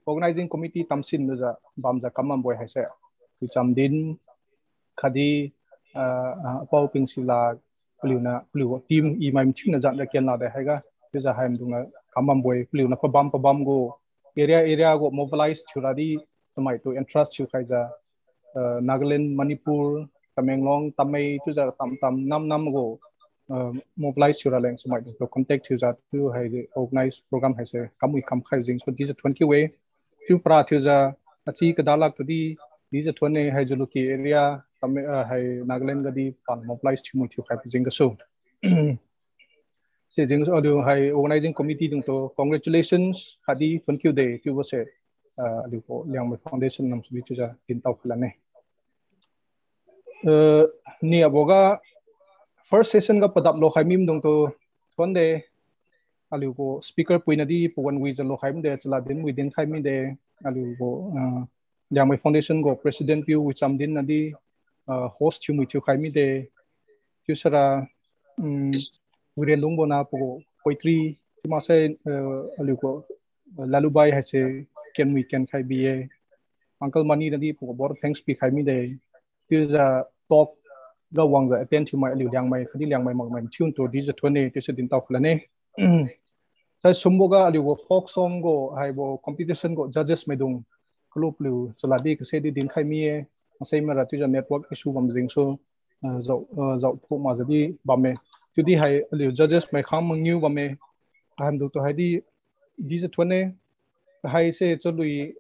organizing committee tamsin ja bam ja kamma boy hai se Wichamdin Khadi ờ, ờ, Pau Ping Sila na Pulu team i mai mchina zan da kian la da haiga pisa haim dunga kamam boy Puluna pa bam pa bam go area area go mobilize churadi tamai to entrust chu khai khaija uh, Nagaland, Manipur Tamenglong Tamai tu za tam tam, nam nam go uh, mobilize chura leng samai to contact chu za tu hai, organize program hai se, kamui kam khai jing. So this is 20 way. Tu pra thu za achi kadalak tu di, these are 20 hai juluki area tam uh, hai, Nagaland ga di, pan mobilize chu mu thu khai jing so. Se jing so do hai, organizing committee dung to, congratulations hadi thank you day tu was it ali ko liang mai foundation nam subi tu za tin tau khala ne ni aboga first session ga padap lo khaimim dong to thon de ali ko speaker puina di puan wi lo khai de chala din within khaimi de ali ko liang mai foundation go president piu wi cham din na di host chu mi chu khaimi de chu sara wi lung bo na po poetry ma se ali ko lalubai ha se can, we can khai bia uncle money na di po bor thanks pi khai mi de tu za talk ga wang za attend to my liu liang mai khadi liang mai mak mai tune to di za thone te se din taw khla ne sa sumbo ga liu go folk song go hai bo competition go judges me dung club liu chala di ka se di din khai mi e sai ma ra tu ja network issue bam jing so zau zau phu ma za di ba me tu di hai liu judges mai kham mang new ba me ham du to hai di di za thone hai se chalui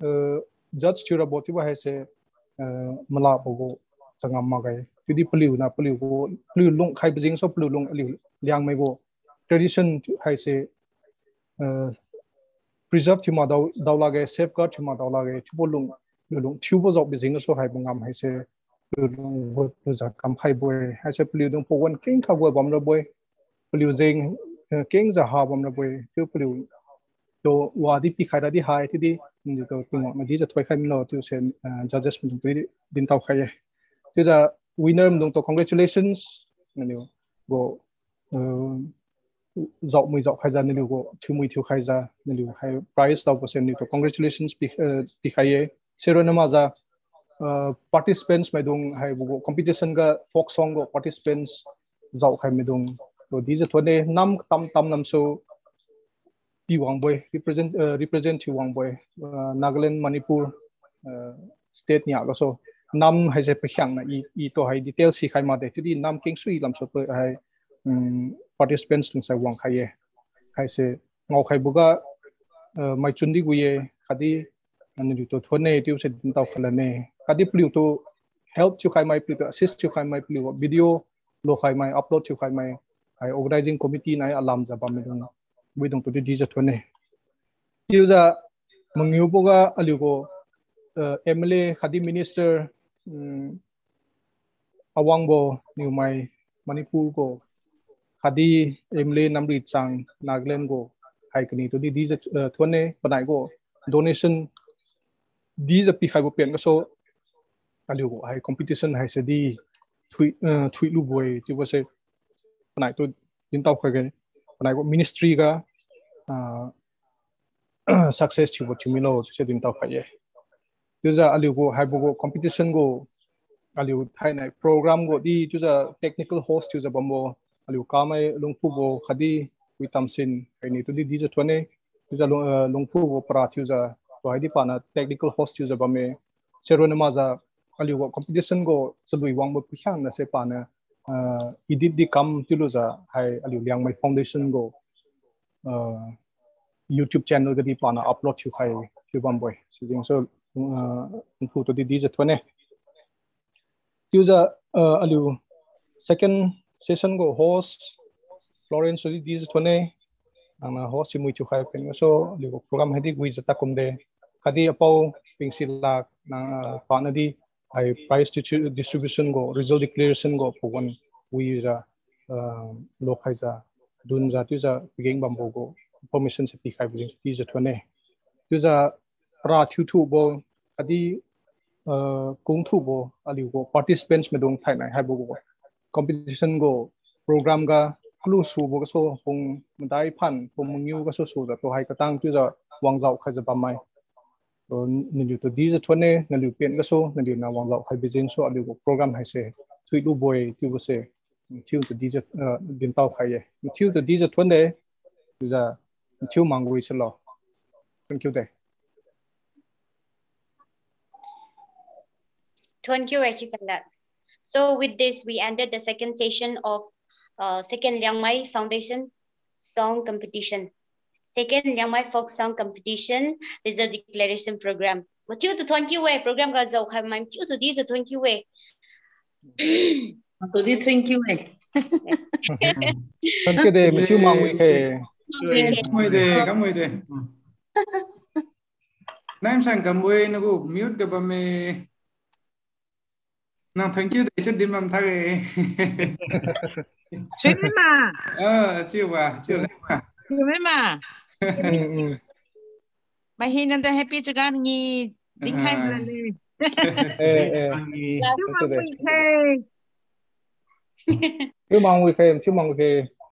ờ, judge chura boti ba hai se ờ, mala bogo changam ma gai đi plu na plu go plu lung khai bijing so paliu lung aliu liang mai go tradition hai se ờ, preserve thima daw daw la ge safeguard thima daw la ge thubo lung lung thubo zok bijing so hai hay hai se lung bo lu za kam khai boy hai se plu dong po wan king kha go bam ra boy paliu jing king za ha bam ra boy tu plu to wa di pi khai da di hai ti di ni to tu ma di ja thoi khai mi no tu sen judges mun tu din tau khai tu ja winner mun to congratulations. ni go dạo mùi dạo khai ra nên go two mùi thiếu khai ra nên hai prize tàu percent ni to congratulations pi khai ye sero na ma participants mai dung hai go competition ga folk song go participants dạo khai mai dung to di ja thone nam tam tam nam so pi wang represent uh, represent to wang uh, nagaland manipur uh, state nya ga so nam hai se phyang na i i to hai. Detail si khai ma de. Tu di nam king sui lam so pe hai um, participants tung sai wang khai ye. Hai se ngau khai buga uh, mai chundi gu ye khadi ani to thone tu se din taw khala ne. Khadi plu to help chu khai mai plu to assist chu khai mai plu video lo khai mai upload chu khai mai. Hai organizing committee nai alam za ba me dung bui dong tu di này. thone tiu za mangyu boga aliu go eh, MLA khadi minister mm, awangbo new mai, manipur go khadi MLA namri chang nagaland go hai kani đi di di za eh, thone banai go donation, di za pi khai bo pen so, aliu go hai competition, hai se di, thui eh, thui lu boy ti bo se banai to din tau khai panai ga success chi bo chi milo se din tau khai ye tuza aliu go hai bo competition go aliu thai nai program go di tuza technical host tuza bombo aliu kamai lungpu bo khadi wi tamsin kai ni tu di di ja thone tuza lungpu bo pra tuza to hai di pana technical host tuza bame serona ma za aliu go competition go chalui wang bo pyang na se pana idit di kam tiluza hai aliu liang mai foundation go youtube channel ga di pana upload chu khai chu bamboy so so fu to di di ja thone tuza aliu second session go host florence di di ja thone ana host mu chu khai pen so aliu program hedi gui jata kumde kadi apau pingsila na pana di I price distribution go, result declaration go pokon wi ra lo khai za dun za, tu za pigeng bambo go, permission se pikai khai bi ti ja thone tu za pra thu thu bo adi kung uh, thu bo ali go, participants me dong thai nai, hai bo go. Competition go, program ga klu su bo so, hong, dai phan pom nyu ga so so za, to hai ka tang, tu za, wang zau khai za ba mai so niliu to di za thone niliu pen ga so niliu na wang lau hai số so của program hai se thui du boy ti bo se tiu to di za din tau khai ye tiu to di za thone za mang mangui se lo. Thank you de Thank you, Echikandat. So with this, we ended the second session of uh, second Liang Mai Foundation song competition. Second, Liang máy Folk Song Competition Result Declaration Program. Mà chiếu từ thôn chiếu về program gọi dầu khai mai chiếu từ đi từ thôn chiếu về. Từ đi thôn chiếu về. Thôn cái đề mà chiếu mong người kề. Người đề, các người đề. Nam sang cầm quê nó có mute cái bấm mê. Nào thằng chiếu để chút đi mầm thắc ấy. Chuyện mà. Ờ, chưa à, chưa mà remember mà hi nên ta happy cho gan ni đinh khai mà đi chúc mong vui khê chúc mong vui khê chúc mong vui khê